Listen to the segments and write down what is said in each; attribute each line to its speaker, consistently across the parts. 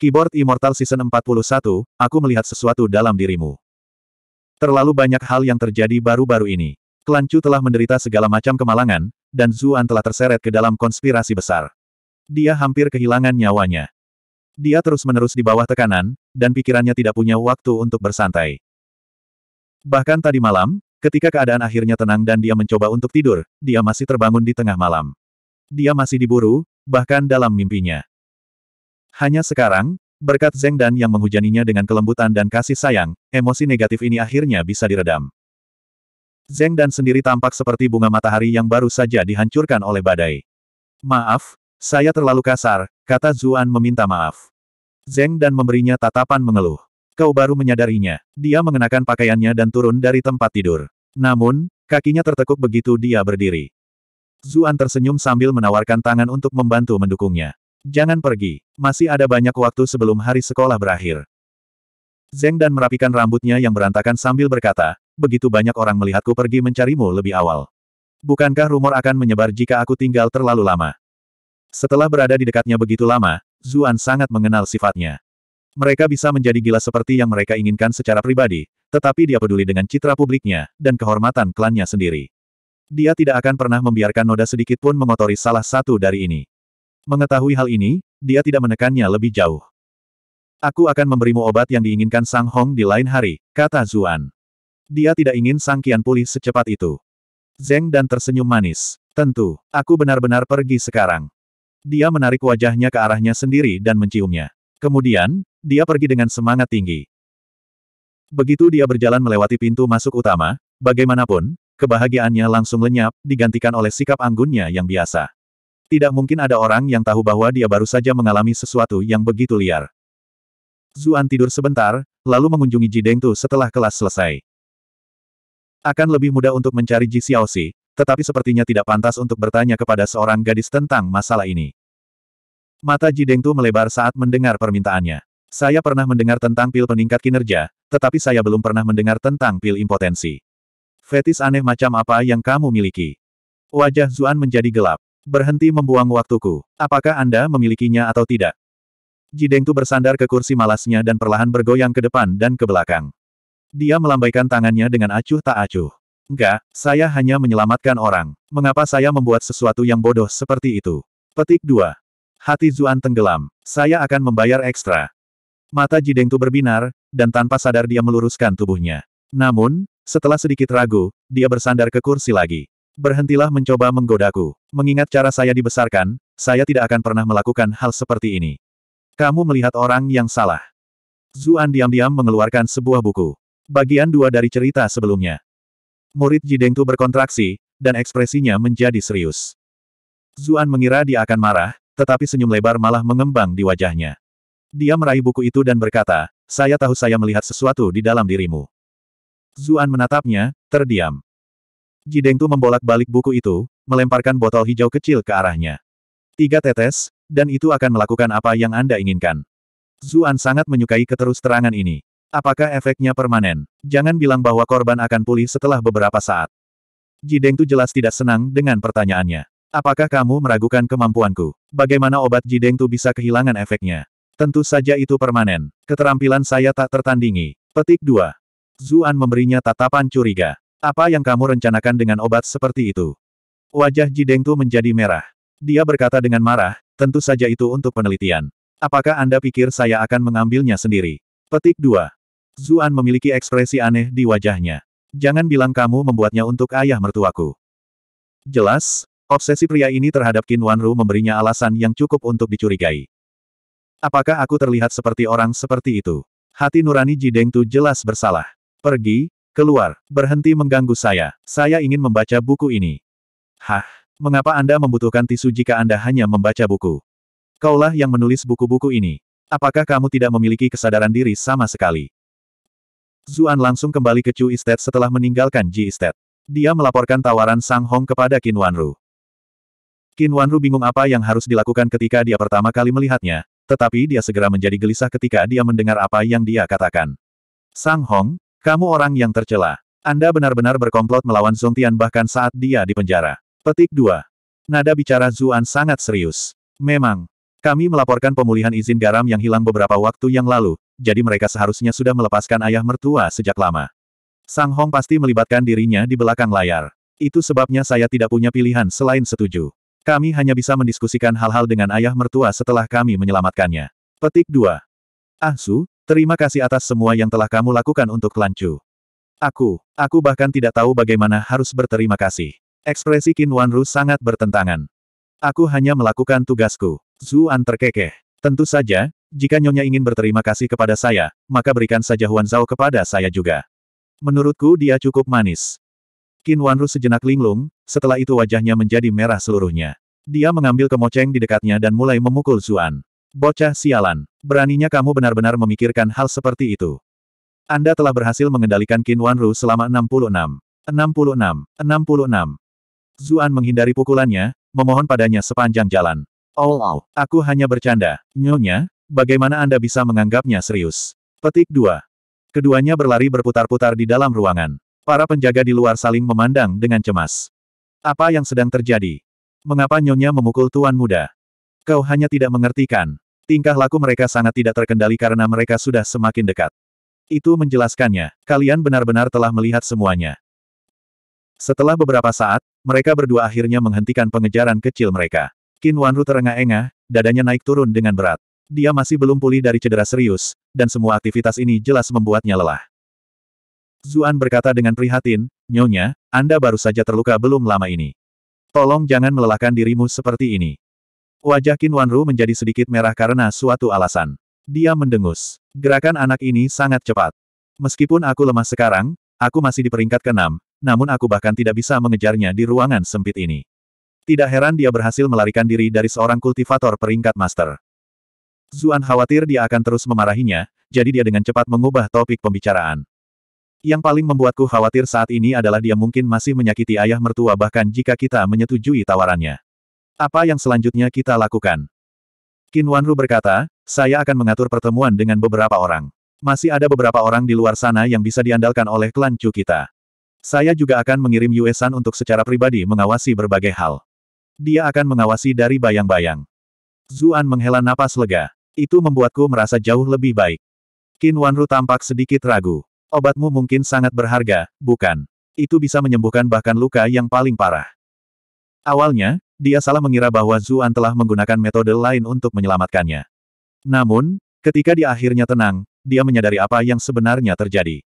Speaker 1: Keyboard Immortal Season 41, aku melihat sesuatu dalam dirimu. Terlalu banyak hal yang terjadi baru-baru ini. Klan Chu telah menderita segala macam kemalangan, dan Zuan telah terseret ke dalam konspirasi besar. Dia hampir kehilangan nyawanya. Dia terus-menerus di bawah tekanan, dan pikirannya tidak punya waktu untuk bersantai. Bahkan tadi malam, ketika keadaan akhirnya tenang dan dia mencoba untuk tidur, dia masih terbangun di tengah malam. Dia masih diburu, bahkan dalam mimpinya. Hanya sekarang, berkat Zeng Dan yang menghujaninya dengan kelembutan dan kasih sayang, emosi negatif ini akhirnya bisa diredam. Zeng Dan sendiri tampak seperti bunga matahari yang baru saja dihancurkan oleh badai. Maaf, saya terlalu kasar, kata Zuan meminta maaf. Zeng Dan memberinya tatapan mengeluh. Kau baru menyadarinya. Dia mengenakan pakaiannya dan turun dari tempat tidur. Namun, kakinya tertekuk begitu dia berdiri. Zuan tersenyum sambil menawarkan tangan untuk membantu mendukungnya. Jangan pergi. Masih ada banyak waktu sebelum hari sekolah berakhir. Zeng dan merapikan rambutnya yang berantakan sambil berkata, begitu banyak orang melihatku pergi mencarimu lebih awal. Bukankah rumor akan menyebar jika aku tinggal terlalu lama? Setelah berada di dekatnya begitu lama, Zuan sangat mengenal sifatnya. Mereka bisa menjadi gila seperti yang mereka inginkan secara pribadi, tetapi dia peduli dengan citra publiknya, dan kehormatan klannya sendiri. Dia tidak akan pernah membiarkan noda sedikit pun mengotori salah satu dari ini. Mengetahui hal ini, dia tidak menekannya lebih jauh. Aku akan memberimu obat yang diinginkan Sang Hong di lain hari, kata Zuan. Dia tidak ingin Sang Qian pulih secepat itu. Zeng dan tersenyum manis. Tentu, aku benar-benar pergi sekarang. Dia menarik wajahnya ke arahnya sendiri dan menciumnya. Kemudian, dia pergi dengan semangat tinggi. Begitu dia berjalan melewati pintu masuk utama, bagaimanapun, kebahagiaannya langsung lenyap, digantikan oleh sikap anggunnya yang biasa. Tidak mungkin ada orang yang tahu bahwa dia baru saja mengalami sesuatu yang begitu liar. Zuan tidur sebentar, lalu mengunjungi Ji Dengtu setelah kelas selesai. Akan lebih mudah untuk mencari Ji Xiaoxi, tetapi sepertinya tidak pantas untuk bertanya kepada seorang gadis tentang masalah ini. Mata Ji Dengtu melebar saat mendengar permintaannya. Saya pernah mendengar tentang pil peningkat kinerja, tetapi saya belum pernah mendengar tentang pil impotensi. Fetis aneh macam apa yang kamu miliki? Wajah Zuan menjadi gelap. Berhenti membuang waktuku. Apakah Anda memilikinya atau tidak? Ji Dengtu bersandar ke kursi malasnya dan perlahan bergoyang ke depan dan ke belakang. Dia melambaikan tangannya dengan acuh tak acuh. Enggak, saya hanya menyelamatkan orang. Mengapa saya membuat sesuatu yang bodoh seperti itu? Petik 2. Hati Zuan tenggelam. Saya akan membayar ekstra. Mata Ji Dengtu berbinar, dan tanpa sadar dia meluruskan tubuhnya. Namun, setelah sedikit ragu, dia bersandar ke kursi lagi. Berhentilah mencoba menggodaku. Mengingat cara saya dibesarkan, saya tidak akan pernah melakukan hal seperti ini. Kamu melihat orang yang salah. Zuan diam-diam mengeluarkan sebuah buku. Bagian dua dari cerita sebelumnya. Murid Ji Dengtu berkontraksi, dan ekspresinya menjadi serius. Zuan mengira dia akan marah, tetapi senyum lebar malah mengembang di wajahnya. Dia meraih buku itu dan berkata, saya tahu saya melihat sesuatu di dalam dirimu. Zuan menatapnya, terdiam. Jideng Tu membolak-balik buku itu, melemparkan botol hijau kecil ke arahnya. Tiga tetes, dan itu akan melakukan apa yang Anda inginkan. Zuan sangat menyukai keterus-terangan ini. Apakah efeknya permanen? Jangan bilang bahwa korban akan pulih setelah beberapa saat. Jideng Tu jelas tidak senang dengan pertanyaannya. Apakah kamu meragukan kemampuanku? Bagaimana obat Jideng Tu bisa kehilangan efeknya? Tentu saja itu permanen. Keterampilan saya tak tertandingi. Petik 2. Zuan memberinya tatapan curiga. Apa yang kamu rencanakan dengan obat seperti itu? Wajah Jideng Tu menjadi merah. Dia berkata dengan marah, tentu saja itu untuk penelitian. Apakah Anda pikir saya akan mengambilnya sendiri? Petik 2. Zuan memiliki ekspresi aneh di wajahnya. Jangan bilang kamu membuatnya untuk ayah mertuaku. Jelas, Obsesi pria ini terhadap Qin Wanru memberinya alasan yang cukup untuk dicurigai. Apakah aku terlihat seperti orang seperti itu? Hati nurani Ji Tu jelas bersalah. Pergi, keluar, berhenti mengganggu saya. Saya ingin membaca buku ini. Hah, mengapa Anda membutuhkan tisu jika Anda hanya membaca buku? Kaulah yang menulis buku-buku ini. Apakah kamu tidak memiliki kesadaran diri sama sekali? Zuan langsung kembali ke Chu Estate setelah meninggalkan Ji Estate. Dia melaporkan tawaran Sang Hong kepada Qin Wanru. Qin Wanru bingung apa yang harus dilakukan ketika dia pertama kali melihatnya, tetapi dia segera menjadi gelisah ketika dia mendengar apa yang dia katakan. Sang Hong, kamu orang yang tercela. Anda benar-benar berkomplot melawan Zongtian bahkan saat dia di penjara. Petik 2. Nada bicara Zuan sangat serius. Memang. Kami melaporkan pemulihan izin garam yang hilang beberapa waktu yang lalu, jadi mereka seharusnya sudah melepaskan ayah mertua sejak lama. Sang Hong pasti melibatkan dirinya di belakang layar. Itu sebabnya saya tidak punya pilihan selain setuju. Kami hanya bisa mendiskusikan hal-hal dengan ayah mertua setelah kami menyelamatkannya. Petik 2. Ah Su, terima kasih atas semua yang telah kamu lakukan untuk Lancu. Aku, aku bahkan tidak tahu bagaimana harus berterima kasih. Ekspresi Qin Wanru sangat bertentangan. Aku hanya melakukan tugasku. Zuan terkekeh. Tentu saja, jika Nyonya ingin berterima kasih kepada saya, maka berikan saja Huan Zhao kepada saya juga. Menurutku dia cukup manis. Qin Wanru sejenak linglung, setelah itu wajahnya menjadi merah seluruhnya. Dia mengambil kemoceng di dekatnya dan mulai memukul Zuan. Bocah sialan, beraninya kamu benar-benar memikirkan hal seperti itu. Anda telah berhasil mengendalikan Qin Wanru selama 66. 66. 66. Zuan menghindari pukulannya, memohon padanya sepanjang jalan. Oh, oh, aku hanya bercanda. Nyonya, bagaimana Anda bisa menganggapnya serius? Petik 2. Keduanya berlari berputar-putar di dalam ruangan. Para penjaga di luar saling memandang dengan cemas. Apa yang sedang terjadi? Mengapa Nyonya memukul tuan muda? Kau hanya tidak mengertikan. Tingkah laku mereka sangat tidak terkendali karena mereka sudah semakin dekat. Itu menjelaskannya, kalian benar-benar telah melihat semuanya. Setelah beberapa saat, mereka berdua akhirnya menghentikan pengejaran kecil mereka. Qin Wanru terengah-engah, dadanya naik turun dengan berat. Dia masih belum pulih dari cedera serius, dan semua aktivitas ini jelas membuatnya lelah. Zuan berkata dengan prihatin, Nyonya, Anda baru saja terluka belum lama ini. Tolong jangan melelahkan dirimu seperti ini. Wajah Qin Wanru menjadi sedikit merah karena suatu alasan. Dia mendengus. Gerakan anak ini sangat cepat. Meskipun aku lemah sekarang, aku masih di peringkat keenam, namun aku bahkan tidak bisa mengejarnya di ruangan sempit ini. Tidak heran dia berhasil melarikan diri dari seorang kultivator peringkat master. Zuan khawatir dia akan terus memarahinya, jadi dia dengan cepat mengubah topik pembicaraan. Yang paling membuatku khawatir saat ini adalah dia mungkin masih menyakiti ayah mertua bahkan jika kita menyetujui tawarannya. Apa yang selanjutnya kita lakukan? Qin Wanru berkata, saya akan mengatur pertemuan dengan beberapa orang. Masih ada beberapa orang di luar sana yang bisa diandalkan oleh klan Chu kita. Saya juga akan mengirim Yuesan untuk secara pribadi mengawasi berbagai hal. Dia akan mengawasi dari bayang-bayang. Zuan menghela napas lega. Itu membuatku merasa jauh lebih baik. Qin Wanru tampak sedikit ragu. Obatmu mungkin sangat berharga, bukan? Itu bisa menyembuhkan bahkan luka yang paling parah. Awalnya, dia salah mengira bahwa Zuan telah menggunakan metode lain untuk menyelamatkannya. Namun, ketika dia akhirnya tenang, dia menyadari apa yang sebenarnya terjadi.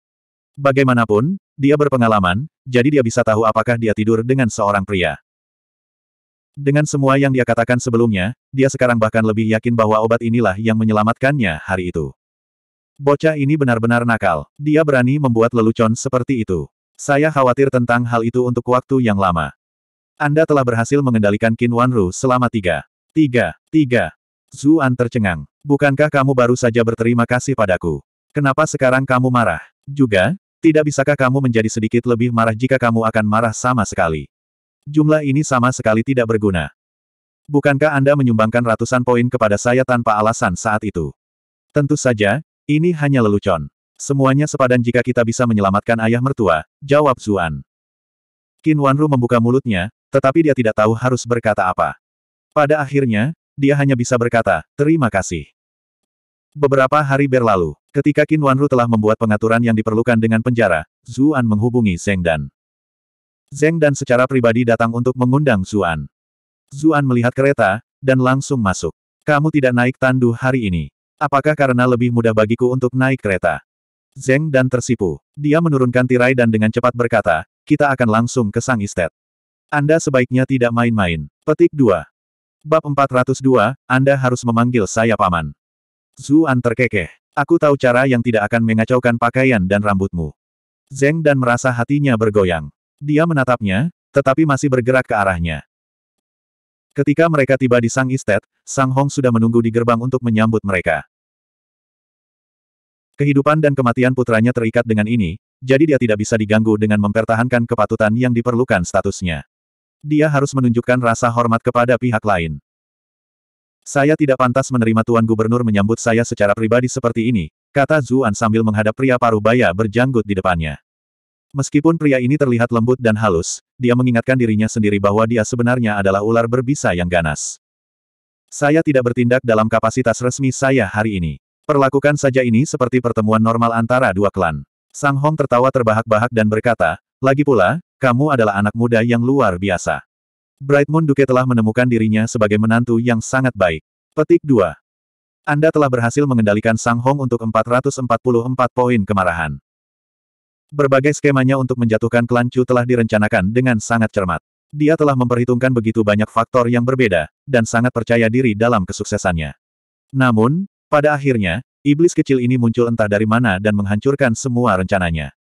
Speaker 1: Bagaimanapun, dia berpengalaman, jadi dia bisa tahu apakah dia tidur dengan seorang pria. Dengan semua yang dia katakan sebelumnya, dia sekarang bahkan lebih yakin bahwa obat inilah yang menyelamatkannya hari itu. Bocah ini benar-benar nakal. Dia berani membuat lelucon seperti itu. Saya khawatir tentang hal itu untuk waktu yang lama. Anda telah berhasil mengendalikan Qin Wanru selama tiga. Tiga. Tiga. Zuan tercengang. Bukankah kamu baru saja berterima kasih padaku? Kenapa sekarang kamu marah? Juga, tidak bisakah kamu menjadi sedikit lebih marah jika kamu akan marah sama sekali? Jumlah ini sama sekali tidak berguna. Bukankah Anda menyumbangkan ratusan poin kepada saya tanpa alasan saat itu? Tentu saja, ini hanya lelucon. Semuanya sepadan jika kita bisa menyelamatkan ayah mertua, jawab Zuan. Qin Wanru membuka mulutnya, tetapi dia tidak tahu harus berkata apa. Pada akhirnya, dia hanya bisa berkata, terima kasih. Beberapa hari berlalu, ketika Qin Wanru telah membuat pengaturan yang diperlukan dengan penjara, Zuan menghubungi Zheng Dan. Zheng Dan secara pribadi datang untuk mengundang Zuan. Zuan melihat kereta, dan langsung masuk. Kamu tidak naik tandu hari ini. Apakah karena lebih mudah bagiku untuk naik kereta? Zheng Dan tersipu. Dia menurunkan tirai dan dengan cepat berkata, kita akan langsung ke Sang Istet. Anda sebaiknya tidak main-main. Petik 2. Bab 402, Anda harus memanggil saya paman. Zuan terkekeh. Aku tahu cara yang tidak akan mengacaukan pakaian dan rambutmu. Zeng dan merasa hatinya bergoyang. Dia menatapnya, tetapi masih bergerak ke arahnya. Ketika mereka tiba di Sang Istet, Sang Hong sudah menunggu di gerbang untuk menyambut mereka. Kehidupan dan kematian putranya terikat dengan ini, jadi dia tidak bisa diganggu dengan mempertahankan kepatutan yang diperlukan statusnya. Dia harus menunjukkan rasa hormat kepada pihak lain. Saya tidak pantas menerima Tuan Gubernur menyambut saya secara pribadi seperti ini, kata Zuan sambil menghadap pria paruh baya berjanggut di depannya. Meskipun pria ini terlihat lembut dan halus, dia mengingatkan dirinya sendiri bahwa dia sebenarnya adalah ular berbisa yang ganas. Saya tidak bertindak dalam kapasitas resmi saya hari ini. Perlakukan saja ini seperti pertemuan normal antara dua klan. Sang Hong tertawa terbahak-bahak dan berkata, lagi pula, kamu adalah anak muda yang luar biasa. Bright Moon Duke telah menemukan dirinya sebagai menantu yang sangat baik. Petik 2. Anda telah berhasil mengendalikan Sang Hong untuk 444 poin kemarahan. Berbagai skemanya untuk menjatuhkan klan Chu telah direncanakan dengan sangat cermat. Dia telah memperhitungkan begitu banyak faktor yang berbeda, dan sangat percaya diri dalam kesuksesannya. Namun, pada akhirnya, iblis kecil ini muncul entah dari mana dan menghancurkan semua rencananya.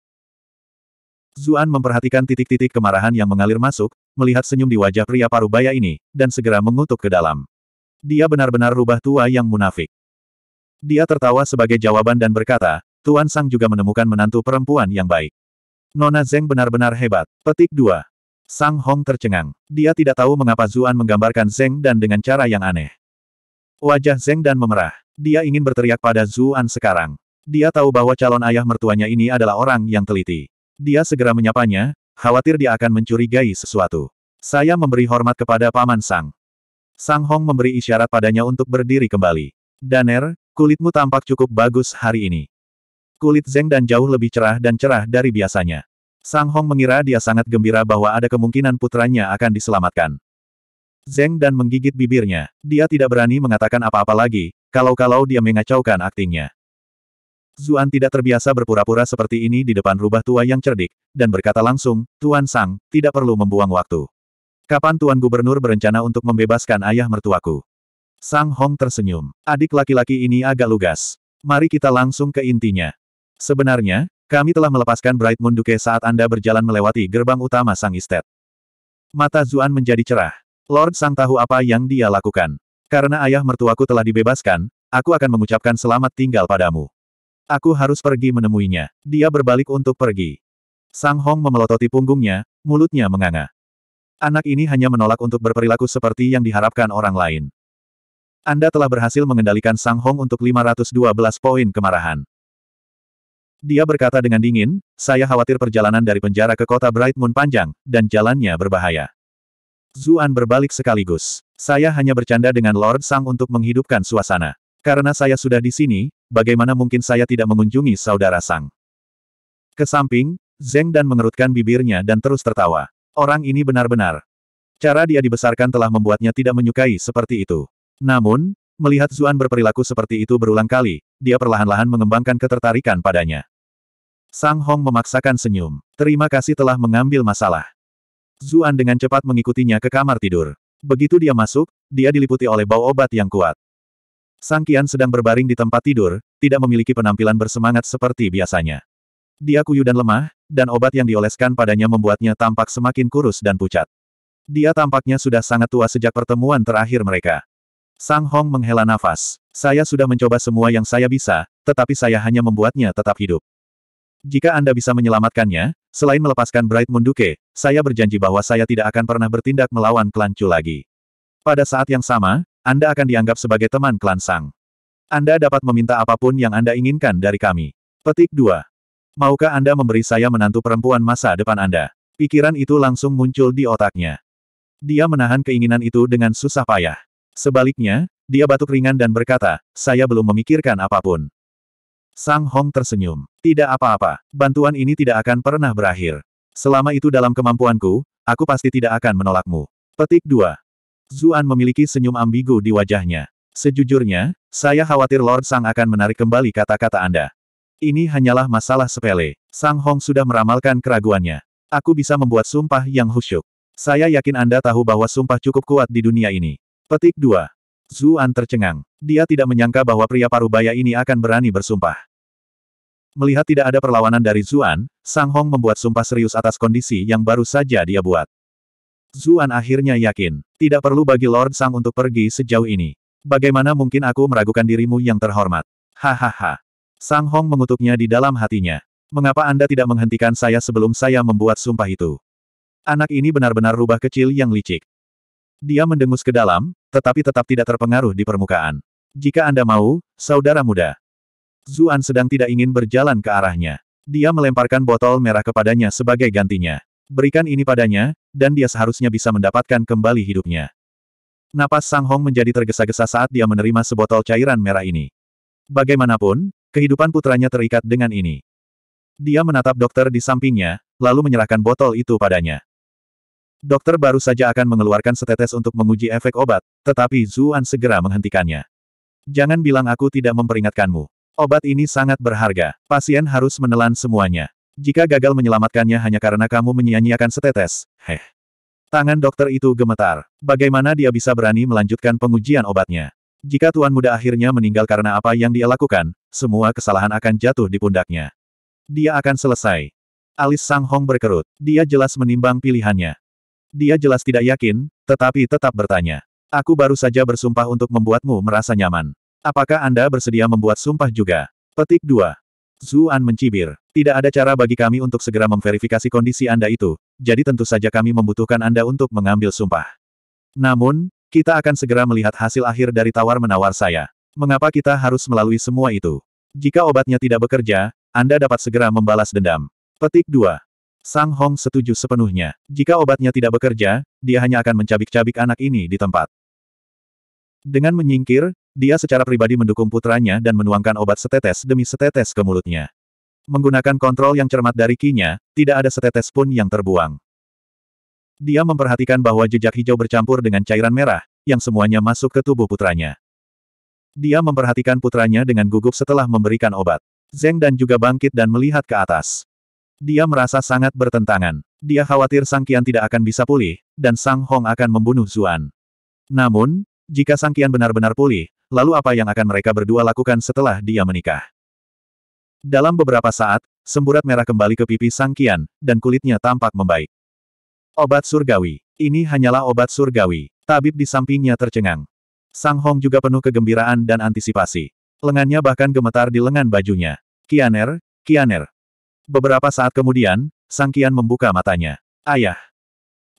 Speaker 1: Zuan memperhatikan titik-titik kemarahan yang mengalir masuk, melihat senyum di wajah pria parubaya ini, dan segera mengutuk ke dalam. Dia benar-benar rubah tua yang munafik. Dia tertawa sebagai jawaban dan berkata, Tuan Sang juga menemukan menantu perempuan yang baik. Nona Zeng benar-benar hebat. Petik 2. Sang Hong tercengang. Dia tidak tahu mengapa Zuan menggambarkan Zeng dan dengan cara yang aneh. Wajah Zeng dan memerah. Dia ingin berteriak pada Zuan sekarang. Dia tahu bahwa calon ayah mertuanya ini adalah orang yang teliti. Dia segera menyapanya, khawatir dia akan mencurigai sesuatu. Saya memberi hormat kepada Paman Sang. Sang Hong memberi isyarat padanya untuk berdiri kembali. Daner, kulitmu tampak cukup bagus hari ini. Kulit Zeng dan jauh lebih cerah dan cerah dari biasanya. Sang Hong mengira dia sangat gembira bahwa ada kemungkinan putranya akan diselamatkan. Zeng dan menggigit bibirnya. Dia tidak berani mengatakan apa-apa lagi, kalau-kalau dia mengacaukan aktingnya. Zuan tidak terbiasa berpura-pura seperti ini di depan rubah tua yang cerdik, dan berkata langsung, Tuan Sang, tidak perlu membuang waktu. Kapan Tuan Gubernur berencana untuk membebaskan ayah mertuaku? Sang Hong tersenyum. Adik laki-laki ini agak lugas. Mari kita langsung ke intinya. Sebenarnya, kami telah melepaskan Bright Moon Duke saat Anda berjalan melewati gerbang utama Sang Istet. Mata Zuan menjadi cerah. Lord Sang tahu apa yang dia lakukan. Karena ayah mertuaku telah dibebaskan, aku akan mengucapkan selamat tinggal padamu. Aku harus pergi menemuinya. Dia berbalik untuk pergi. Sang Hong memelototi punggungnya, mulutnya menganga. Anak ini hanya menolak untuk berperilaku seperti yang diharapkan orang lain. Anda telah berhasil mengendalikan Sang Hong untuk 512 poin kemarahan. Dia berkata dengan dingin, saya khawatir perjalanan dari penjara ke kota Bright Moon panjang, dan jalannya berbahaya. Zuan berbalik sekaligus. Saya hanya bercanda dengan Lord Sang untuk menghidupkan suasana. Karena saya sudah di sini, bagaimana mungkin saya tidak mengunjungi saudara Sang? Ke samping, Zeng dan mengerutkan bibirnya dan terus tertawa. Orang ini benar-benar. Cara dia dibesarkan telah membuatnya tidak menyukai seperti itu. Namun, Melihat Zuan berperilaku seperti itu berulang kali, dia perlahan-lahan mengembangkan ketertarikan padanya. Sang Hong memaksakan senyum. Terima kasih telah mengambil masalah. Zuan dengan cepat mengikutinya ke kamar tidur. Begitu dia masuk, dia diliputi oleh bau obat yang kuat. Sang Qian sedang berbaring di tempat tidur, tidak memiliki penampilan bersemangat seperti biasanya. Dia kuyu dan lemah, dan obat yang dioleskan padanya membuatnya tampak semakin kurus dan pucat. Dia tampaknya sudah sangat tua sejak pertemuan terakhir mereka. Sang Hong menghela nafas. Saya sudah mencoba semua yang saya bisa, tetapi saya hanya membuatnya tetap hidup. Jika Anda bisa menyelamatkannya, selain melepaskan Bright Moon Duke, saya berjanji bahwa saya tidak akan pernah bertindak melawan klan Chu lagi. Pada saat yang sama, Anda akan dianggap sebagai teman klan Sang. Anda dapat meminta apa pun yang Anda inginkan dari kami. Petik 2. Maukah Anda memberi saya menantu perempuan masa depan Anda? Pikiran itu langsung muncul di otaknya. Dia menahan keinginan itu dengan susah payah. Sebaliknya, dia batuk ringan dan berkata, saya belum memikirkan apa pun. Sang Hong tersenyum. Tidak apa-apa, bantuan ini tidak akan pernah berakhir. Selama itu dalam kemampuanku, aku pasti tidak akan menolakmu. Petik 2. Zuan memiliki senyum ambigu di wajahnya. Sejujurnya, saya khawatir Lord Sang akan menarik kembali kata-kata Anda. Ini hanyalah masalah sepele. Sang Hong sudah meramalkan keraguannya. Aku bisa membuat sumpah yang khusyuk. Saya yakin Anda tahu bahwa sumpah cukup kuat di dunia ini. Petik 2. Zuan tercengang. Dia tidak menyangka bahwa pria parubaya ini akan berani bersumpah. Melihat tidak ada perlawanan dari Zuan, Sang Hong membuat sumpah serius atas kondisi yang baru saja dia buat. Zuan akhirnya yakin, tidak perlu bagi Lord Sang untuk pergi sejauh ini. Bagaimana mungkin aku meragukan dirimu yang terhormat? Hahaha. Sang Hong mengutuknya di dalam hatinya. Mengapa Anda tidak menghentikan saya sebelum saya membuat sumpah itu? Anak ini benar-benar rubah kecil yang licik. Dia mendengus ke dalam, tetapi tetap tidak terpengaruh di permukaan. Jika Anda mau, saudara muda. Zuan sedang tidak ingin berjalan ke arahnya. Dia melemparkan botol merah kepadanya sebagai gantinya. Berikan ini padanya, dan dia seharusnya bisa mendapatkan kembali hidupnya. Napas Sang Hong menjadi tergesa-gesa saat dia menerima sebotol cairan merah ini. Bagaimanapun, kehidupan putranya terikat dengan ini. Dia menatap dokter di sampingnya, lalu menyerahkan botol itu padanya. Dokter baru saja akan mengeluarkan setetes untuk menguji efek obat, tetapi Zuan segera menghentikannya. Jangan bilang aku tidak memperingatkanmu. Obat ini sangat berharga. Pasien harus menelan semuanya. Jika gagal menyelamatkannya hanya karena kamu menyia-nyiakan setetes, heh. Tangan dokter itu gemetar. Bagaimana dia bisa berani melanjutkan pengujian obatnya? Jika tuan muda akhirnya meninggal karena apa yang dia lakukan, semua kesalahan akan jatuh di pundaknya. Dia akan selesai. Alis Sang Hong berkerut. Dia jelas menimbang pilihannya. Dia jelas tidak yakin, tetapi tetap bertanya. Aku baru saja bersumpah untuk membuatmu merasa nyaman. Apakah Anda bersedia membuat sumpah juga? Petik 2. Zuan mencibir. Tidak ada cara bagi kami untuk segera memverifikasi kondisi Anda itu, jadi tentu saja kami membutuhkan Anda untuk mengambil sumpah. Namun, kita akan segera melihat hasil akhir dari tawar-menawar saya. Mengapa kita harus melalui semua itu? Jika obatnya tidak bekerja, Anda dapat segera membalas dendam. Petik 2. Sang Hong setuju sepenuhnya. Jika obatnya tidak bekerja, dia hanya akan mencabik-cabik anak ini di tempat. Dengan menyingkir, dia secara pribadi mendukung putranya dan menuangkan obat setetes demi setetes ke mulutnya. Menggunakan kontrol yang cermat dari kinya, tidak ada setetes pun yang terbuang. Dia memperhatikan bahwa jejak hijau bercampur dengan cairan merah, yang semuanya masuk ke tubuh putranya. Dia memperhatikan putranya dengan gugup setelah memberikan obat. Zeng dan juga bangkit dan melihat ke atas. Dia merasa sangat bertentangan. Dia khawatir Sang Qian tidak akan bisa pulih, dan Sang Hong akan membunuh Zuan. Namun, jika Sang Qian benar-benar pulih, lalu apa yang akan mereka berdua lakukan setelah dia menikah? Dalam beberapa saat, semburat merah kembali ke pipi Sang Qian, dan kulitnya tampak membaik. Obat surgawi. Ini hanyalah obat surgawi. Tabib di sampingnya tercengang. Sang Hong juga penuh kegembiraan dan antisipasi. Lengannya bahkan gemetar di lengan bajunya. Kianer, Kianer. Beberapa saat kemudian, Sang Qian membuka matanya. Ayah.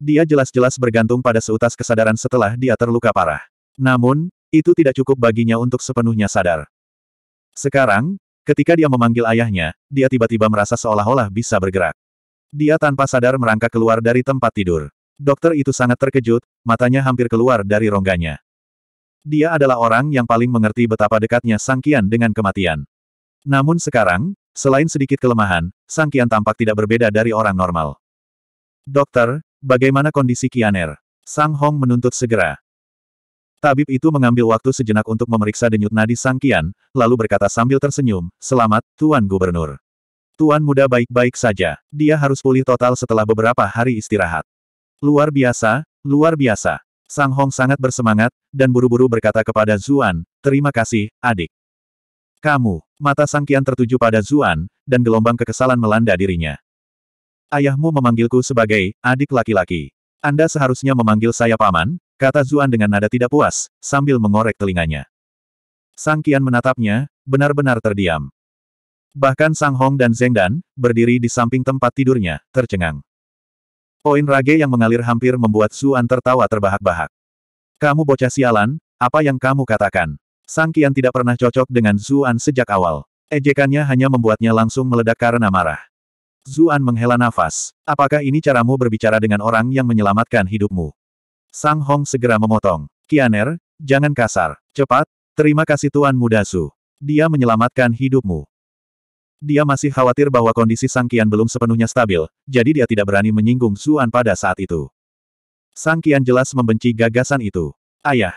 Speaker 1: Dia jelas-jelas bergantung pada seutas kesadaran setelah dia terluka parah. Namun, itu tidak cukup baginya untuk sepenuhnya sadar. Sekarang, ketika dia memanggil ayahnya, dia tiba-tiba merasa seolah-olah bisa bergerak. Dia tanpa sadar merangkak keluar dari tempat tidur. Dokter itu sangat terkejut, matanya hampir keluar dari rongganya. Dia adalah orang yang paling mengerti betapa dekatnya Sangkian dengan kematian. Namun sekarang, selain sedikit kelemahan, Sangkian tampak tidak berbeda dari orang normal. Dokter, bagaimana kondisi Kianer? Sang Hong menuntut segera. Tabib itu mengambil waktu sejenak untuk memeriksa denyut nadi Sang Qian, lalu berkata sambil tersenyum, Selamat, Tuan Gubernur. Tuan muda baik-baik saja. Dia harus pulih total setelah beberapa hari istirahat. Luar biasa, luar biasa. Sang Hong sangat bersemangat, dan buru-buru berkata kepada Zuan, Terima kasih, adik. Kamu, mata Sang Qian tertuju pada Zuan, dan gelombang kekesalan melanda dirinya. Ayahmu memanggilku sebagai adik laki-laki. Anda seharusnya memanggil saya paman, kata Zuan dengan nada tidak puas, sambil mengorek telinganya. Sang Qian menatapnya, benar-benar terdiam. Bahkan Sang Hong dan Zeng Dan, berdiri di samping tempat tidurnya, tercengang. Poin rage yang mengalir hampir membuat Zuan tertawa terbahak-bahak. Kamu bocah sialan, apa yang kamu katakan? Sang Qian tidak pernah cocok dengan Zuan sejak awal. Ejekannya hanya membuatnya langsung meledak karena marah. Zuan menghela nafas. Apakah ini caramu berbicara dengan orang yang menyelamatkan hidupmu? Sang Hong segera memotong. Kianer, jangan kasar. Cepat, terima kasih Tuan Muda Su. Dia menyelamatkan hidupmu. Dia masih khawatir bahwa kondisi Sang Qian belum sepenuhnya stabil, jadi dia tidak berani menyinggung Zuan pada saat itu. Sang Qian jelas membenci gagasan itu. Ayah.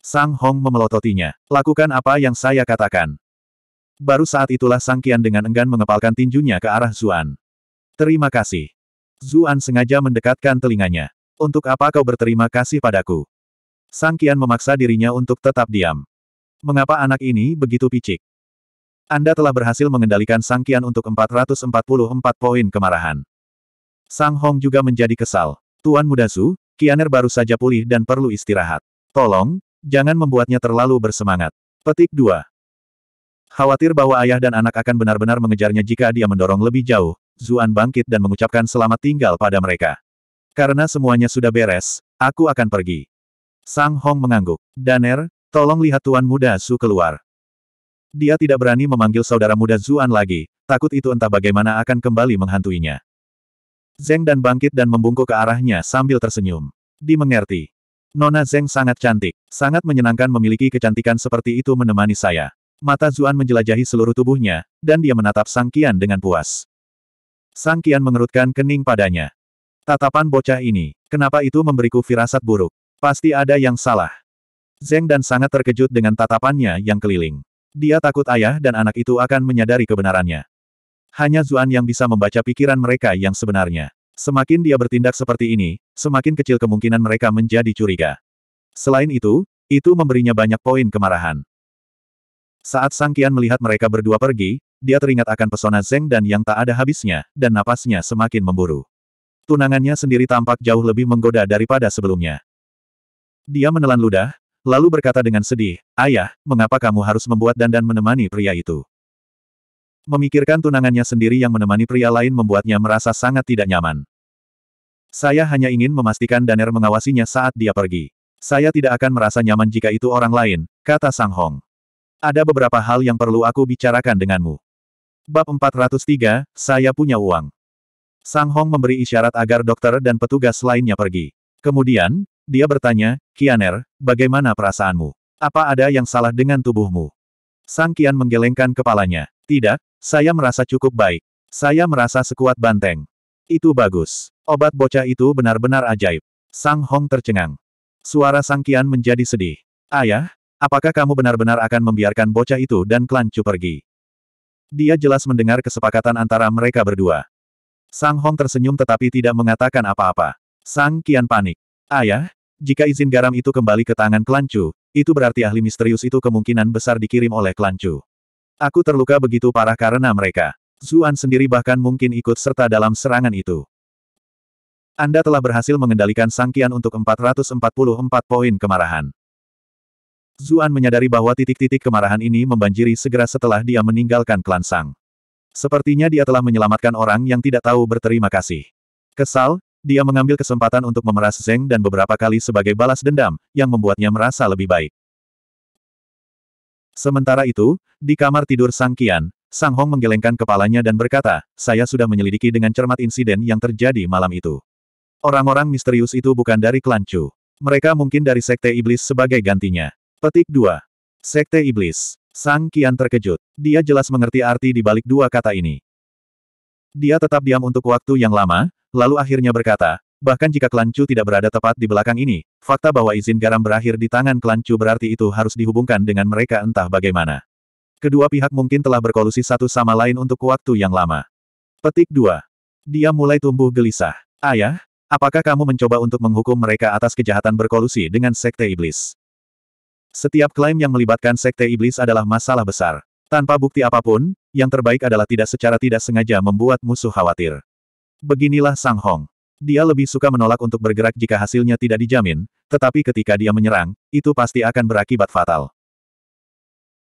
Speaker 1: Sang Hong memelototinya. Lakukan apa yang saya katakan. Baru saat itulah Sang Qian dengan enggan mengepalkan tinjunya ke arah Zuan. Terima kasih. Zuan sengaja mendekatkan telinganya. Untuk apa kau berterima kasih padaku? Sang Qian memaksa dirinya untuk tetap diam. Mengapa anak ini begitu picik? Anda telah berhasil mengendalikan Sang Qian untuk 444 poin kemarahan. Sang Hong juga menjadi kesal. Tuan Muda Su, Qianer baru saja pulih dan perlu istirahat. Tolong, jangan membuatnya terlalu bersemangat. Petik 2. Khawatir bahwa ayah dan anak akan benar-benar mengejarnya jika dia mendorong lebih jauh, Zuan bangkit dan mengucapkan selamat tinggal pada mereka. Karena semuanya sudah beres, aku akan pergi. Sang Hong mengangguk. Daner, tolong lihat Tuan Muda Su keluar. Dia tidak berani memanggil saudara muda Zuan lagi, takut itu entah bagaimana akan kembali menghantuinya. Zeng dan bangkit dan membungkuk ke arahnya sambil tersenyum. Dimengerti. Nona Zeng sangat cantik. Sangat menyenangkan memiliki kecantikan seperti itu menemani saya. Mata Zuan menjelajahi seluruh tubuhnya, dan dia menatap Sang Qian dengan puas. Sang Qian mengerutkan kening padanya. Tatapan bocah ini, kenapa itu memberiku firasat buruk? Pasti ada yang salah. Zeng dan sangat terkejut dengan tatapannya yang keliling. Dia takut ayah dan anak itu akan menyadari kebenarannya. Hanya Zuan yang bisa membaca pikiran mereka yang sebenarnya. Semakin dia bertindak seperti ini, semakin kecil kemungkinan mereka menjadi curiga. Selain itu, itu memberinya banyak poin kemarahan. Saat Sang Qian melihat mereka berdua pergi, dia teringat akan pesona Zeng dan yang tak ada habisnya, dan napasnya semakin memburu. Tunangannya sendiri tampak jauh lebih menggoda daripada sebelumnya. Dia menelan ludah, lalu berkata dengan sedih, Ayah, mengapa kamu harus membuat dandan menemani pria itu? Memikirkan tunangannya sendiri yang menemani pria lain membuatnya merasa sangat tidak nyaman. Saya hanya ingin memastikan Daner mengawasinya saat dia pergi. Saya tidak akan merasa nyaman jika itu orang lain, kata Sang Hong. Ada beberapa hal yang perlu aku bicarakan denganmu. Bab 403, saya punya uang. Sang Hong memberi isyarat agar dokter dan petugas lainnya pergi. Kemudian, dia bertanya, Kianer, bagaimana perasaanmu? Apa ada yang salah dengan tubuhmu? Sang Kian menggelengkan kepalanya. Tidak, saya merasa cukup baik. Saya merasa sekuat banteng. Itu bagus. Obat bocah itu benar-benar ajaib. Sang Hong tercengang. Suara Sang Qian menjadi sedih. Ayah, apakah kamu benar-benar akan membiarkan bocah itu dan klan Chu pergi? Dia jelas mendengar kesepakatan antara mereka berdua. Sang Hong tersenyum tetapi tidak mengatakan apa-apa. Sang Qian panik. Ayah, jika izin garam itu kembali ke tangan klan Chu, itu berarti ahli misterius itu kemungkinan besar dikirim oleh klan Chu. Aku terluka begitu parah karena mereka. Zuan sendiri bahkan mungkin ikut serta dalam serangan itu. Anda telah berhasil mengendalikan Sangkian untuk 444 poin kemarahan. Zuan menyadari bahwa titik-titik kemarahan ini membanjiri segera setelah dia meninggalkan klan Sang. Sepertinya dia telah menyelamatkan orang yang tidak tahu berterima kasih. Kesal, dia mengambil kesempatan untuk memeras Zeng dan beberapa kali sebagai balas dendam, yang membuatnya merasa lebih baik. Sementara itu, di kamar tidur Sang Qian, Sang Hong menggelengkan kepalanya dan berkata, saya sudah menyelidiki dengan cermat insiden yang terjadi malam itu. Orang-orang misterius itu bukan dari klan Chu. Mereka mungkin dari Sekte Iblis sebagai gantinya. Petik 2. Sekte Iblis. Sang Qian terkejut. Dia jelas mengerti arti di balik dua kata ini. Dia tetap diam untuk waktu yang lama, lalu akhirnya berkata, Bahkan jika klan Chu tidak berada tepat di belakang ini, fakta bahwa izin garam berakhir di tangan klan Chu berarti itu harus dihubungkan dengan mereka entah bagaimana. Kedua pihak mungkin telah berkolusi satu sama lain untuk waktu yang lama. Petik 2. Dia mulai tumbuh gelisah. Ayah, apakah kamu mencoba untuk menghukum mereka atas kejahatan berkolusi dengan Sekte Iblis? Setiap klaim yang melibatkan Sekte Iblis adalah masalah besar. Tanpa bukti apa pun, yang terbaik adalah tidak secara tidak sengaja membuat musuh khawatir. Beginilah Sang Hong. Dia lebih suka menolak untuk bergerak jika hasilnya tidak dijamin, tetapi ketika dia menyerang, itu pasti akan berakibat fatal.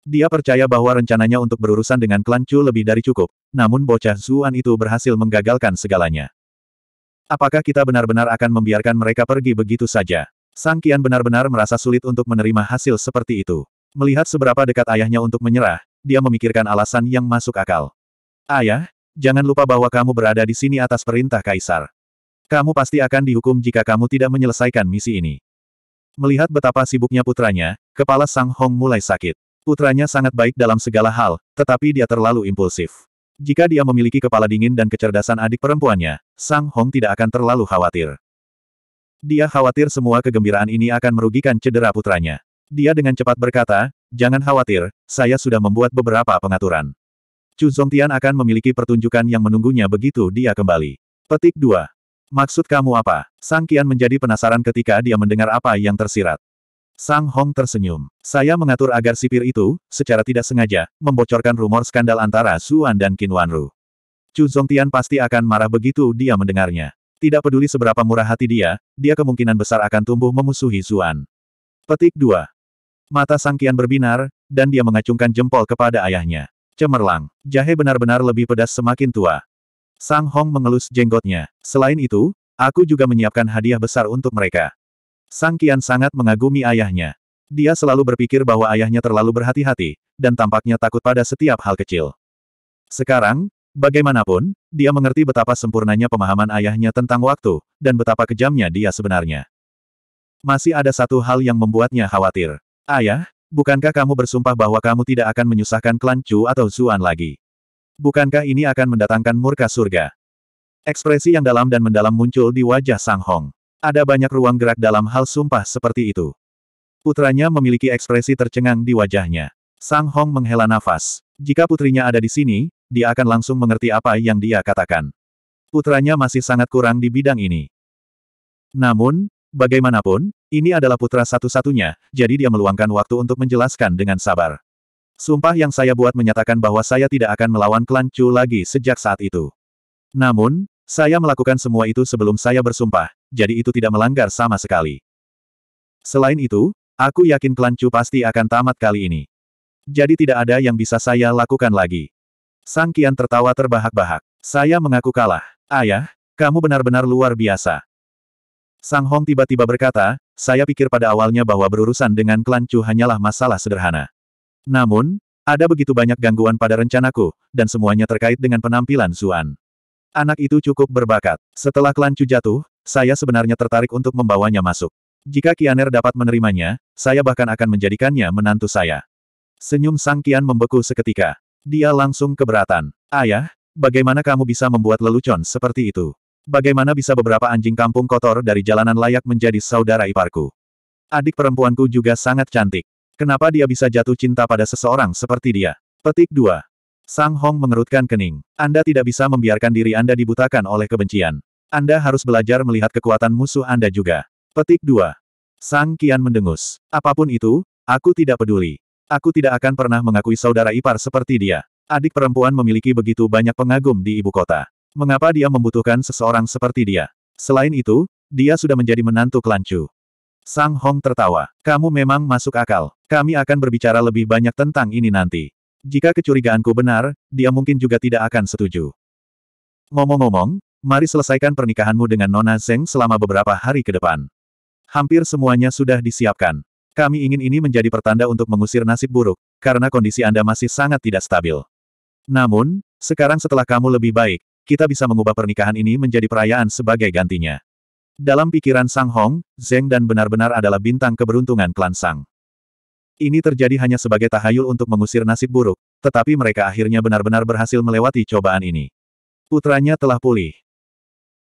Speaker 1: Dia percaya bahwa rencananya untuk berurusan dengan klan Chu lebih dari cukup, namun bocah Zuan itu berhasil menggagalkan segalanya. Apakah kita benar-benar akan membiarkan mereka pergi begitu saja? Sang Qian benar-benar merasa sulit untuk menerima hasil seperti itu. Melihat seberapa dekat ayahnya untuk menyerah, dia memikirkan alasan yang masuk akal. Ayah, jangan lupa bahwa kamu berada di sini atas perintah kaisar. Kamu pasti akan dihukum jika kamu tidak menyelesaikan misi ini. Melihat betapa sibuknya putranya, kepala Sang Hong mulai sakit. Putranya sangat baik dalam segala hal, tetapi dia terlalu impulsif. Jika dia memiliki kepala dingin dan kecerdasan adik perempuannya, Sang Hong tidak akan terlalu khawatir. Dia khawatir semua kegembiraan ini akan merugikan cedera putranya. Dia dengan cepat berkata, jangan khawatir, saya sudah membuat beberapa pengaturan. Chu Zongtian akan memiliki pertunjukan yang menunggunya begitu dia kembali. Petik 2. Maksud kamu apa? Sang Qian menjadi penasaran ketika dia mendengar apa yang tersirat. Sang Hong tersenyum. Saya mengatur agar sipir itu, secara tidak sengaja, membocorkan rumor skandal antara Suan dan Qin Wanru. Chu Zongtian pasti akan marah begitu dia mendengarnya. Tidak peduli seberapa murah hati dia, dia kemungkinan besar akan tumbuh memusuhi Zuan. Petik 2. Mata Sang Qian berbinar, dan dia mengacungkan jempol kepada ayahnya. Cemerlang. Jahe benar-benar lebih pedas semakin tua. Sang Hong mengelus jenggotnya. Selain itu, aku juga menyiapkan hadiah besar untuk mereka. Sang Qian sangat mengagumi ayahnya. Dia selalu berpikir bahwa ayahnya terlalu berhati-hati, dan tampaknya takut pada setiap hal kecil. Sekarang, bagaimanapun, dia mengerti betapa sempurnanya pemahaman ayahnya tentang waktu, dan betapa kejamnya dia sebenarnya. Masih ada satu hal yang membuatnya khawatir. Ayah, bukankah kamu bersumpah bahwa kamu tidak akan menyusahkan klan Chu atau Zuan lagi? Bukankah ini akan mendatangkan murka surga? Ekspresi yang dalam dan mendalam muncul di wajah Sang Hong. Ada banyak ruang gerak dalam hal sumpah seperti itu. Putranya memiliki ekspresi tercengang di wajahnya. Sang Hong menghela nafas. Jika putrinya ada di sini, dia akan langsung mengerti apa yang dia katakan. Putranya masih sangat kurang di bidang ini. Namun, bagaimanapun, ini adalah putra satu-satunya, jadi dia meluangkan waktu untuk menjelaskan dengan sabar. Sumpah yang saya buat menyatakan bahwa saya tidak akan melawan klan Chu lagi sejak saat itu. Namun, saya melakukan semua itu sebelum saya bersumpah, jadi itu tidak melanggar sama sekali. Selain itu, aku yakin klan Chu pasti akan tamat kali ini. Jadi tidak ada yang bisa saya lakukan lagi. Sang Kian tertawa terbahak-bahak. Saya mengaku kalah. Ayah, kamu benar-benar luar biasa. Sang Hong tiba-tiba berkata, saya pikir pada awalnya bahwa berurusan dengan klan Chu hanyalah masalah sederhana. Namun, ada begitu banyak gangguan pada rencanaku, dan semuanya terkait dengan penampilan Zuan. Anak itu cukup berbakat. Setelah klan Chu jatuh, saya sebenarnya tertarik untuk membawanya masuk. Jika Kianer dapat menerimanya, saya bahkan akan menjadikannya menantu saya. Senyum Sang Kian membeku seketika. Dia langsung keberatan. Ayah, bagaimana kamu bisa membuat lelucon seperti itu? Bagaimana bisa beberapa anjing kampung kotor dari jalanan layak menjadi saudara iparku? Adik perempuanku juga sangat cantik. Kenapa dia bisa jatuh cinta pada seseorang seperti dia? Petik 2. Sang Hong mengerutkan kening. Anda tidak bisa membiarkan diri Anda dibutakan oleh kebencian. Anda harus belajar melihat kekuatan musuh Anda juga. Petik 2. Sang Kian mendengus. Apa pun itu, aku tidak peduli. Aku tidak akan pernah mengakui saudara ipar seperti dia. Adik perempuan memiliki begitu banyak pengagum di ibu kota. Mengapa dia membutuhkan seseorang seperti dia? Selain itu, dia sudah menjadi menantu kelancu. Sang Hong tertawa. Kamu memang masuk akal. Kami akan berbicara lebih banyak tentang ini nanti. Jika kecurigaanku benar, dia mungkin juga tidak akan setuju. Ngomong-ngomong, mari selesaikan pernikahanmu dengan Nona Zeng selama beberapa hari ke depan. Hampir semuanya sudah disiapkan. Kami ingin ini menjadi pertanda untuk mengusir nasib buruk, karena kondisi Anda masih sangat tidak stabil. Namun, sekarang setelah kamu lebih baik, kita bisa mengubah pernikahan ini menjadi perayaan sebagai gantinya. Dalam pikiran Sang Hong, Zeng dan benar-benar adalah bintang keberuntungan klan Sang. Ini terjadi hanya sebagai tahayul untuk mengusir nasib buruk, tetapi mereka akhirnya benar-benar berhasil melewati cobaan ini. Putranya telah pulih.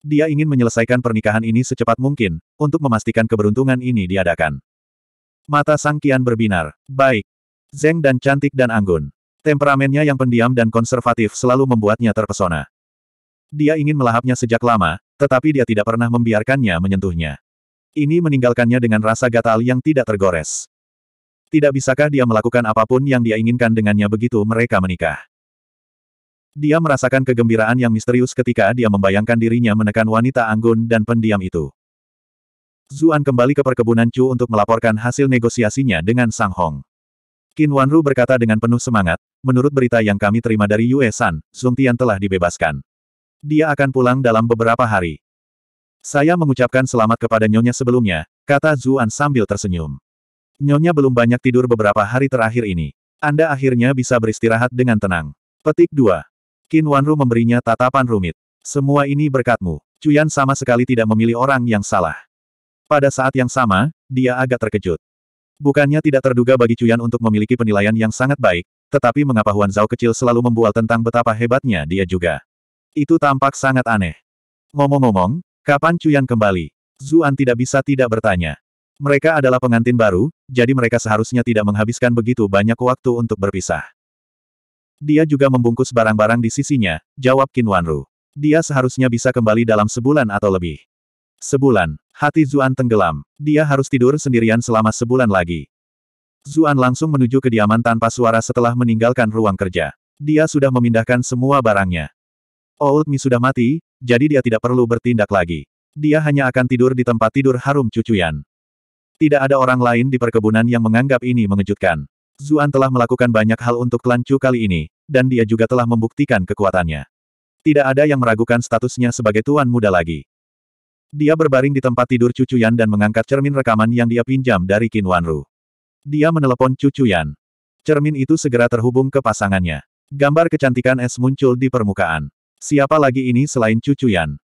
Speaker 1: Dia ingin menyelesaikan pernikahan ini secepat mungkin, untuk memastikan keberuntungan ini diadakan. Mata Sang Qian berbinar. Baik. Zeng dan cantik dan anggun. Temperamennya yang pendiam dan konservatif selalu membuatnya terpesona. Dia ingin melahapnya sejak lama, tetapi dia tidak pernah membiarkannya menyentuhnya. Ini meninggalkannya dengan rasa gatal yang tidak tergores. Tidak bisakah dia melakukan apa pun yang dia inginkan dengannya begitu mereka menikah? Dia merasakan kegembiraan yang misterius ketika dia membayangkan dirinya menekan wanita anggun dan pendiam itu. Zuan kembali ke perkebunan Chu untuk melaporkan hasil negosiasinya dengan Sang Hong. Qin Wanru berkata dengan penuh semangat, menurut berita yang kami terima dari Yue San, Sung Tian telah dibebaskan. Dia akan pulang dalam beberapa hari. Saya mengucapkan selamat kepada Nyonya sebelumnya, kata Zuan sambil tersenyum. Nyonya belum banyak tidur beberapa hari terakhir ini. Anda akhirnya bisa beristirahat dengan tenang. Petik 2. Qin Wanru memberinya tatapan rumit. Semua ini berkatmu. Cuyan sama sekali tidak memilih orang yang salah. Pada saat yang sama, dia agak terkejut. Bukannya tidak terduga bagi Cuyan untuk memiliki penilaian yang sangat baik, tetapi mengapa Huan Zhao kecil selalu membual tentang betapa hebatnya dia juga. Itu tampak sangat aneh. Ngomong-ngomong, kapan Cuyan kembali? Zuan tidak bisa tidak bertanya. Mereka adalah pengantin baru, jadi mereka seharusnya tidak menghabiskan begitu banyak waktu untuk berpisah. Dia juga membungkus barang-barang di sisinya, jawab Qin Wanru. Dia seharusnya bisa kembali dalam sebulan atau lebih. Sebulan. Hati Zuan tenggelam. Dia harus tidur sendirian selama sebulan lagi. Zuan langsung menuju kediaman tanpa suara setelah meninggalkan ruang kerja. Dia sudah memindahkan semua barangnya. Old Mi sudah mati, jadi dia tidak perlu bertindak lagi. Dia hanya akan tidur di tempat tidur harum cucuyan. Tidak ada orang lain di perkebunan yang menganggap ini mengejutkan. Zuan telah melakukan banyak hal untuk klan kali ini, dan dia juga telah membuktikan kekuatannya. Tidak ada yang meragukan statusnya sebagai tuan muda lagi. Dia berbaring di tempat tidur Cucuyan dan mengangkat cermin rekaman yang dia pinjam dari Qin Wanru. Dia menelepon Cucuyan. Cermin itu segera terhubung ke pasangannya. Gambar kecantikan es muncul di permukaan. Siapa lagi ini selain Cucuyan?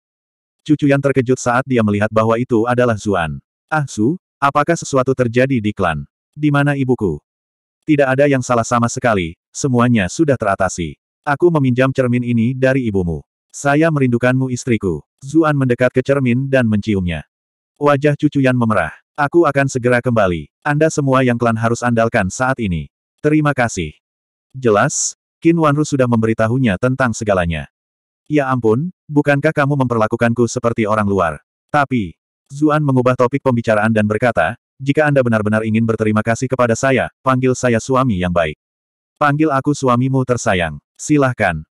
Speaker 1: Cucuyan terkejut saat dia melihat bahwa itu adalah Zuan. Ah Su, Apakah sesuatu terjadi di klan? Di mana ibuku? Tidak ada yang salah sama sekali, semuanya sudah teratasi. Aku meminjam cermin ini dari ibumu. Saya merindukanmu istriku. Zuan mendekat ke cermin dan menciumnya. Wajah Cucuyan memerah. Aku akan segera kembali. Anda semua yang klan harus andalkan saat ini. Terima kasih. Jelas, Qin Wanru sudah memberitahunya tentang segalanya. Ya ampun, bukankah kamu memperlakukanku seperti orang luar? Tapi, Zuan mengubah topik pembicaraan dan berkata, jika Anda benar-benar ingin berterima kasih kepada saya, panggil saya suami yang baik. Panggil aku suamimu tersayang. Silahkan.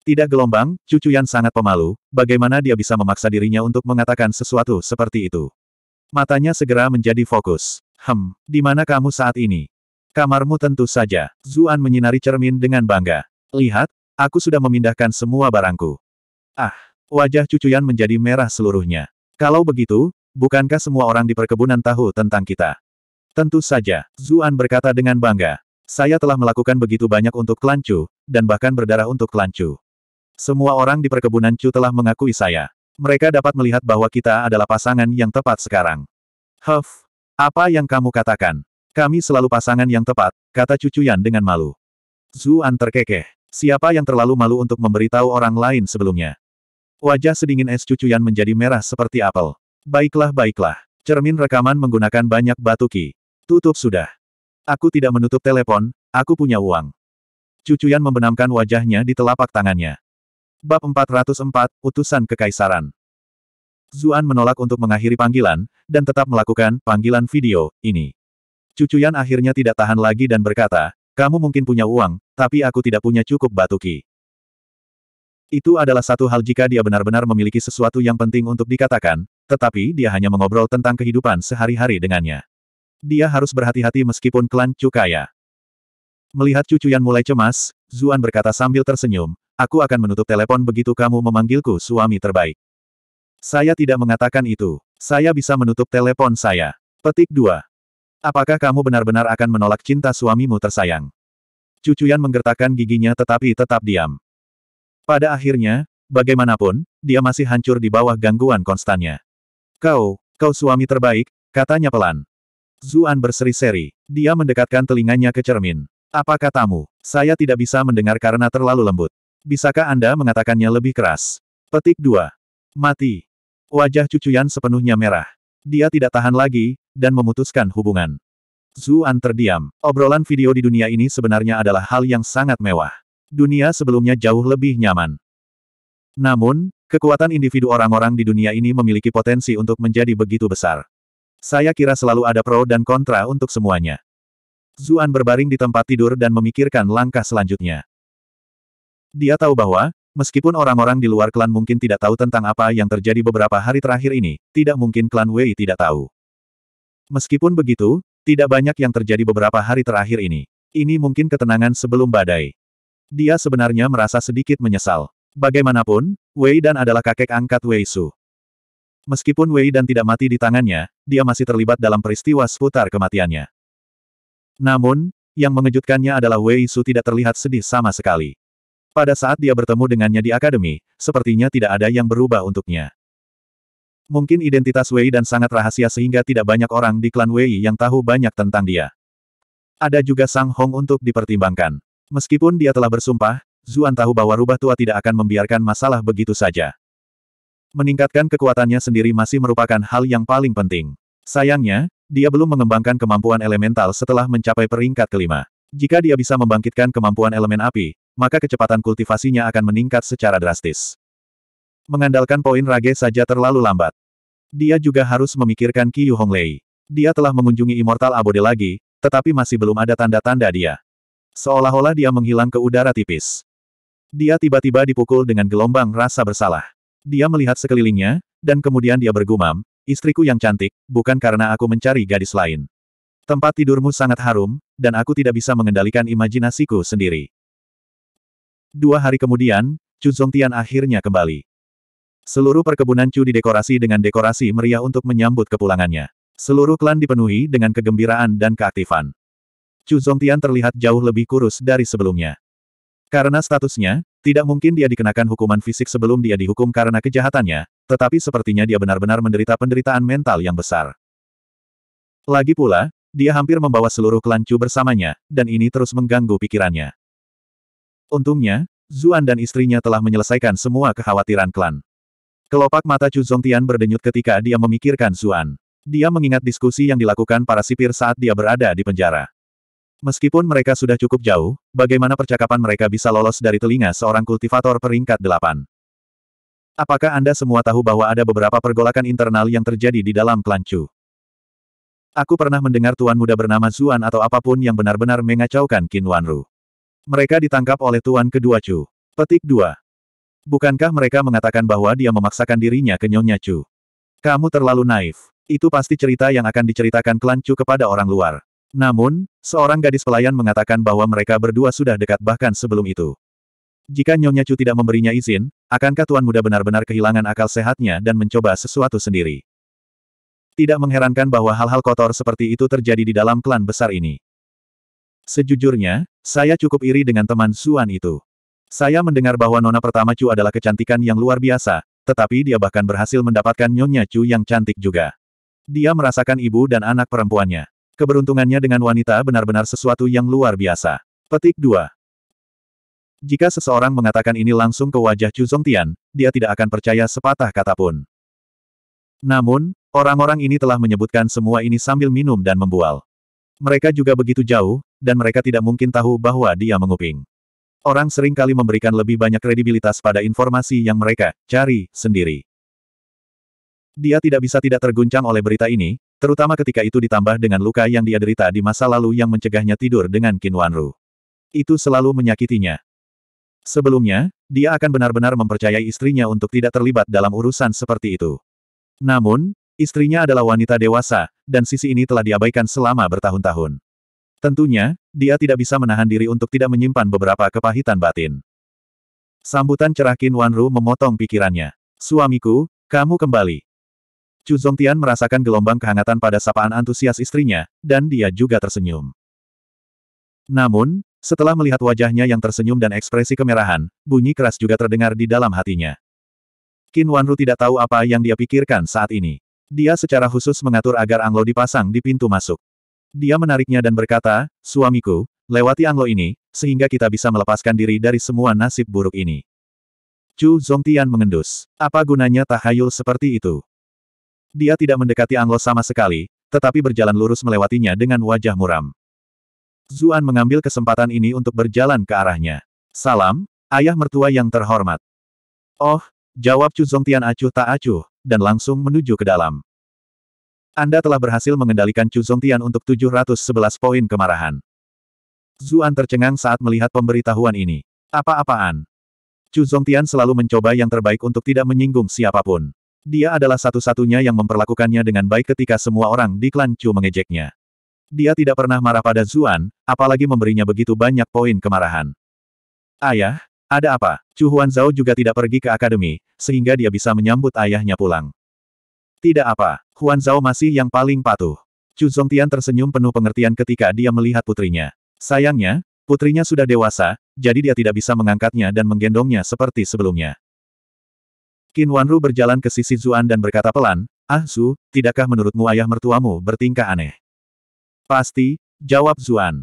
Speaker 1: Tidak gelombang, Cucuyan sangat pemalu, bagaimana dia bisa memaksa dirinya untuk mengatakan sesuatu seperti itu. Matanya segera menjadi fokus. Hem, di mana kamu saat ini? Kamarmu tentu saja. Zuan menyinari cermin dengan bangga. Lihat, aku sudah memindahkan semua barangku. Ah, wajah Cucuyan menjadi merah seluruhnya. Kalau begitu, bukankah semua orang di perkebunan tahu tentang kita? Tentu saja, Zuan berkata dengan bangga. Saya telah melakukan begitu banyak untuk klan Chu, dan bahkan berdarah untuk klan Chu. Semua orang di perkebunan Chu telah mengakui saya. Mereka dapat melihat bahwa kita adalah pasangan yang tepat sekarang. Huff, apa yang kamu katakan? Kami selalu pasangan yang tepat, kata Cucuyan dengan malu. Zuan terkekeh. Siapa yang terlalu malu untuk memberitahu orang lain sebelumnya? Wajah sedingin es Cucuyan menjadi merah seperti apel. Baiklah baiklah. Cermin rekaman menggunakan banyak batu ki. Tutup sudah. Aku tidak menutup telepon, aku punya uang. Cucuyan membenamkan wajahnya di telapak tangannya. Bab 404, Utusan Kekaisaran. Zuan menolak untuk mengakhiri panggilan, dan tetap melakukan panggilan video ini. Cucuyan akhirnya tidak tahan lagi dan berkata, kamu mungkin punya uang, tapi aku tidak punya cukup batu ki. Itu adalah satu hal jika dia benar-benar memiliki sesuatu yang penting untuk dikatakan, tetapi dia hanya mengobrol tentang kehidupan sehari-hari dengannya. Dia harus berhati-hati meskipun klan Cukaya. Melihat Cucuyan mulai cemas, Zuan berkata sambil tersenyum, Aku akan menutup telepon begitu kamu memanggilku suami terbaik. Saya tidak mengatakan itu. Saya bisa menutup telepon saya. Petik 2. Apakah kamu benar-benar akan menolak cinta suamimu tersayang? Cucuyan menggertakkan giginya tetapi tetap diam. Pada akhirnya, bagaimanapun, dia masih hancur di bawah gangguan konstannya. Kau, kau suami terbaik, katanya pelan. Zuan berseri-seri. Dia mendekatkan telinganya ke cermin. Apa katamu? Saya tidak bisa mendengar karena terlalu lembut. Bisakah Anda mengatakannya lebih keras? Petik 2. Mati. Wajah Cucuyan sepenuhnya merah. Dia tidak tahan lagi, dan memutuskan hubungan. Zuan terdiam. Obrolan video di dunia ini sebenarnya adalah hal yang sangat mewah. Dunia sebelumnya jauh lebih nyaman. Namun, kekuatan individu orang-orang di dunia ini memiliki potensi untuk menjadi begitu besar. Saya kira selalu ada pro dan kontra untuk semuanya. Zuan berbaring di tempat tidur dan memikirkan langkah selanjutnya. Dia tahu bahwa, meskipun orang-orang di luar klan mungkin tidak tahu tentang apa yang terjadi beberapa hari terakhir ini, tidak mungkin klan Wei tidak tahu. Meskipun begitu, tidak banyak yang terjadi beberapa hari terakhir ini. Ini mungkin ketenangan sebelum badai. Dia sebenarnya merasa sedikit menyesal. Bagaimanapun, Wei Dan adalah kakek angkat Wei Su. Meskipun Wei Dan tidak mati di tangannya, dia masih terlibat dalam peristiwa seputar kematiannya. Namun, yang mengejutkannya adalah Wei Su tidak terlihat sedih sama sekali. Pada saat dia bertemu dengannya di akademi, sepertinya tidak ada yang berubah untuknya. Mungkin identitas Wei dan sangat rahasia sehingga tidak banyak orang di klan Wei yang tahu banyak tentang dia. Ada juga Sang Hong untuk dipertimbangkan. Meskipun dia telah bersumpah, Zuan tahu bahwa rubah tua tidak akan membiarkan masalah begitu saja. Meningkatkan kekuatannya sendiri masih merupakan hal yang paling penting. Sayangnya, dia belum mengembangkan kemampuan elemental setelah mencapai peringkat kelima. Jika dia bisa membangkitkan kemampuan elemen api, maka kecepatan kultivasinya akan meningkat secara drastis. Mengandalkan poin rage saja terlalu lambat. Dia juga harus memikirkan Qiu Honglei. Dia telah mengunjungi Immortal Abode lagi, tetapi masih belum ada tanda-tanda dia. Seolah-olah dia menghilang ke udara tipis. Dia tiba-tiba dipukul dengan gelombang rasa bersalah. Dia melihat sekelilingnya, dan kemudian dia bergumam, istriku yang cantik, bukan karena aku mencari gadis lain. Tempat tidurmu sangat harum, dan aku tidak bisa mengendalikan imajinasiku sendiri. Dua hari kemudian, Chu Zongtian akhirnya kembali. Seluruh perkebunan Chu didekorasi dengan dekorasi meriah untuk menyambut kepulangannya. Seluruh klan dipenuhi dengan kegembiraan dan keaktifan. Chu Zongtian terlihat jauh lebih kurus dari sebelumnya. Karena statusnya, tidak mungkin dia dikenakan hukuman fisik sebelum dia dihukum karena kejahatannya, tetapi sepertinya dia benar-benar menderita penderitaan mental yang besar. Lagi pula, dia hampir membawa seluruh klan Chu bersamanya, dan ini terus mengganggu pikirannya. Untungnya, Zuan dan istrinya telah menyelesaikan semua kekhawatiran klan. Kelopak mata Chu Zongtian berdenyut ketika dia memikirkan Zuan. Dia mengingat diskusi yang dilakukan para sipir saat dia berada di penjara. Meskipun mereka sudah cukup jauh, bagaimana percakapan mereka bisa lolos dari telinga seorang kultivator peringkat delapan? Apakah Anda semua tahu bahwa ada beberapa pergolakan internal yang terjadi di dalam klan Chu? Aku pernah mendengar tuan muda bernama Zuan atau apa pun yang benar-benar mengacaukan Qin Wanru. Mereka ditangkap oleh tuan kedua Chu. Petik 2. Bukankah mereka mengatakan bahwa dia memaksakan dirinya ke Nyonya Chu? Kamu terlalu naif. Itu pasti cerita yang akan diceritakan klan Chu kepada orang luar. Namun, seorang gadis pelayan mengatakan bahwa mereka berdua sudah dekat bahkan sebelum itu. Jika Nyonya Chu tidak memberinya izin, akankah tuan muda benar-benar kehilangan akal sehatnya dan mencoba sesuatu sendiri? Tidak mengherankan bahwa hal-hal kotor seperti itu terjadi di dalam klan besar ini. Sejujurnya, saya cukup iri dengan teman Suan itu. Saya mendengar bahwa nona pertama Chu adalah kecantikan yang luar biasa, tetapi dia bahkan berhasil mendapatkan Nyonya Chu yang cantik juga. Dia merasakan ibu dan anak perempuannya. Keberuntungannya dengan wanita benar-benar sesuatu yang luar biasa. Petik 2. Jika seseorang mengatakan ini langsung ke wajah Chu Zongtian, dia tidak akan percaya sepatah kata pun. Namun, Orang-orang ini telah menyebutkan semua ini sambil minum dan membual. Mereka juga begitu jauh, dan mereka tidak mungkin tahu bahwa dia menguping. Orang sering kali memberikan lebih banyak kredibilitas pada informasi yang mereka cari sendiri. Dia tidak bisa tidak terguncang oleh berita ini, terutama ketika itu ditambah dengan luka yang dia derita di masa lalu yang mencegahnya tidur dengan Qin Wanru. Itu selalu menyakitinya. Sebelumnya, dia akan benar-benar mempercayai istrinya untuk tidak terlibat dalam urusan seperti itu. Namun, Istrinya adalah wanita dewasa, dan sisi ini telah diabaikan selama bertahun-tahun. Tentunya, dia tidak bisa menahan diri untuk tidak menyimpan beberapa kepahitan batin. Sambutan cerah Qin Wanru memotong pikirannya. Suamiku, kamu kembali. Chu Zongtian merasakan gelombang kehangatan pada sapaan antusias istrinya, dan dia juga tersenyum. Namun, setelah melihat wajahnya yang tersenyum dan ekspresi kemerahan, bunyi keras juga terdengar di dalam hatinya. Qin Wanru tidak tahu apa yang dia pikirkan saat ini. Dia secara khusus mengatur agar anglo dipasang di pintu masuk. Dia menariknya dan berkata, suamiku, lewati anglo ini, sehingga kita bisa melepaskan diri dari semua nasib buruk ini. Chu Zongtian mengendus. Apa gunanya tahayul seperti itu? Dia tidak mendekati anglo sama sekali, tetapi berjalan lurus melewatinya dengan wajah muram. Zuan mengambil kesempatan ini untuk berjalan ke arahnya. Salam, ayah mertua yang terhormat. Oh, jawab Chu Zongtian acuh tak acuh, dan langsung menuju ke dalam. Anda telah berhasil mengendalikan Chu Zongtian untuk 711 poin kemarahan. Zuan tercengang saat melihat pemberitahuan ini. Apa-apaan? Chu Zongtian selalu mencoba yang terbaik untuk tidak menyinggung siapa pun. Dia adalah satu-satunya yang memperlakukannya dengan baik ketika semua orang di klan Chu mengejeknya. Dia tidak pernah marah pada Zuan, apalagi memberinya begitu banyak poin kemarahan. Ayah, ada apa? Chu Huanzhao juga tidak pergi ke akademi, sehingga dia bisa menyambut ayahnya pulang. Tidak apa, Huanzhao masih yang paling patuh. Chu Zongtian tersenyum penuh pengertian ketika dia melihat putrinya. Sayangnya, putrinya sudah dewasa, jadi dia tidak bisa mengangkatnya dan menggendongnya seperti sebelumnya. Qin Wanru berjalan ke sisi Zuan dan berkata pelan, Ah Zu, tidakkah menurutmu ayah mertuamu bertingkah aneh? Pasti, jawab Zuan.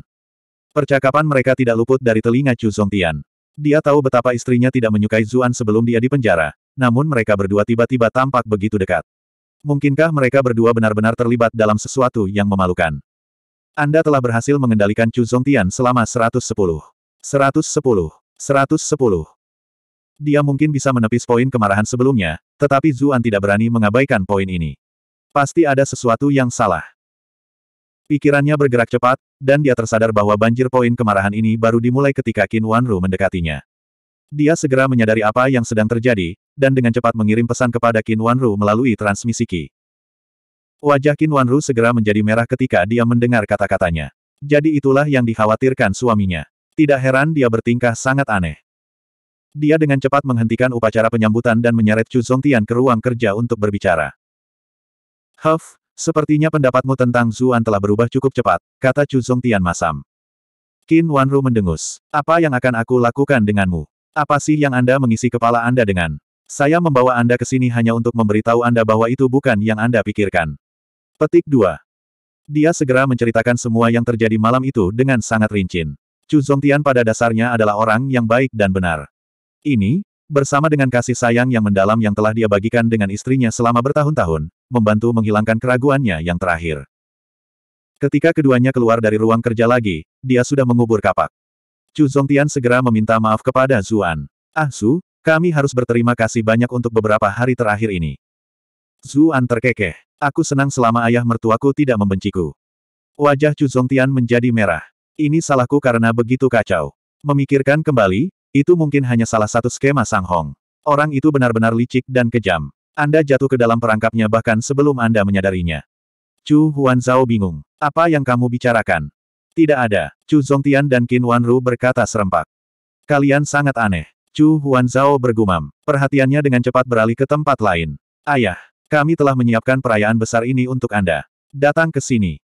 Speaker 1: Percakapan mereka tidak luput dari telinga Chu Zongtian. Dia tahu betapa istrinya tidak menyukai Zuan sebelum dia dipenjara, namun mereka berdua tiba-tiba tampak begitu dekat. Mungkinkah mereka berdua benar-benar terlibat dalam sesuatu yang memalukan? Anda telah berhasil mengendalikan Chu Zongtian selama 110. 110. 110. Dia mungkin bisa menepis poin kemarahan sebelumnya, tetapi Zuan tidak berani mengabaikan poin ini. Pasti ada sesuatu yang salah. Pikirannya bergerak cepat, dan dia tersadar bahwa banjir poin kemarahan ini baru dimulai ketika Qin Wanru mendekatinya. Dia segera menyadari apa yang sedang terjadi, dan dengan cepat mengirim pesan kepada Qin Wanru melalui transmisi Qi. Wajah Qin Wanru segera menjadi merah ketika dia mendengar kata-katanya. Jadi itulah yang dikhawatirkan suaminya. Tidak heran dia bertingkah sangat aneh. Dia dengan cepat menghentikan upacara penyambutan dan menyeret Chu Zongtian ke ruang kerja untuk berbicara. Huff, Sepertinya pendapatmu tentang Zuan telah berubah cukup cepat, kata Chu Zongtian masam. Qin Wanru mendengus. Apa yang akan aku lakukan denganmu? Apa sih yang Anda mengisi kepala Anda dengan? Saya membawa Anda ke sini hanya untuk memberitahu Anda bahwa itu bukan yang Anda pikirkan. Petik 2. Dia segera menceritakan semua yang terjadi malam itu dengan sangat rincin. Chu Zongtian pada dasarnya adalah orang yang baik dan benar. Ini, bersama dengan kasih sayang yang mendalam yang telah dia bagikan dengan istrinya selama bertahun-tahun, membantu menghilangkan keraguannya yang terakhir. Ketika keduanya keluar dari ruang kerja lagi, dia sudah mengubur kapak. Chu Zongtian segera meminta maaf kepada Zuan. Ah Su, kami harus berterima kasih banyak untuk beberapa hari terakhir ini. Zuan terkekeh. Aku senang selama ayah mertuaku tidak membenciku. Wajah Chu Zongtian menjadi merah. Ini salahku karena begitu kacau. Memikirkan kembali, itu mungkin hanya salah satu skema Sang Hong. Orang itu benar-benar licik dan kejam. Anda jatuh ke dalam perangkapnya bahkan sebelum Anda menyadarinya. Chu Huanzhao bingung. Apa yang kamu bicarakan? Tidak ada. Chu Zongtian dan Qin Wanru berkata serempak. Kalian sangat aneh. Chu Huanzhao bergumam. Perhatiannya dengan cepat beralih ke tempat lain. Ayah, kami telah menyiapkan perayaan besar ini untuk Anda. Datang ke sini.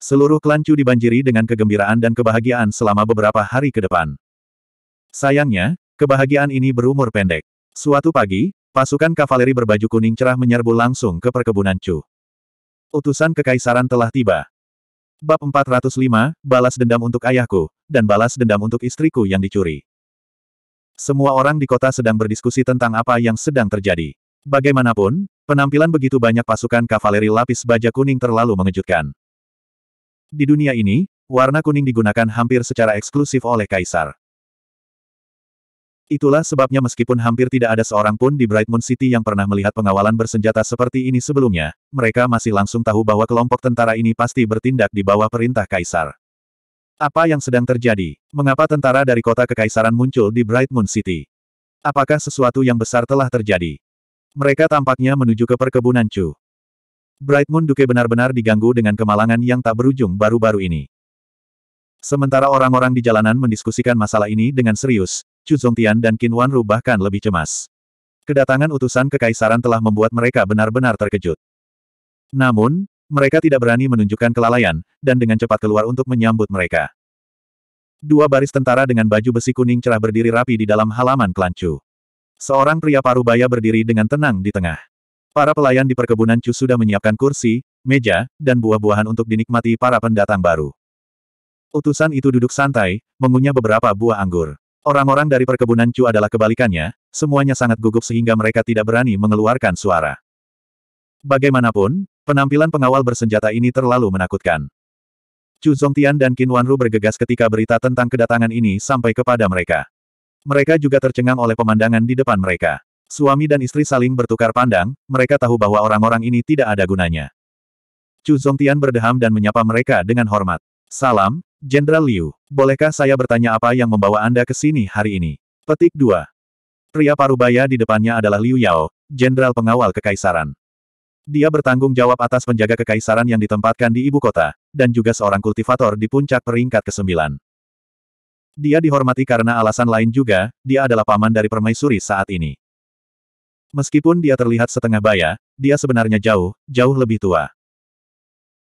Speaker 1: Seluruh klan Chu dibanjiri dengan kegembiraan dan kebahagiaan selama beberapa hari ke depan. Sayangnya, kebahagiaan ini berumur pendek. Suatu pagi, pasukan kavaleri berbaju kuning cerah menyerbu langsung ke perkebunan Chu. Utusan kekaisaran telah tiba. Bab 405, balas dendam untuk ayahku, dan balas dendam untuk istriku yang dicuri. Semua orang di kota sedang berdiskusi tentang apa yang sedang terjadi. Bagaimanapun, penampilan begitu banyak pasukan kavaleri lapis baja kuning terlalu mengejutkan. Di dunia ini, warna kuning digunakan hampir secara eksklusif oleh kaisar. Itulah sebabnya meskipun hampir tidak ada seorang pun di Bright Moon City yang pernah melihat pengawalan bersenjata seperti ini sebelumnya, mereka masih langsung tahu bahwa kelompok tentara ini pasti bertindak di bawah perintah kaisar. Apa yang sedang terjadi? Mengapa tentara dari kota kekaisaran muncul di Bright Moon City? Apakah sesuatu yang besar telah terjadi? Mereka tampaknya menuju ke perkebunan Chu. Bright Moon Duke benar-benar diganggu dengan kemalangan yang tak berujung baru-baru ini. Sementara orang-orang di jalanan mendiskusikan masalah ini dengan serius, Chu Zongtian dan Qin Wanru bahkan lebih cemas. Kedatangan utusan kekaisaran telah membuat mereka benar-benar terkejut. Namun, mereka tidak berani menunjukkan kelalaian, dan dengan cepat keluar untuk menyambut mereka. Dua baris tentara dengan baju besi kuning cerah berdiri rapi di dalam halaman klan Chu. Seorang pria parubaya berdiri dengan tenang di tengah. Para pelayan di perkebunan Chu sudah menyiapkan kursi, meja, dan buah-buahan untuk dinikmati para pendatang baru. Utusan itu duduk santai, mengunyah beberapa buah anggur. Orang-orang dari perkebunan Chu adalah kebalikannya, semuanya sangat gugup sehingga mereka tidak berani mengeluarkan suara. Bagaimanapun, penampilan pengawal bersenjata ini terlalu menakutkan. Chu Zongtian dan Qin Wanru bergegas ketika berita tentang kedatangan ini sampai kepada mereka. Mereka juga tercengang oleh pemandangan di depan mereka. Suami dan istri saling bertukar pandang, mereka tahu bahwa orang-orang ini tidak ada gunanya. Chu Zongtian berdeham dan menyapa mereka dengan hormat. Salam, Jenderal Liu. Bolehkah saya bertanya apa yang membawa Anda ke sini hari ini? Petik 2. Pria parubaya di depannya adalah Liu Yao, Jenderal Pengawal Kekaisaran. Dia bertanggung jawab atas penjaga kekaisaran yang ditempatkan di ibu kota, dan juga seorang kultivator di puncak peringkat ke-9. Dia dihormati karena alasan lain juga, dia adalah paman dari permaisuri saat ini. Meskipun dia terlihat setengah baya, dia sebenarnya jauh, jauh lebih tua.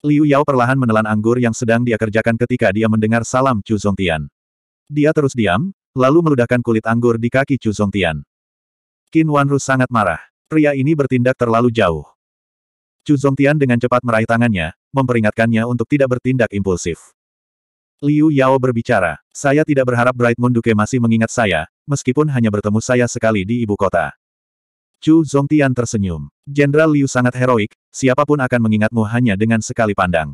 Speaker 1: Liu Yao perlahan menelan anggur yang sedang dia kerjakan ketika dia mendengar salam Chu Zongtian. Dia terus diam, lalu meludahkan kulit anggur di kaki Chu Zongtian. Qin Wanru sangat marah. Pria ini bertindak terlalu jauh. Chu Zongtian dengan cepat meraih tangannya, memperingatkannya untuk tidak bertindak impulsif. Liu Yao berbicara, saya tidak berharap Bright Moon Duke masih mengingat saya, meskipun hanya bertemu saya sekali di ibu kota. Chu Zongtian tersenyum. Jenderal Liu sangat heroik, siapa pun akan mengingatmu hanya dengan sekali pandang.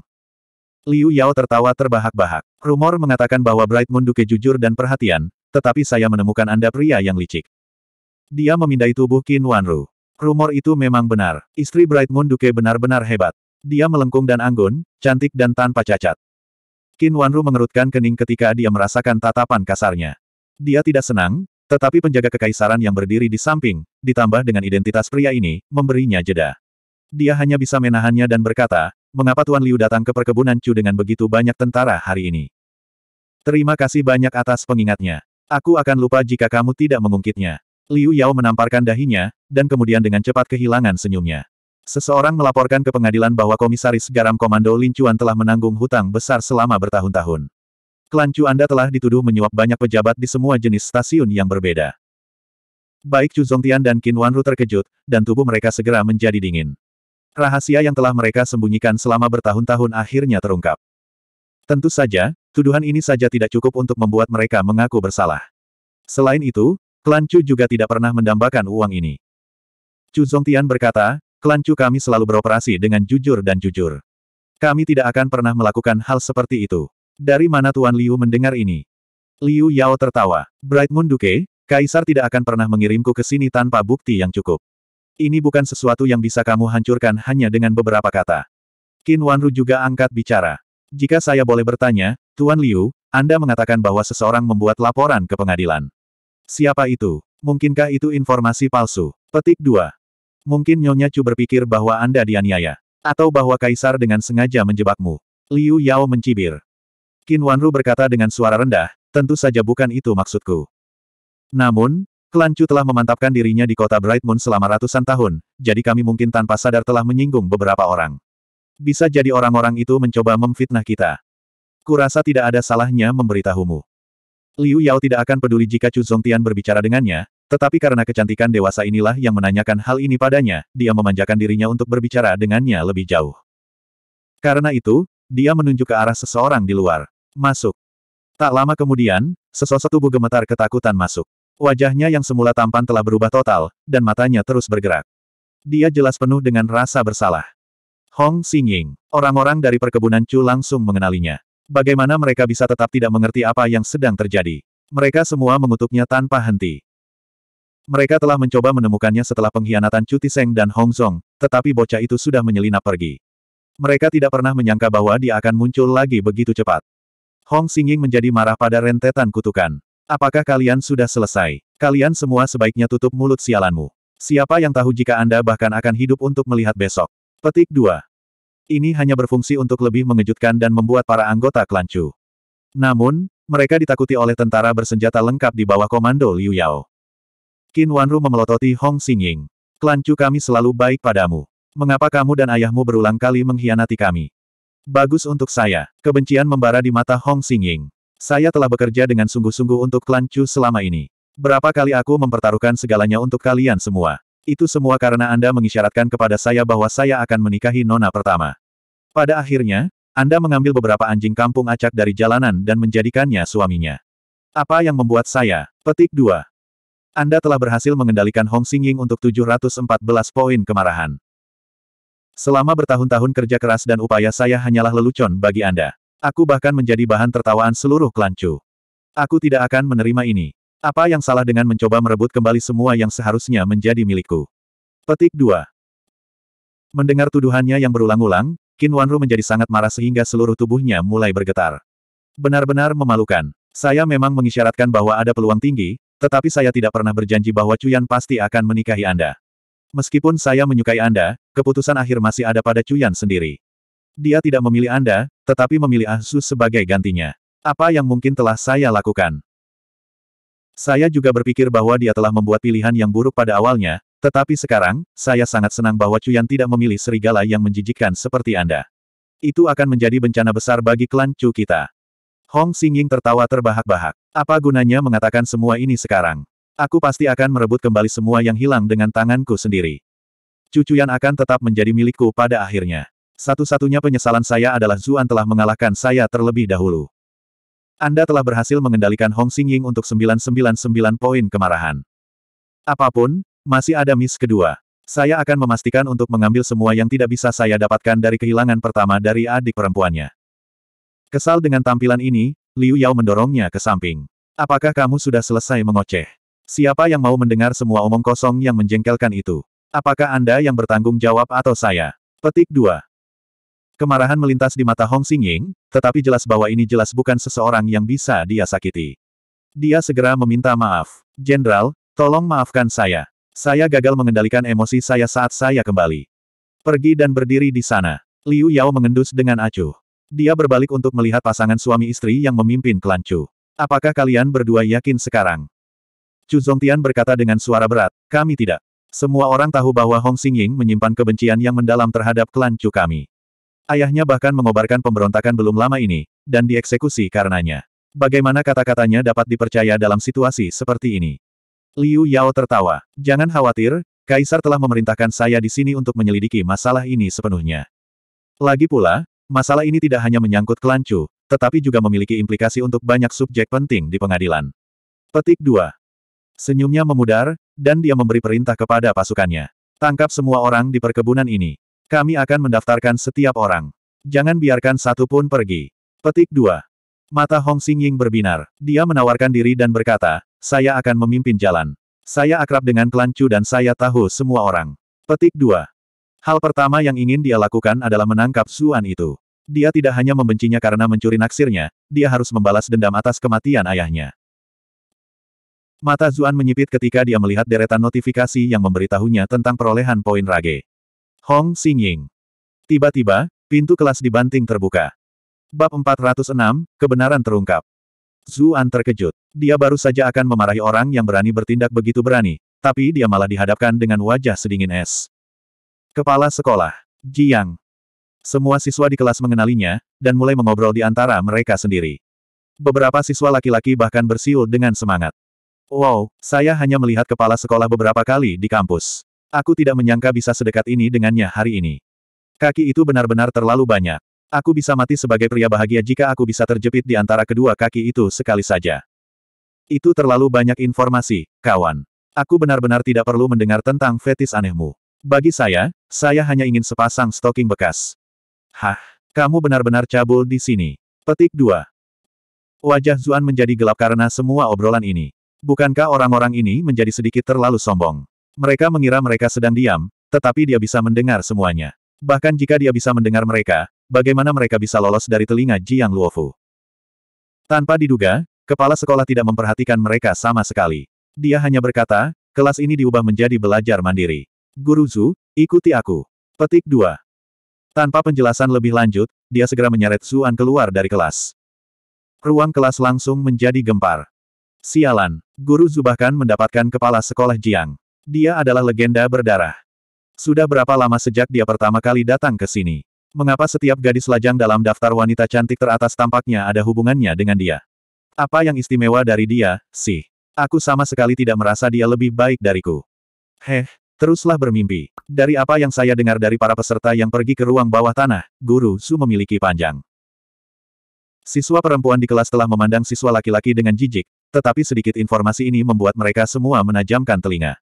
Speaker 1: Liu Yao tertawa terbahak-bahak. Rumor mengatakan bahwa Bright Moon Duke jujur dan perhatian, tetapi saya menemukan Anda pria yang licik. Dia memindai tubuh Qin Wanru. Rumor itu memang benar. Istri Bright Moon Duke benar-benar hebat. Dia melengkung dan anggun, cantik dan tanpa cacat. Qin Wanru mengerutkan kening ketika dia merasakan tatapan kasarnya. Dia tidak senang, tetapi penjaga kekaisaran yang berdiri di samping, ditambah dengan identitas pria ini, memberinya jeda. Dia hanya bisa menahannya dan berkata, mengapa Tuan Liu datang ke perkebunan Chu dengan begitu banyak tentara hari ini? Terima kasih banyak atas pengingatnya. Aku akan lupa jika kamu tidak mengungkitnya. Liu Yao menamparkan dahinya, dan kemudian dengan cepat kehilangan senyumnya. Seseorang melaporkan ke pengadilan bahwa Komisaris Garam Komando Lin Chuan telah menanggung hutang besar selama bertahun-tahun. Klan Chu Anda telah dituduh menyuap banyak pejabat di semua jenis stasiun yang berbeda. Baik Chu Zongtian dan Qin Wanru terkejut, dan tubuh mereka segera menjadi dingin. Rahasia yang telah mereka sembunyikan selama bertahun-tahun akhirnya terungkap. Tentu saja, tuduhan ini saja tidak cukup untuk membuat mereka mengaku bersalah. Selain itu, klan Chu juga tidak pernah mendambakan uang ini. Chu Zongtian berkata, klan Chu kami selalu beroperasi dengan jujur dan jujur. Kami tidak akan pernah melakukan hal seperti itu. Dari mana Tuan Liu mendengar ini? Liu Yao tertawa. Bright Moon Duke, Kaisar tidak akan pernah mengirimku ke sini tanpa bukti yang cukup. Ini bukan sesuatu yang bisa kamu hancurkan hanya dengan beberapa kata. Qin Wanru juga angkat bicara. Jika saya boleh bertanya, Tuan Liu, Anda mengatakan bahwa seseorang membuat laporan ke pengadilan. Siapa itu? Mungkinkah itu informasi palsu? Petik 2. Mungkin Nyonya Chu berpikir bahwa Anda dianiaya. Atau bahwa Kaisar dengan sengaja menjebakmu. Liu Yao mencibir. Qin Wanru berkata dengan suara rendah, tentu saja bukan itu maksudku. Namun, klan Chu telah memantapkan dirinya di kota Brightmoon selama ratusan tahun, jadi kami mungkin tanpa sadar telah menyinggung beberapa orang. Bisa jadi orang-orang itu mencoba memfitnah kita. Kurasa tidak ada salahnya memberitahumu. Liu Yao tidak akan peduli jika Chu Zongtian berbicara dengannya, tetapi karena kecantikan dewasa inilah yang menanyakan hal ini padanya, dia memanjakan dirinya untuk berbicara dengannya lebih jauh. Karena itu, dia menunjuk ke arah seseorang di luar. Masuk. Tak lama kemudian, sesosok tubuh gemetar ketakutan masuk. Wajahnya yang semula tampan telah berubah total, dan matanya terus bergerak. Dia jelas penuh dengan rasa bersalah. Hong Xingying. Orang-orang dari perkebunan Chu langsung mengenalinya. Bagaimana mereka bisa tetap tidak mengerti apa yang sedang terjadi? Mereka semua mengutuknya tanpa henti. Mereka telah mencoba menemukannya setelah pengkhianatan Chu Tiseng dan Hong Zong, tetapi bocah itu sudah menyelinap pergi. Mereka tidak pernah menyangka bahwa dia akan muncul lagi begitu cepat. Hong Xingying menjadi marah pada rentetan kutukan. Apakah kalian sudah selesai? Kalian semua sebaiknya tutup mulut sialanmu. Siapa yang tahu jika Anda bahkan akan hidup untuk melihat besok? Petik 2. Ini hanya berfungsi untuk lebih mengejutkan dan membuat para anggota klan Chu. Namun, mereka ditakuti oleh tentara bersenjata lengkap di bawah komando Liu Yao. Qin Wanru memelototi Hong Xingying. Klancu kami selalu baik padamu. Mengapa kamu dan ayahmu berulang kali mengkhianati kami? Bagus untuk saya. Kebencian membara di mata Hong Xingying. Saya telah bekerja dengan sungguh-sungguh untuk klan Chu selama ini. Berapa kali aku mempertaruhkan segalanya untuk kalian semua. Itu semua karena Anda mengisyaratkan kepada saya bahwa saya akan menikahi nona pertama. Pada akhirnya, Anda mengambil beberapa anjing kampung acak dari jalanan dan menjadikannya suaminya. Apa yang membuat saya? Petik 2. Anda telah berhasil mengendalikan Hong Xingying untuk 714 poin kemarahan. Selama bertahun-tahun kerja keras dan upaya saya hanyalah lelucon bagi Anda. Aku bahkan menjadi bahan tertawaan seluruh klan. Aku tidak akan menerima ini. Apa yang salah dengan mencoba merebut kembali semua yang seharusnya menjadi milikku? Petik 2. Mendengar tuduhannya yang berulang-ulang, Qin Wanru menjadi sangat marah sehingga seluruh tubuhnya mulai bergetar. Benar-benar memalukan. Saya memang mengisyaratkan bahwa ada peluang tinggi, tetapi saya tidak pernah berjanji bahwa Cuyan pasti akan menikahi Anda. Meskipun saya menyukai Anda, keputusan akhir masih ada pada Cuyan sendiri. Dia tidak memilih Anda, tetapi memilih Asus sebagai gantinya. Apa yang mungkin telah saya lakukan? Saya juga berpikir bahwa dia telah membuat pilihan yang buruk pada awalnya, tetapi sekarang, saya sangat senang bahwa Cuyan tidak memilih serigala yang menjijikkan seperti Anda. Itu akan menjadi bencana besar bagi klan Chu kita. Hong Xingying tertawa terbahak-bahak. Apa gunanya mengatakan semua ini sekarang? Aku pasti akan merebut kembali semua yang hilang dengan tanganku sendiri. Cucuyan akan tetap menjadi milikku pada akhirnya. Satu-satunya penyesalan saya adalah Zuan telah mengalahkan saya terlebih dahulu. Anda telah berhasil mengendalikan Hong Xingying untuk 999 poin kemarahan. Apa pun, masih ada miss kedua. Saya akan memastikan untuk mengambil semua yang tidak bisa saya dapatkan dari kehilangan pertama dari adik perempuannya. Kesal dengan tampilan ini, Liu Yao mendorongnya ke samping. Apakah kamu sudah selesai mengoceh? Siapa yang mau mendengar semua omong kosong yang menjengkelkan itu? Apakah Anda yang bertanggung jawab atau saya? Petik 2. Kemarahan melintas di mata Hong Xingying, tetapi jelas bahwa ini jelas bukan seseorang yang bisa dia sakiti. Dia segera meminta maaf. Jenderal, tolong maafkan saya. Saya gagal mengendalikan emosi saya saat saya kembali. Pergi dan berdiri di sana. Liu Yao mengendus dengan acuh. Dia berbalik untuk melihat pasangan suami istri yang memimpin klan Chu. Apakah kalian berdua yakin sekarang? Chu Zongtian berkata dengan suara berat, kami tidak. Semua orang tahu bahwa Hong Xingying menyimpan kebencian yang mendalam terhadap klan Chu kami. Ayahnya bahkan mengobarkan pemberontakan belum lama ini, dan dieksekusi karenanya. Bagaimana kata-katanya dapat dipercaya dalam situasi seperti ini? Liu Yao tertawa. Jangan khawatir, Kaisar telah memerintahkan saya di sini untuk menyelidiki masalah ini sepenuhnya. Lagi pula, masalah ini tidak hanya menyangkut kelancu, tetapi juga memiliki implikasi untuk banyak subjek penting di pengadilan. Petik 2. Senyumnya memudar, dan dia memberi perintah kepada pasukannya. Tangkap semua orang di perkebunan ini. Kami akan mendaftarkan setiap orang. Jangan biarkan satu pun pergi. Petik 2. Mata Hong Xingying berbinar. Dia menawarkan diri dan berkata, saya akan memimpin jalan. Saya akrab dengan kelancu dan saya tahu semua orang. Petik 2. Hal pertama yang ingin dia lakukan adalah menangkap Zuan itu. Dia tidak hanya membencinya karena mencuri naksirnya, dia harus membalas dendam atas kematian ayahnya. Mata Zuan menyipit ketika dia melihat deretan notifikasi yang memberitahunya tentang perolehan poin Rage. Hong Xingying. Tiba-tiba, pintu kelas dibanting terbuka. Bab 406, kebenaran terungkap. Zuan terkejut. Dia baru saja akan memarahi orang yang berani bertindak begitu berani, tapi dia malah dihadapkan dengan wajah sedingin es. Kepala sekolah, Jiang. Semua siswa di kelas mengenalinya, dan mulai mengobrol di antara mereka sendiri. Beberapa siswa laki-laki bahkan bersiul dengan semangat. Wow, saya hanya melihat kepala sekolah beberapa kali di kampus. Aku tidak menyangka bisa sedekat ini dengannya hari ini. Kaki itu benar-benar terlalu banyak. Aku bisa mati sebagai pria bahagia jika aku bisa terjepit di antara kedua kaki itu sekali saja. Itu terlalu banyak informasi, kawan. Aku benar-benar tidak perlu mendengar tentang fetis anehmu. Bagi saya, saya hanya ingin sepasang stocking bekas. Hah, kamu benar-benar cabul di sini. Petik 2. Wajah Zuan menjadi gelap karena semua obrolan ini. Bukankah orang-orang ini menjadi sedikit terlalu sombong? Mereka mengira mereka sedang diam, tetapi dia bisa mendengar semuanya. Bahkan jika dia bisa mendengar mereka, bagaimana mereka bisa lolos dari telinga Jiang Luofu. Tanpa diduga, kepala sekolah tidak memperhatikan mereka sama sekali. Dia hanya berkata, kelas ini diubah menjadi belajar mandiri. Guru Zu, ikuti aku. Petik 2. Tanpa penjelasan lebih lanjut, dia segera menyeret Zuan keluar dari kelas. Ruang kelas langsung menjadi gempar. Sialan, Guru Zu bahkan mendapatkan kepala sekolah Jiang. Dia adalah legenda berdarah. Sudah berapa lama sejak dia pertama kali datang ke sini? Mengapa setiap gadis lajang dalam daftar wanita cantik teratas tampaknya ada hubungannya dengan dia? Apa yang istimewa dari dia, sih? Aku sama sekali tidak merasa dia lebih baik dariku. Heh, teruslah bermimpi. Dari apa yang saya dengar dari para peserta yang pergi ke ruang bawah tanah, Guru Su memiliki panjang. Siswa perempuan di kelas telah memandang siswa laki-laki dengan jijik, tetapi sedikit informasi ini membuat mereka semua menajamkan telinga.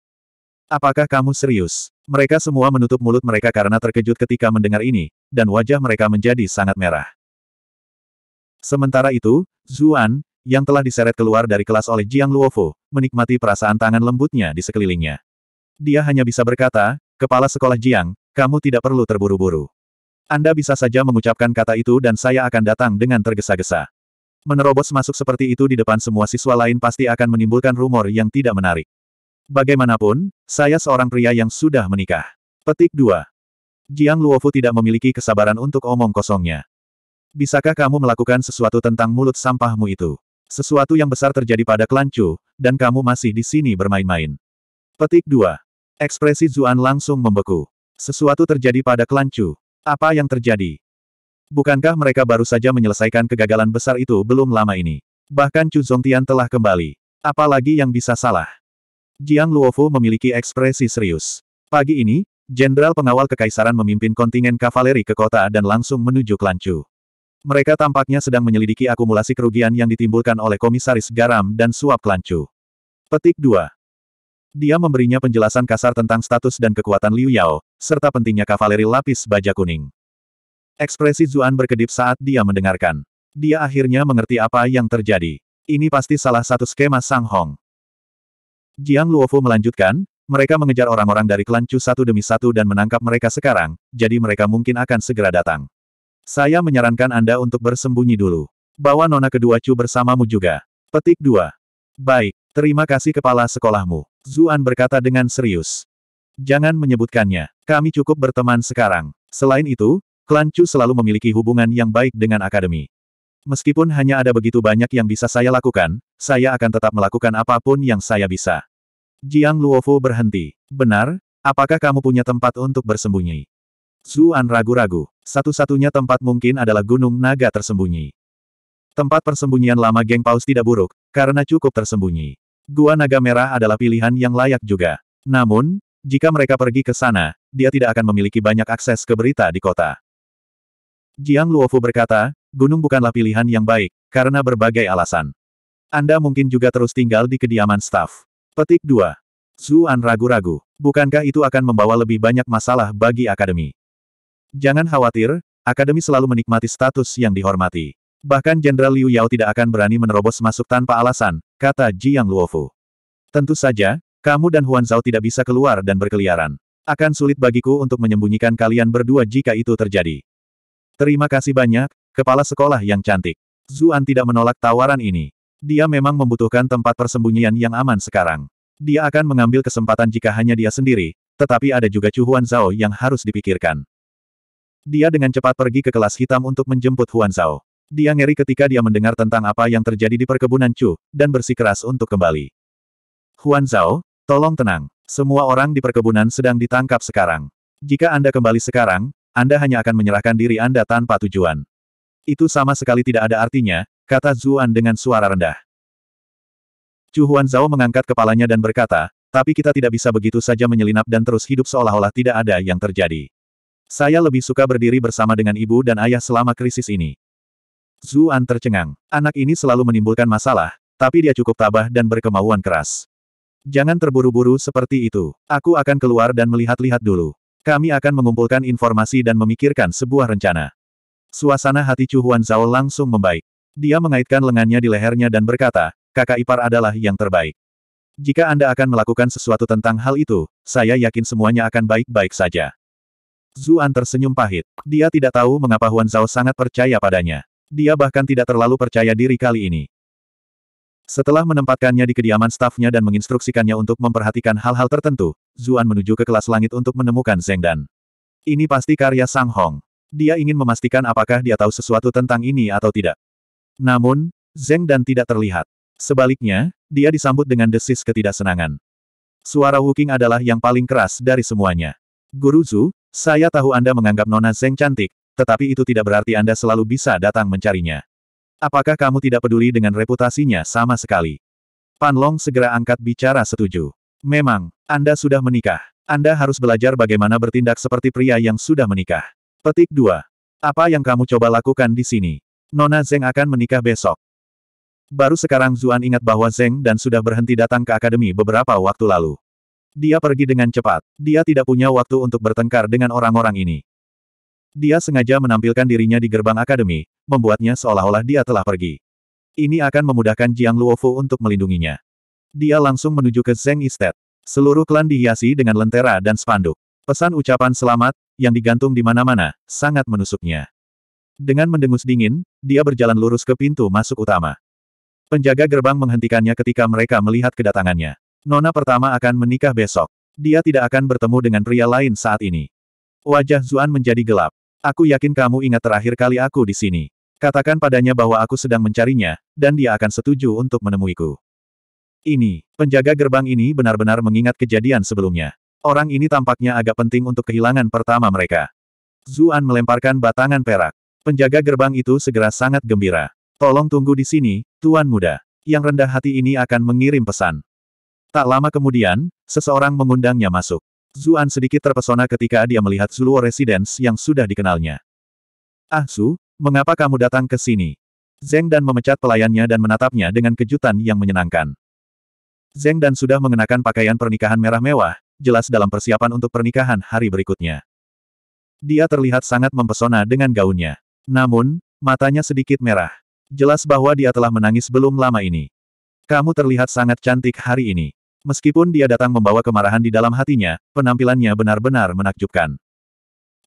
Speaker 1: Apakah kamu serius? Mereka semua menutup mulut mereka karena terkejut ketika mendengar ini, dan wajah mereka menjadi sangat merah. Sementara itu, Zuan, yang telah diseret keluar dari kelas oleh Jiang Luofo, menikmati perasaan tangan lembutnya di sekelilingnya. Dia hanya bisa berkata, Kepala Sekolah Jiang, kamu tidak perlu terburu-buru. Anda bisa saja mengucapkan kata itu dan saya akan datang dengan tergesa-gesa. Menerobos masuk seperti itu di depan semua siswa lain pasti akan menimbulkan rumor yang tidak menarik. Bagaimanapun, saya seorang pria yang sudah menikah. Petik 2. Jiang Luofu tidak memiliki kesabaran untuk omong kosongnya. Bisakah kamu melakukan sesuatu tentang mulut sampahmu itu? Sesuatu yang besar terjadi pada Klancu, dan kamu masih di sini bermain-main. Petik 2. Ekspresi Zuan langsung membeku. Sesuatu terjadi pada Klancu. Apa yang terjadi? Bukankah mereka baru saja menyelesaikan kegagalan besar itu belum lama ini? Bahkan Chu Zongtian telah kembali. Apalagi yang bisa salah? Jiang Luofu memiliki ekspresi serius. Pagi ini, Jenderal Pengawal Kekaisaran memimpin kontingen kavaleri ke kota dan langsung menuju Klancu. Mereka tampaknya sedang menyelidiki akumulasi kerugian yang ditimbulkan oleh Komisaris Garam dan Suap Klancu. Petik 2. Dia memberinya penjelasan kasar tentang status dan kekuatan Liu Yao, serta pentingnya kavaleri lapis baja kuning. Ekspresi Zuan berkedip saat dia mendengarkan. Dia akhirnya mengerti apa yang terjadi. Ini pasti salah satu skema Sang Hong. Jiang Luofu melanjutkan, mereka mengejar orang-orang dari klan Chu satu demi satu dan menangkap mereka sekarang, jadi mereka mungkin akan segera datang. Saya menyarankan Anda untuk bersembunyi dulu. Bawa nona kedua Chu bersamamu juga. Petik 2. Baik, terima kasih kepala sekolahmu. Zuan berkata dengan serius. Jangan menyebutkannya. Kami cukup berteman sekarang. Selain itu, klan Chu selalu memiliki hubungan yang baik dengan akademi. Meskipun hanya ada begitu banyak yang bisa saya lakukan, saya akan tetap melakukan apa pun yang saya bisa. Jiang Luofu berhenti. Benar, apakah kamu punya tempat untuk bersembunyi? Zuan ragu-ragu. Satu-satunya tempat mungkin adalah Gunung Naga tersembunyi. Tempat persembunyian lama geng paus tidak buruk, karena cukup tersembunyi. Gua Naga Merah adalah pilihan yang layak juga. Namun, jika mereka pergi ke sana, dia tidak akan memiliki banyak akses ke berita di kota. Jiang Luofu berkata, gunung bukanlah pilihan yang baik, karena berbagai alasan. Anda mungkin juga terus tinggal di kediaman staf. Petik 2. Zuan ragu-ragu. Bukankah itu akan membawa lebih banyak masalah bagi akademi? Jangan khawatir, akademi selalu menikmati status yang dihormati. Bahkan Jenderal Liu Yao tidak akan berani menerobos masuk tanpa alasan, kata Jiang Luofu. Tentu saja, kamu dan Huan Zhao tidak bisa keluar dan berkeliaran. Akan sulit bagiku untuk menyembunyikan kalian berdua jika itu terjadi. Terima kasih banyak, kepala sekolah yang cantik. Zuan tidak menolak tawaran ini. Dia memang membutuhkan tempat persembunyian yang aman sekarang. Dia akan mengambil kesempatan jika hanya dia sendiri, tetapi ada juga Chu Huan Zhao yang harus dipikirkan. Dia dengan cepat pergi ke kelas hitam untuk menjemput Huan Zhao. Dia ngeri ketika dia mendengar tentang apa yang terjadi di perkebunan Chu, dan bersikeras untuk kembali. Huan Zhao, tolong tenang. Semua orang di perkebunan sedang ditangkap sekarang. Jika Anda kembali sekarang, Anda hanya akan menyerahkan diri Anda tanpa tujuan. Itu sama sekali tidak ada artinya, kata Zuan dengan suara rendah. Chu Huan Zhao mengangkat kepalanya dan berkata, tapi kita tidak bisa begitu saja menyelinap dan terus hidup seolah-olah tidak ada yang terjadi. Saya lebih suka berdiri bersama dengan ibu dan ayah selama krisis ini. Zuan tercengang. Anak ini selalu menimbulkan masalah, tapi dia cukup tabah dan berkemauan keras. Jangan terburu-buru seperti itu. Aku akan keluar dan melihat-lihat dulu. Kami akan mengumpulkan informasi dan memikirkan sebuah rencana. Suasana hati Chu Huan Zhao langsung membaik. Dia mengaitkan lengannya di lehernya dan berkata, kakak ipar adalah yang terbaik. Jika Anda akan melakukan sesuatu tentang hal itu, saya yakin semuanya akan baik-baik saja. Zuan tersenyum pahit. Dia tidak tahu mengapa Huan Zhao sangat percaya padanya. Dia bahkan tidak terlalu percaya diri kali ini. Setelah menempatkannya di kediaman stafnya dan menginstruksikannya untuk memperhatikan hal-hal tertentu, Zuan menuju ke kelas langit untuk menemukan Zeng Dan. Ini pasti karya Sang Hong. Dia ingin memastikan apakah dia tahu sesuatu tentang ini atau tidak. Namun, Zeng Dan tidak terlihat. Sebaliknya, dia disambut dengan desis ketidaksenangan. Suara Wu Qing adalah yang paling keras dari semuanya. Guru Zhu, saya tahu Anda menganggap Nona Zeng cantik, tetapi itu tidak berarti Anda selalu bisa datang mencarinya. Apakah kamu tidak peduli dengan reputasinya sama sekali? Pan Long segera angkat bicara setuju. Memang, Anda sudah menikah. Anda harus belajar bagaimana bertindak seperti pria yang sudah menikah. Petik 2. Apa yang kamu coba lakukan di sini? Nona Zeng akan menikah besok. Baru sekarang Zuan ingat bahwa Zeng dan sudah berhenti datang ke akademi beberapa waktu lalu. Dia pergi dengan cepat. Dia tidak punya waktu untuk bertengkar dengan orang-orang ini. Dia sengaja menampilkan dirinya di gerbang akademi, membuatnya seolah-olah dia telah pergi. Ini akan memudahkan Jiang Luofu untuk melindunginya. Dia langsung menuju ke Zeng Estate. Seluruh klan dihiasi dengan lentera dan spanduk. Pesan ucapan selamat, yang digantung di mana-mana, sangat menusuknya. Dengan mendengus dingin, dia berjalan lurus ke pintu masuk utama. Penjaga gerbang menghentikannya ketika mereka melihat kedatangannya. Nona pertama akan menikah besok. Dia tidak akan bertemu dengan pria lain saat ini. Wajah Zuan menjadi gelap. Aku yakin kamu ingat terakhir kali aku di sini. Katakan padanya bahwa aku sedang mencarinya, dan dia akan setuju untuk menemuiku. Ini, penjaga gerbang ini benar-benar mengingat kejadian sebelumnya. Orang ini tampaknya agak penting untuk kehilangan pertama mereka. Zuan melemparkan batangan perak. Penjaga gerbang itu segera sangat gembira. Tolong tunggu di sini, Tuan Muda. Yang rendah hati ini akan mengirim pesan. Tak lama kemudian, seseorang mengundangnya masuk. Zuan sedikit terpesona ketika dia melihat Zuluo Residence yang sudah dikenalnya. Ah Su, mengapa kamu datang ke sini? Zeng Dan memecat pelayannya dan menatapnya dengan kejutan yang menyenangkan. Zeng Dan sudah mengenakan pakaian pernikahan merah mewah, jelas dalam persiapan untuk pernikahan hari berikutnya. Dia terlihat sangat mempesona dengan gaunnya. Namun, matanya sedikit merah. Jelas bahwa dia telah menangis belum lama ini. Kamu terlihat sangat cantik hari ini. Meskipun dia datang membawa kemarahan di dalam hatinya, penampilannya benar-benar menakjubkan.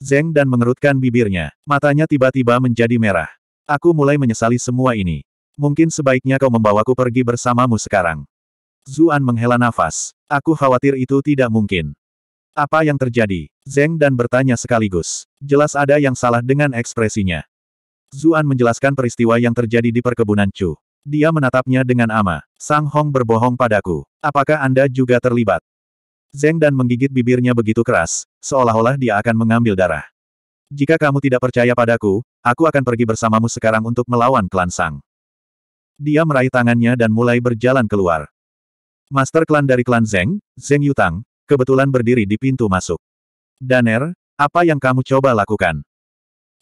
Speaker 1: Zeng dan mengerutkan bibirnya. Matanya tiba-tiba menjadi merah. Aku mulai menyesali semua ini. Mungkin sebaiknya kau membawaku pergi bersamamu sekarang. Zuan menghela nafas. Aku khawatir itu tidak mungkin. Apa yang terjadi? Zeng dan bertanya sekaligus. Jelas ada yang salah dengan ekspresinya. Zuan menjelaskan peristiwa yang terjadi di perkebunan Chu. Dia menatapnya dengan ama. Sang Hong berbohong padaku. Apakah Anda juga terlibat? Zeng dan menggigit bibirnya begitu keras, seolah-olah dia akan mengambil darah. Jika kamu tidak percaya padaku, aku akan pergi bersamamu sekarang untuk melawan klan Sang. Dia meraih tangannya dan mulai berjalan keluar. Master klan dari klan Zeng, Zeng Yutang, kebetulan berdiri di pintu masuk. Daner, apa yang kamu coba lakukan?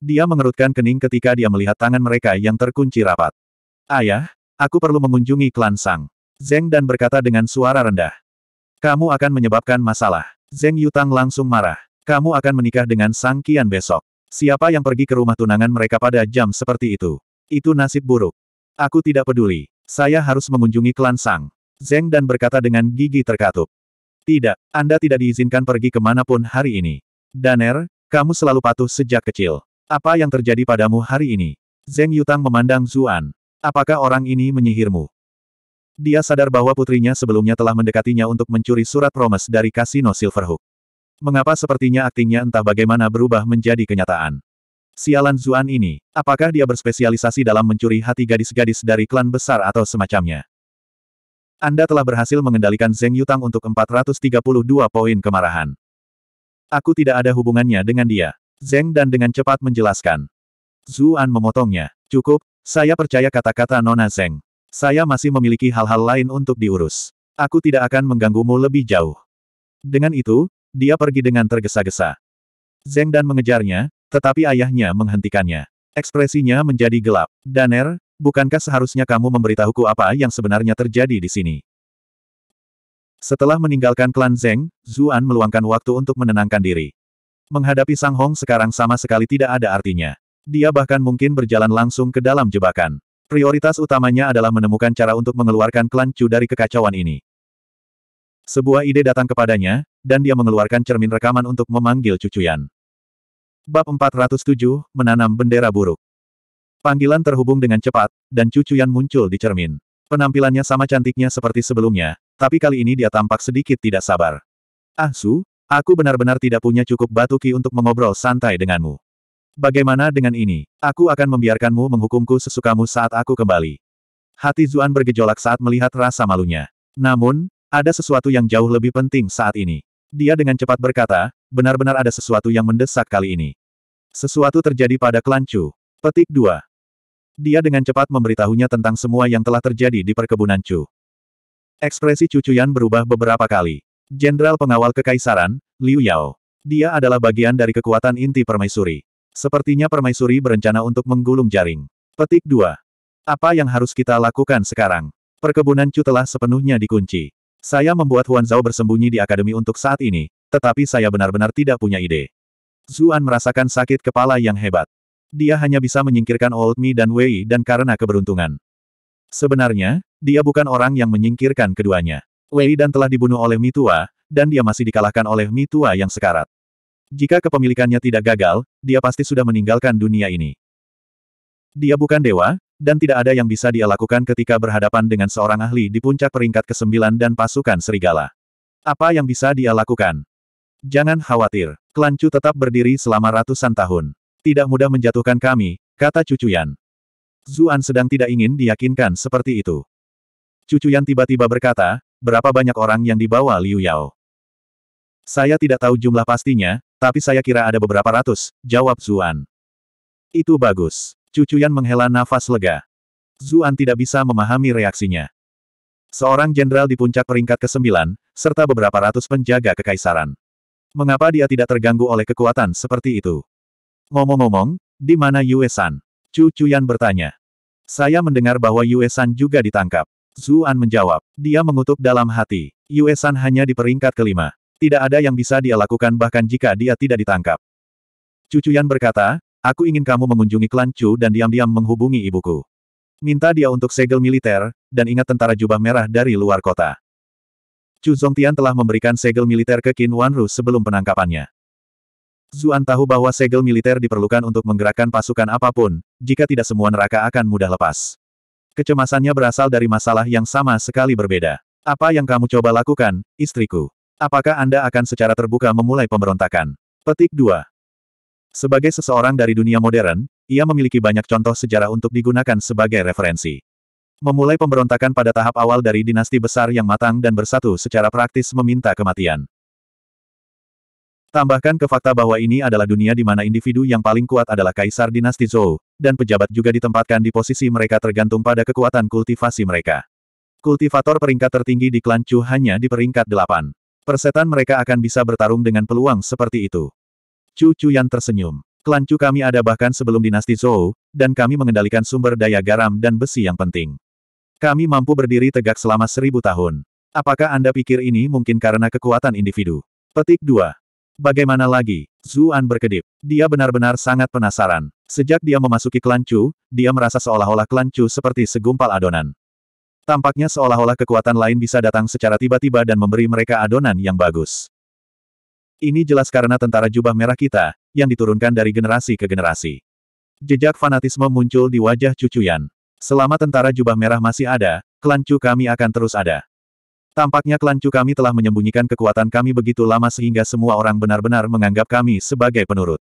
Speaker 1: Dia mengerutkan kening ketika dia melihat tangan mereka yang terkunci rapat. Ayah, aku perlu mengunjungi klan Sang. Zeng dan berkata dengan suara rendah. Kamu akan menyebabkan masalah. Zeng Yutang langsung marah. Kamu akan menikah dengan Sang Qian besok. Siapa yang pergi ke rumah tunangan mereka pada jam seperti itu? Itu nasib buruk. Aku tidak peduli. Saya harus mengunjungi klan Sang. Zeng dan berkata dengan gigi terkatup. Tidak, Anda tidak diizinkan pergi ke mana pun hari ini. Daner, kamu selalu patuh sejak kecil. Apa yang terjadi padamu hari ini? Zeng Yutang memandang Zuan. Apakah orang ini menyihirmu? Dia sadar bahwa putrinya sebelumnya telah mendekatinya untuk mencuri surat promes dari kasino Silverhook. Mengapa sepertinya aktingnya entah bagaimana berubah menjadi kenyataan? Sialan Zuan ini, apakah dia berspesialisasi dalam mencuri hati gadis-gadis dari klan besar atau semacamnya? Anda telah berhasil mengendalikan Zeng Yutang untuk 432 poin kemarahan. Aku tidak ada hubungannya dengan dia. Zeng dan dengan cepat menjelaskan. Zuan memotongnya. Cukup, saya percaya kata-kata Nona Zeng. Saya masih memiliki hal-hal lain untuk diurus. Aku tidak akan mengganggumu lebih jauh. Dengan itu, dia pergi dengan tergesa-gesa. Zeng dan mengejarnya, tetapi ayahnya menghentikannya. Ekspresinya menjadi gelap. Daner, bukankah seharusnya kamu memberitahuku apa yang sebenarnya terjadi di sini? Setelah meninggalkan klan Zeng, Zuan meluangkan waktu untuk menenangkan diri. Menghadapi Sang Hong sekarang sama sekali tidak ada artinya. Dia bahkan mungkin berjalan langsung ke dalam jebakan. Prioritas utamanya adalah menemukan cara untuk mengeluarkan klan Chu dari kekacauan ini. Sebuah ide datang kepadanya, dan dia mengeluarkan cermin rekaman untuk memanggil Cucuyan. Bab 407, Menanam Bendera Buruk. Panggilan terhubung dengan cepat, dan Cucuyan muncul di cermin. Penampilannya sama cantiknya seperti sebelumnya, tapi kali ini dia tampak sedikit tidak sabar. Ah Su, aku benar-benar tidak punya cukup batu ki untuk mengobrol santai denganmu. Bagaimana dengan ini? Aku akan membiarkanmu menghukumku sesukamu saat aku kembali. Hati Zuan bergejolak saat melihat rasa malunya. Namun, ada sesuatu yang jauh lebih penting saat ini. Dia dengan cepat berkata, benar-benar ada sesuatu yang mendesak kali ini. Sesuatu terjadi pada klan Chu. Petik 2. Dia dengan cepat memberitahunya tentang semua yang telah terjadi di perkebunan Chu. Ekspresi Cucuyan berubah beberapa kali. Jenderal pengawal kekaisaran, Liu Yao. Dia adalah bagian dari kekuatan inti permaisuri. Sepertinya permaisuri berencana untuk menggulung jaring. Petik 2. Apa yang harus kita lakukan sekarang? Perkebunan Chu telah sepenuhnya dikunci. Saya membuat Huan Zhao bersembunyi di akademi untuk saat ini, tetapi saya benar-benar tidak punya ide. Zuan merasakan sakit kepala yang hebat. Dia hanya bisa menyingkirkan Old Mi dan Wei dan karena keberuntungan. Sebenarnya, dia bukan orang yang menyingkirkan keduanya. Wei Dan telah dibunuh oleh Mitua, dan dia masih dikalahkan oleh Mitua yang sekarat. Jika kepemilikannya tidak gagal, dia pasti sudah meninggalkan dunia ini. Dia bukan dewa, dan tidak ada yang bisa dia lakukan ketika berhadapan dengan seorang ahli di puncak peringkat ke-9 dan pasukan serigala. Apa yang bisa dia lakukan? Jangan khawatir, klan tetap berdiri selama ratusan tahun. Tidak mudah menjatuhkan kami, kata Cucuyan. Zuan sedang tidak ingin diyakinkan seperti itu. Cucuyan tiba-tiba berkata, berapa banyak orang yang dibawa Liu Yao? Saya tidak tahu jumlah pastinya, tapi saya kira ada beberapa ratus, jawab Zuan. Itu bagus. Cucuyan menghela nafas lega. Zuan tidak bisa memahami reaksinya. Seorang jenderal di puncak peringkat ke-9, serta beberapa ratus penjaga kekaisaran. Mengapa dia tidak terganggu oleh kekuatan seperti itu? Ngomong-ngomong, di mana Yue San? Cucuyan bertanya. Saya mendengar bahwa Yue San juga ditangkap. Zuan menjawab. Dia mengutuk dalam hati. Yue San hanya di peringkat kelima. Tidak ada yang bisa dia lakukan bahkan jika dia tidak ditangkap. Cucuyan berkata, aku ingin kamu mengunjungi klan Chu dan diam-diam menghubungi ibuku. Minta dia untuk segel militer, dan ingat tentara jubah merah dari luar kota. Chu Zongtian telah memberikan segel militer ke Qin Wanru sebelum penangkapannya. Zuan tahu bahwa segel militer diperlukan untuk menggerakkan pasukan apa pun, jika tidak semua neraka akan mudah lepas. Kecemasannya berasal dari masalah yang sama sekali berbeda. Apa yang kamu coba lakukan, istriku? Apakah Anda akan secara terbuka memulai pemberontakan? Petik 2. Sebagai seseorang dari dunia modern, ia memiliki banyak contoh sejarah untuk digunakan sebagai referensi. Memulai pemberontakan pada tahap awal dari dinasti besar yang matang dan bersatu secara praktis meminta kematian. Tambahkan ke fakta bahwa ini adalah dunia di mana individu yang paling kuat adalah kaisar dinasti Zhou, dan pejabat juga ditempatkan di posisi mereka tergantung pada kekuatan kultivasi mereka. Kultivator peringkat tertinggi di klan Chu hanya di peringkat 8. Persetan mereka akan bisa bertarung dengan peluang seperti itu. Chu Chuyan tersenyum. Klan Chu kami ada bahkan sebelum dinasti Zhou, dan kami mengendalikan sumber daya garam dan besi yang penting. Kami mampu berdiri tegak selama seribu tahun. Apakah Anda pikir ini mungkin karena kekuatan individu? Petik 2. Bagaimana lagi? Zuan berkedip. Dia benar-benar sangat penasaran. Sejak dia memasuki klan Chu, dia merasa seolah-olah klan Chu seperti segumpal adonan. Tampaknya seolah-olah kekuatan lain bisa datang secara tiba-tiba dan memberi mereka adonan yang bagus. Ini jelas karena tentara jubah merah kita, yang diturunkan dari generasi ke generasi. Jejak fanatisme muncul di wajah Cucuyan. Selama tentara jubah merah masih ada, klan Cu kami akan terus ada. Tampaknya klan Cu kami telah menyembunyikan kekuatan kami begitu lama sehingga semua orang benar-benar menganggap kami sebagai penurut.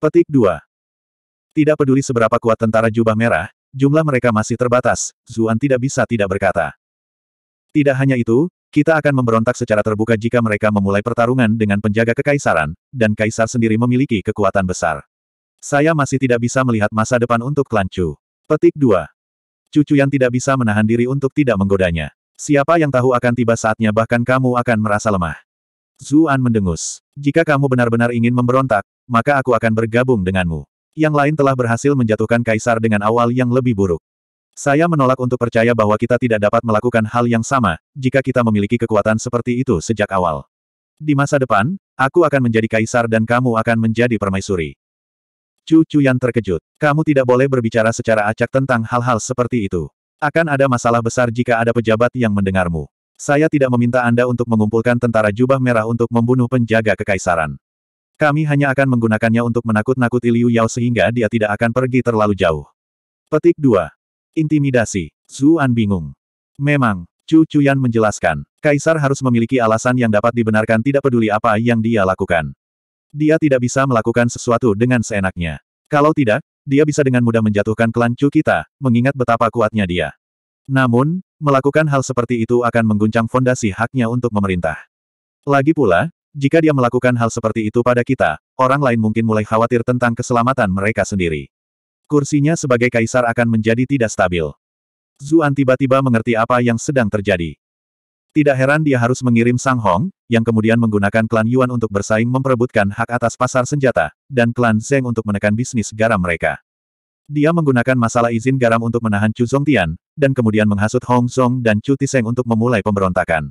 Speaker 1: Petik 2. Tidak peduli seberapa kuat tentara jubah merah, Jumlah mereka masih terbatas, Zuan tidak bisa tidak berkata. Tidak hanya itu, kita akan memberontak secara terbuka jika mereka memulai pertarungan dengan penjaga kekaisaran, dan kaisar sendiri memiliki kekuatan besar. Saya masih tidak bisa melihat masa depan untuk klan Chu. Petik 2. Cucu yang tidak bisa menahan diri untuk tidak menggodanya. Siapa yang tahu akan tiba saatnya bahkan kamu akan merasa lemah. Zuan mendengus. Jika kamu benar-benar ingin memberontak, maka aku akan bergabung denganmu. Yang lain telah berhasil menjatuhkan kaisar dengan awal yang lebih buruk. Saya menolak untuk percaya bahwa kita tidak dapat melakukan hal yang sama, jika kita memiliki kekuatan seperti itu sejak awal. Di masa depan, aku akan menjadi kaisar dan kamu akan menjadi permaisuri. Cu yang terkejut. Kamu tidak boleh berbicara secara acak tentang hal-hal seperti itu. Akan ada masalah besar jika ada pejabat yang mendengarmu. Saya tidak meminta Anda untuk mengumpulkan tentara jubah merah untuk membunuh penjaga kekaisaran. Kami hanya akan menggunakannya untuk menakut-nakuti Liu Yao sehingga dia tidak akan pergi terlalu jauh. Petik 2. Intimidasi. Zuan bingung. Memang, Chu Chuyan menjelaskan, Kaisar harus memiliki alasan yang dapat dibenarkan tidak peduli apa yang dia lakukan. Dia tidak bisa melakukan sesuatu dengan seenaknya. Kalau tidak, dia bisa dengan mudah menjatuhkan klan Chu kita, mengingat betapa kuatnya dia. Namun, melakukan hal seperti itu akan mengguncang fondasi haknya untuk memerintah. Lagi pula, jika dia melakukan hal seperti itu pada kita, orang lain mungkin mulai khawatir tentang keselamatan mereka sendiri. Kursinya sebagai kaisar akan menjadi tidak stabil. Zuan tiba-tiba mengerti apa yang sedang terjadi. Tidak heran dia harus mengirim Sang Hong, yang kemudian menggunakan klan Yuan untuk bersaing memperebutkan hak atas pasar senjata, dan klan Zheng untuk menekan bisnis garam mereka. Dia menggunakan masalah izin garam untuk menahan Chu Zongtian, dan kemudian menghasut Hong Zong dan Chu Tiseng untuk memulai pemberontakan.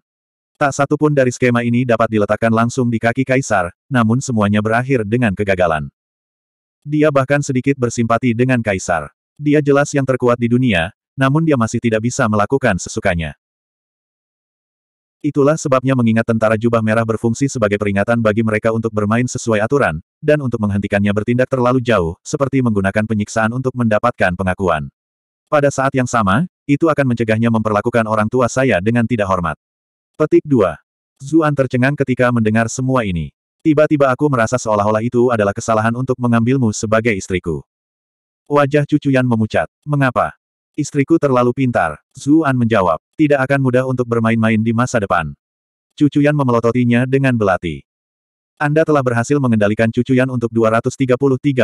Speaker 1: Tak satu pun dari skema ini dapat diletakkan langsung di kaki kaisar, namun semuanya berakhir dengan kegagalan. Dia bahkan sedikit bersimpati dengan kaisar. Dia jelas yang terkuat di dunia, namun dia masih tidak bisa melakukan sesukanya. Itulah sebabnya mengingat tentara jubah merah berfungsi sebagai peringatan bagi mereka untuk bermain sesuai aturan, dan untuk menghentikannya bertindak terlalu jauh, seperti menggunakan penyiksaan untuk mendapatkan pengakuan. Pada saat yang sama, itu akan mencegahnya memperlakukan orang tua saya dengan tidak hormat. Petik 2. Zuan tercengang ketika mendengar semua ini. Tiba-tiba aku merasa seolah-olah itu adalah kesalahan untuk mengambilmu sebagai istriku. Wajah Cucuyan memucat. Mengapa? Istriku terlalu pintar. Zuan menjawab. Tidak akan mudah untuk bermain-main di masa depan. Cucuyan memelototinya dengan belati. Anda telah berhasil mengendalikan Cucuyan untuk 233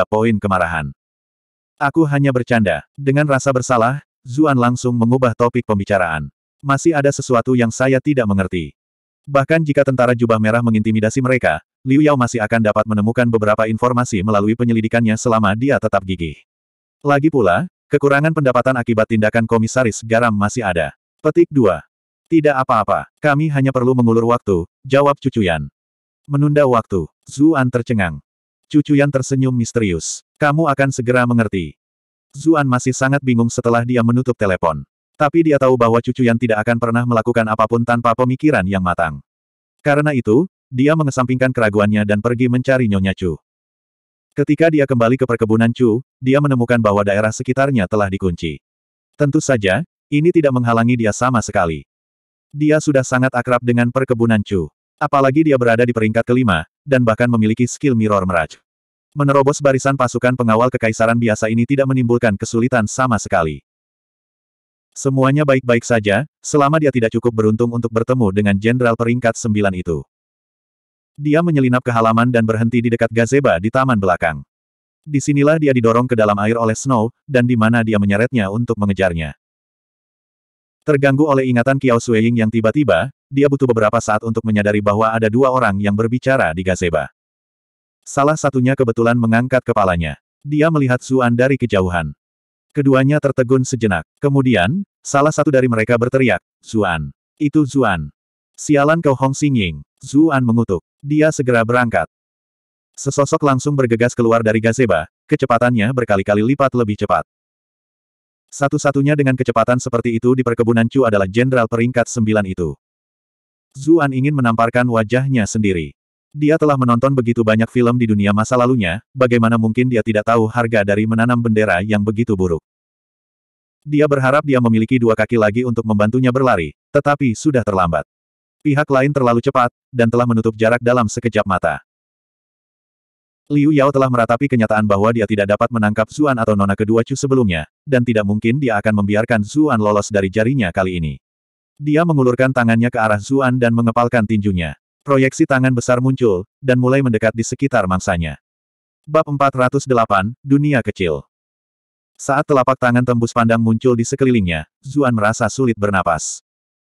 Speaker 1: poin kemarahan. Aku hanya bercanda. Dengan rasa bersalah, Zuan langsung mengubah topik pembicaraan. Masih ada sesuatu yang saya tidak mengerti. Bahkan jika tentara jubah merah mengintimidasi mereka, Liu Yao masih akan dapat menemukan beberapa informasi melalui penyelidikannya selama dia tetap gigih. Lagi pula, kekurangan pendapatan akibat tindakan komisaris garam masih ada. Petik 2. Tidak apa-apa, kami hanya perlu mengulur waktu, jawab Cucuyan. Menunda waktu, Zuan tercengang. Cucuyan tersenyum misterius. Kamu akan segera mengerti. Zuan masih sangat bingung setelah dia menutup telepon. Tapi dia tahu bahwa cucu yang tidak akan pernah melakukan apa pun tanpa pemikiran yang matang. Karena itu, dia mengesampingkan keraguannya dan pergi mencari Nyonya Chu. Ketika dia kembali ke perkebunan Chu, dia menemukan bahwa daerah sekitarnya telah dikunci. Tentu saja, ini tidak menghalangi dia sama sekali. Dia sudah sangat akrab dengan perkebunan Chu. Apalagi dia berada di peringkat kelima, dan bahkan memiliki skill Mirror Mirage. Menerobos barisan pasukan pengawal kekaisaran biasa ini tidak menimbulkan kesulitan sama sekali. Semuanya baik-baik saja, selama dia tidak cukup beruntung untuk bertemu dengan jenderal peringkat sembilan itu. Dia menyelinap ke halaman dan berhenti di dekat gazeba di taman belakang. Di sinilah dia didorong ke dalam air oleh Snow, dan di mana dia menyeretnya untuk mengejarnya. Terganggu oleh ingatan Kiao Sueying yang tiba-tiba, dia butuh beberapa saat untuk menyadari bahwa ada dua orang yang berbicara di gazeba. Salah satunya kebetulan mengangkat kepalanya. Dia melihat Zuan dari kejauhan. Keduanya tertegun sejenak. Kemudian, salah satu dari mereka berteriak, Zuan. Itu Zuan. Sialan kau Hong Xingying. Zuan mengutuk. Dia segera berangkat. Sesosok langsung bergegas keluar dari gazeba, kecepatannya berkali-kali lipat lebih cepat. Satu-satunya dengan kecepatan seperti itu di perkebunan Chu adalah jenderal peringkat sembilan itu. Zuan ingin menamparkan wajahnya sendiri. Dia telah menonton begitu banyak film di dunia masa lalunya, bagaimana mungkin dia tidak tahu harga dari menanam bendera yang begitu buruk. Dia berharap dia memiliki dua kaki lagi untuk membantunya berlari, tetapi sudah terlambat. Pihak lain terlalu cepat, dan telah menutup jarak dalam sekejap mata. Liu Yao telah meratapi kenyataan bahwa dia tidak dapat menangkap Zuan atau nona kedua Chu sebelumnya, dan tidak mungkin dia akan membiarkan Zuan lolos dari jarinya kali ini. Dia mengulurkan tangannya ke arah Zuan dan mengepalkan tinjunya. Proyeksi tangan besar muncul, dan mulai mendekat di sekitar mangsanya. Bab 408, Dunia Kecil Saat telapak tangan tembus pandang muncul di sekelilingnya, Zuan merasa sulit bernapas.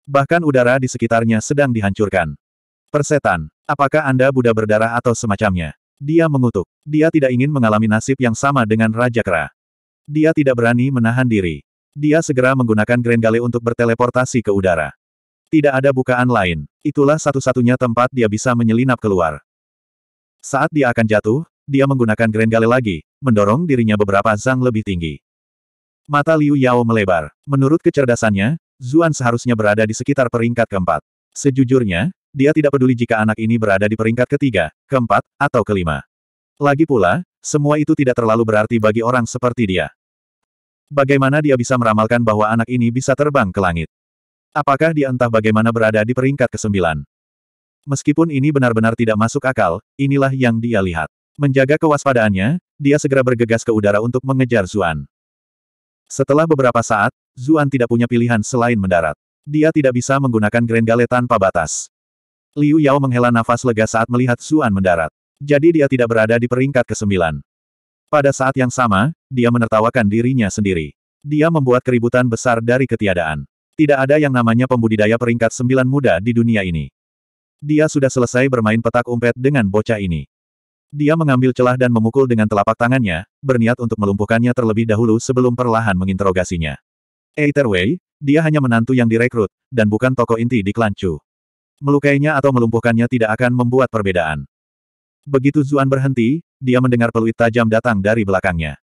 Speaker 1: Bahkan udara di sekitarnya sedang dihancurkan. Persetan, apakah Anda Buddha berdarah atau semacamnya? Dia mengutuk. Dia tidak ingin mengalami nasib yang sama dengan Raja Kera. Dia tidak berani menahan diri. Dia segera menggunakan Grand Gale untuk berteleportasi ke udara. Tidak ada bukaan lain. Itulah satu-satunya tempat dia bisa menyelinap keluar. Saat dia akan jatuh, dia menggunakan Grand Gale lagi, mendorong dirinya beberapa zang lebih tinggi. Mata Liu Yao melebar. Menurut kecerdasannya, Zuan seharusnya berada di sekitar peringkat keempat. Sejujurnya, dia tidak peduli jika anak ini berada di peringkat ketiga, keempat, atau kelima. Lagi pula, semua itu tidak terlalu berarti bagi orang seperti dia. Bagaimana dia bisa meramalkan bahwa anak ini bisa terbang ke langit? Apakah dia entah bagaimana berada di peringkat kesembilan? Meskipun ini benar-benar tidak masuk akal, inilah yang dia lihat. Menjaga kewaspadaannya, dia segera bergegas ke udara untuk mengejar Zuan. Setelah beberapa saat, Zuan tidak punya pilihan selain mendarat. Dia tidak bisa menggunakan Grand Gale tanpa batas. Liu Yao menghela nafas lega saat melihat Zuan mendarat. Jadi dia tidak berada di peringkat ke-9. Pada saat yang sama, dia menertawakan dirinya sendiri. Dia membuat keributan besar dari ketiadaan. Tidak ada yang namanya pembudidaya peringkat 9 muda di dunia ini. Dia sudah selesai bermain petak umpet dengan bocah ini. Dia mengambil celah dan memukul dengan telapak tangannya, berniat untuk melumpuhkannya terlebih dahulu sebelum perlahan menginterogasinya. Either way, dia hanya menantu yang direkrut, dan bukan tokoh inti di klan Chu. Melukainya atau melumpuhkannya tidak akan membuat perbedaan. Begitu Zuan berhenti, dia mendengar peluit tajam datang dari belakangnya.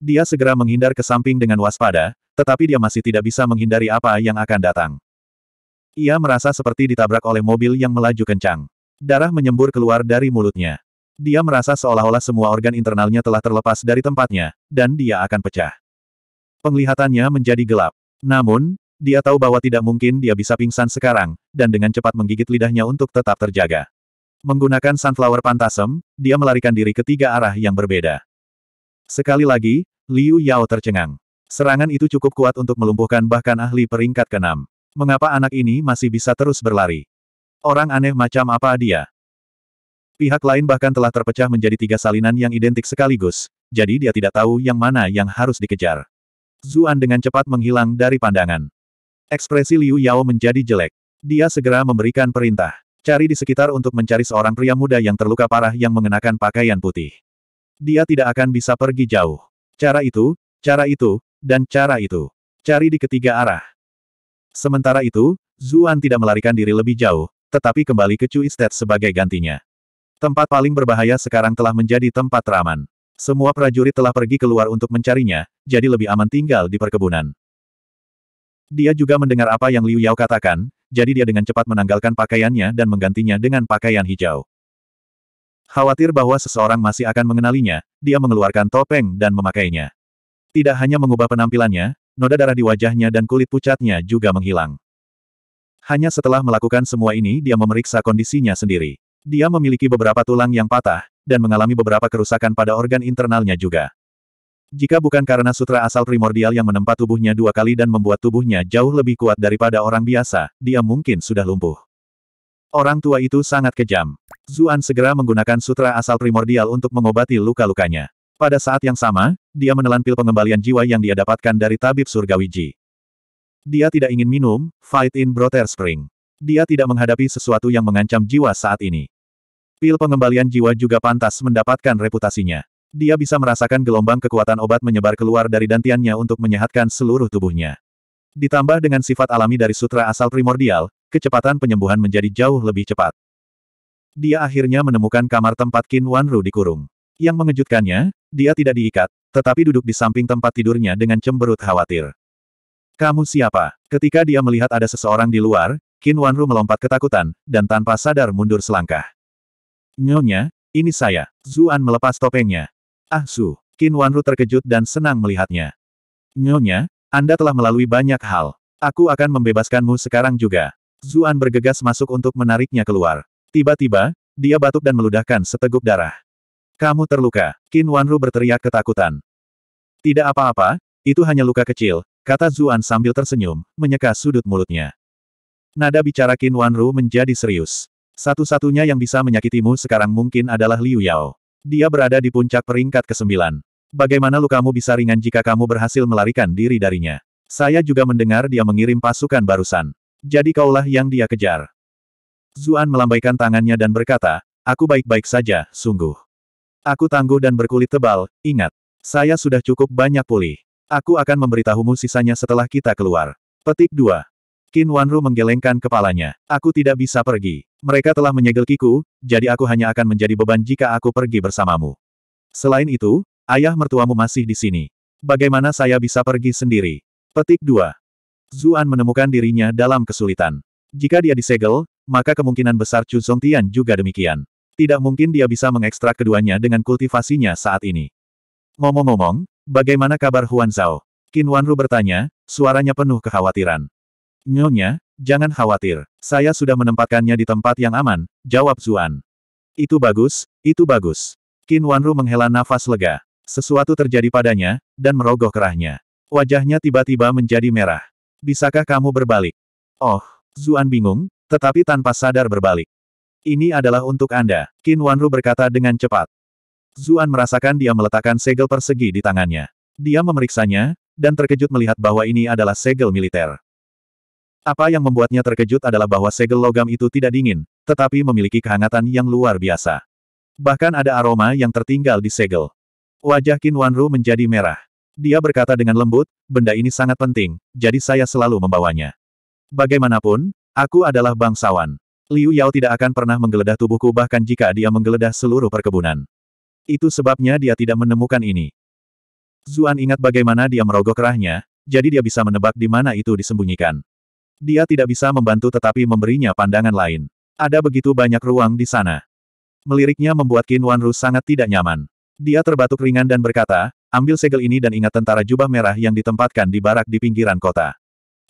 Speaker 1: Dia segera menghindar ke samping dengan waspada, tetapi dia masih tidak bisa menghindari apa yang akan datang. Ia merasa seperti ditabrak oleh mobil yang melaju kencang. Darah menyembur keluar dari mulutnya. Dia merasa seolah-olah semua organ internalnya telah terlepas dari tempatnya, dan dia akan pecah. Penglihatannya menjadi gelap. Namun, dia tahu bahwa tidak mungkin dia bisa pingsan sekarang, dan dengan cepat menggigit lidahnya untuk tetap terjaga. Menggunakan Sunflower Pantasem, dia melarikan diri ke tiga arah yang berbeda. Sekali lagi, Liu Yao tercengang. Serangan itu cukup kuat untuk melumpuhkan bahkan ahli peringkat keenam. Mengapa anak ini masih bisa terus berlari? Orang aneh macam apa dia? Pihak lain bahkan telah terpecah menjadi tiga salinan yang identik sekaligus, jadi dia tidak tahu yang mana yang harus dikejar. Zuan dengan cepat menghilang dari pandangan. Ekspresi Liu Yao menjadi jelek. Dia segera memberikan perintah. Cari di sekitar untuk mencari seorang pria muda yang terluka parah yang mengenakan pakaian putih. Dia tidak akan bisa pergi jauh. Cara itu, cara itu, dan cara itu. Cari di ketiga arah. Sementara itu, Zuan tidak melarikan diri lebih jauh, tetapi kembali ke Chu Estate sebagai gantinya. Tempat paling berbahaya sekarang telah menjadi tempat teraman. Semua prajurit telah pergi keluar untuk mencarinya, jadi lebih aman tinggal di perkebunan. Dia juga mendengar apa yang Liu Yao katakan, jadi dia dengan cepat menanggalkan pakaiannya dan menggantinya dengan pakaian hijau. Khawatir bahwa seseorang masih akan mengenalinya, dia mengeluarkan topeng dan memakainya. Tidak hanya mengubah penampilannya, noda darah di wajahnya dan kulit pucatnya juga menghilang. Hanya setelah melakukan semua ini dia memeriksa kondisinya sendiri. Dia memiliki beberapa tulang yang patah, dan mengalami beberapa kerusakan pada organ internalnya juga. Jika bukan karena sutra asal primordial yang menempa tubuhnya dua kali dan membuat tubuhnya jauh lebih kuat daripada orang biasa, dia mungkin sudah lumpuh. Orang tua itu sangat kejam. Zuan segera menggunakan sutra asal primordial untuk mengobati luka-lukanya. Pada saat yang sama, dia menelan pil pengembalian jiwa yang dia dapatkan dari tabib surgawi Ji. Dia tidak ingin minum, fight in Brother Spring. Dia tidak menghadapi sesuatu yang mengancam jiwa saat ini. Pil pengembalian jiwa juga pantas mendapatkan reputasinya. Dia bisa merasakan gelombang kekuatan obat menyebar keluar dari dantiannya untuk menyehatkan seluruh tubuhnya. Ditambah dengan sifat alami dari sutra asal primordial, kecepatan penyembuhan menjadi jauh lebih cepat. Dia akhirnya menemukan kamar tempat Qin Wanru dikurung. Yang mengejutkannya, dia tidak diikat, tetapi duduk di samping tempat tidurnya dengan cemberut khawatir. Kamu siapa? Ketika dia melihat ada seseorang di luar, Qin Wanru melompat ketakutan, dan tanpa sadar mundur selangkah. Nyonya, ini saya. Zuan melepas topengnya. Ah Su. Qin Wanru terkejut dan senang melihatnya. Nyonya, Anda telah melalui banyak hal. Aku akan membebaskanmu sekarang juga. Zuan bergegas masuk untuk menariknya keluar. Tiba-tiba, dia batuk dan meludahkan seteguk darah. Kamu terluka. Qin Wanru berteriak ketakutan. Tidak apa-apa, itu hanya luka kecil, kata Zuan sambil tersenyum, menyeka sudut mulutnya. Nada bicara Qin Wanru menjadi serius. Satu-satunya yang bisa menyakitimu sekarang mungkin adalah Liu Yao. Dia berada di puncak peringkat ke-9. Bagaimana lukamu bisa ringan jika kamu berhasil melarikan diri darinya? Saya juga mendengar dia mengirim pasukan barusan. Jadi kaulah yang dia kejar. Zuan melambaikan tangannya dan berkata, aku baik-baik saja, sungguh. Aku tangguh dan berkulit tebal, ingat. Saya sudah cukup banyak pulih. Aku akan memberitahumu sisanya setelah kita keluar. Petik 2. Qin Wanru menggelengkan kepalanya. Aku tidak bisa pergi. Mereka telah menyegel Kiku, jadi aku hanya akan menjadi beban jika aku pergi bersamamu. Selain itu, ayah mertuamu masih di sini. Bagaimana saya bisa pergi sendiri? Petik 2. Zuan menemukan dirinya dalam kesulitan. Jika dia disegel, maka kemungkinan besar Chu Zongtian juga demikian. Tidak mungkin dia bisa mengekstrak keduanya dengan kultivasinya saat ini. Ngomong-ngomong, Bagaimana kabar Huan Zhao? Qin Wanru bertanya, suaranya penuh kekhawatiran. Nyonya, jangan khawatir. Saya sudah menempatkannya di tempat yang aman, jawab Zuan. Itu bagus, itu bagus. Qin Wanru menghela nafas lega. Sesuatu terjadi padanya, dan merogoh kerahnya. Wajahnya tiba-tiba menjadi merah. Bisakah kamu berbalik? Oh, Zuan bingung, tetapi tanpa sadar berbalik. Ini adalah untuk Anda, Qin Wanru berkata dengan cepat. Zuan merasakan dia meletakkan segel persegi di tangannya. Dia memeriksanya, dan terkejut melihat bahwa ini adalah segel militer. Apa yang membuatnya terkejut adalah bahwa segel logam itu tidak dingin, tetapi memiliki kehangatan yang luar biasa. Bahkan ada aroma yang tertinggal di segel. Wajah Qin Wanru menjadi merah. Dia berkata dengan lembut, benda ini sangat penting, jadi saya selalu membawanya. Bagaimanapun, aku adalah bangsawan. Liu Yao tidak akan pernah menggeledah tubuhku bahkan jika dia menggeledah seluruh perkebunan. Itu sebabnya dia tidak menemukan ini. Zuan ingat bagaimana dia merogoh kerahnya, jadi dia bisa menebak di mana itu disembunyikan. Dia tidak bisa membantu tetapi memberinya pandangan lain. Ada begitu banyak ruang di sana. Meliriknya membuat Qin Wanru sangat tidak nyaman. Dia terbatuk ringan dan berkata, ambil segel ini dan ingat tentara jubah merah yang ditempatkan di barak di pinggiran kota.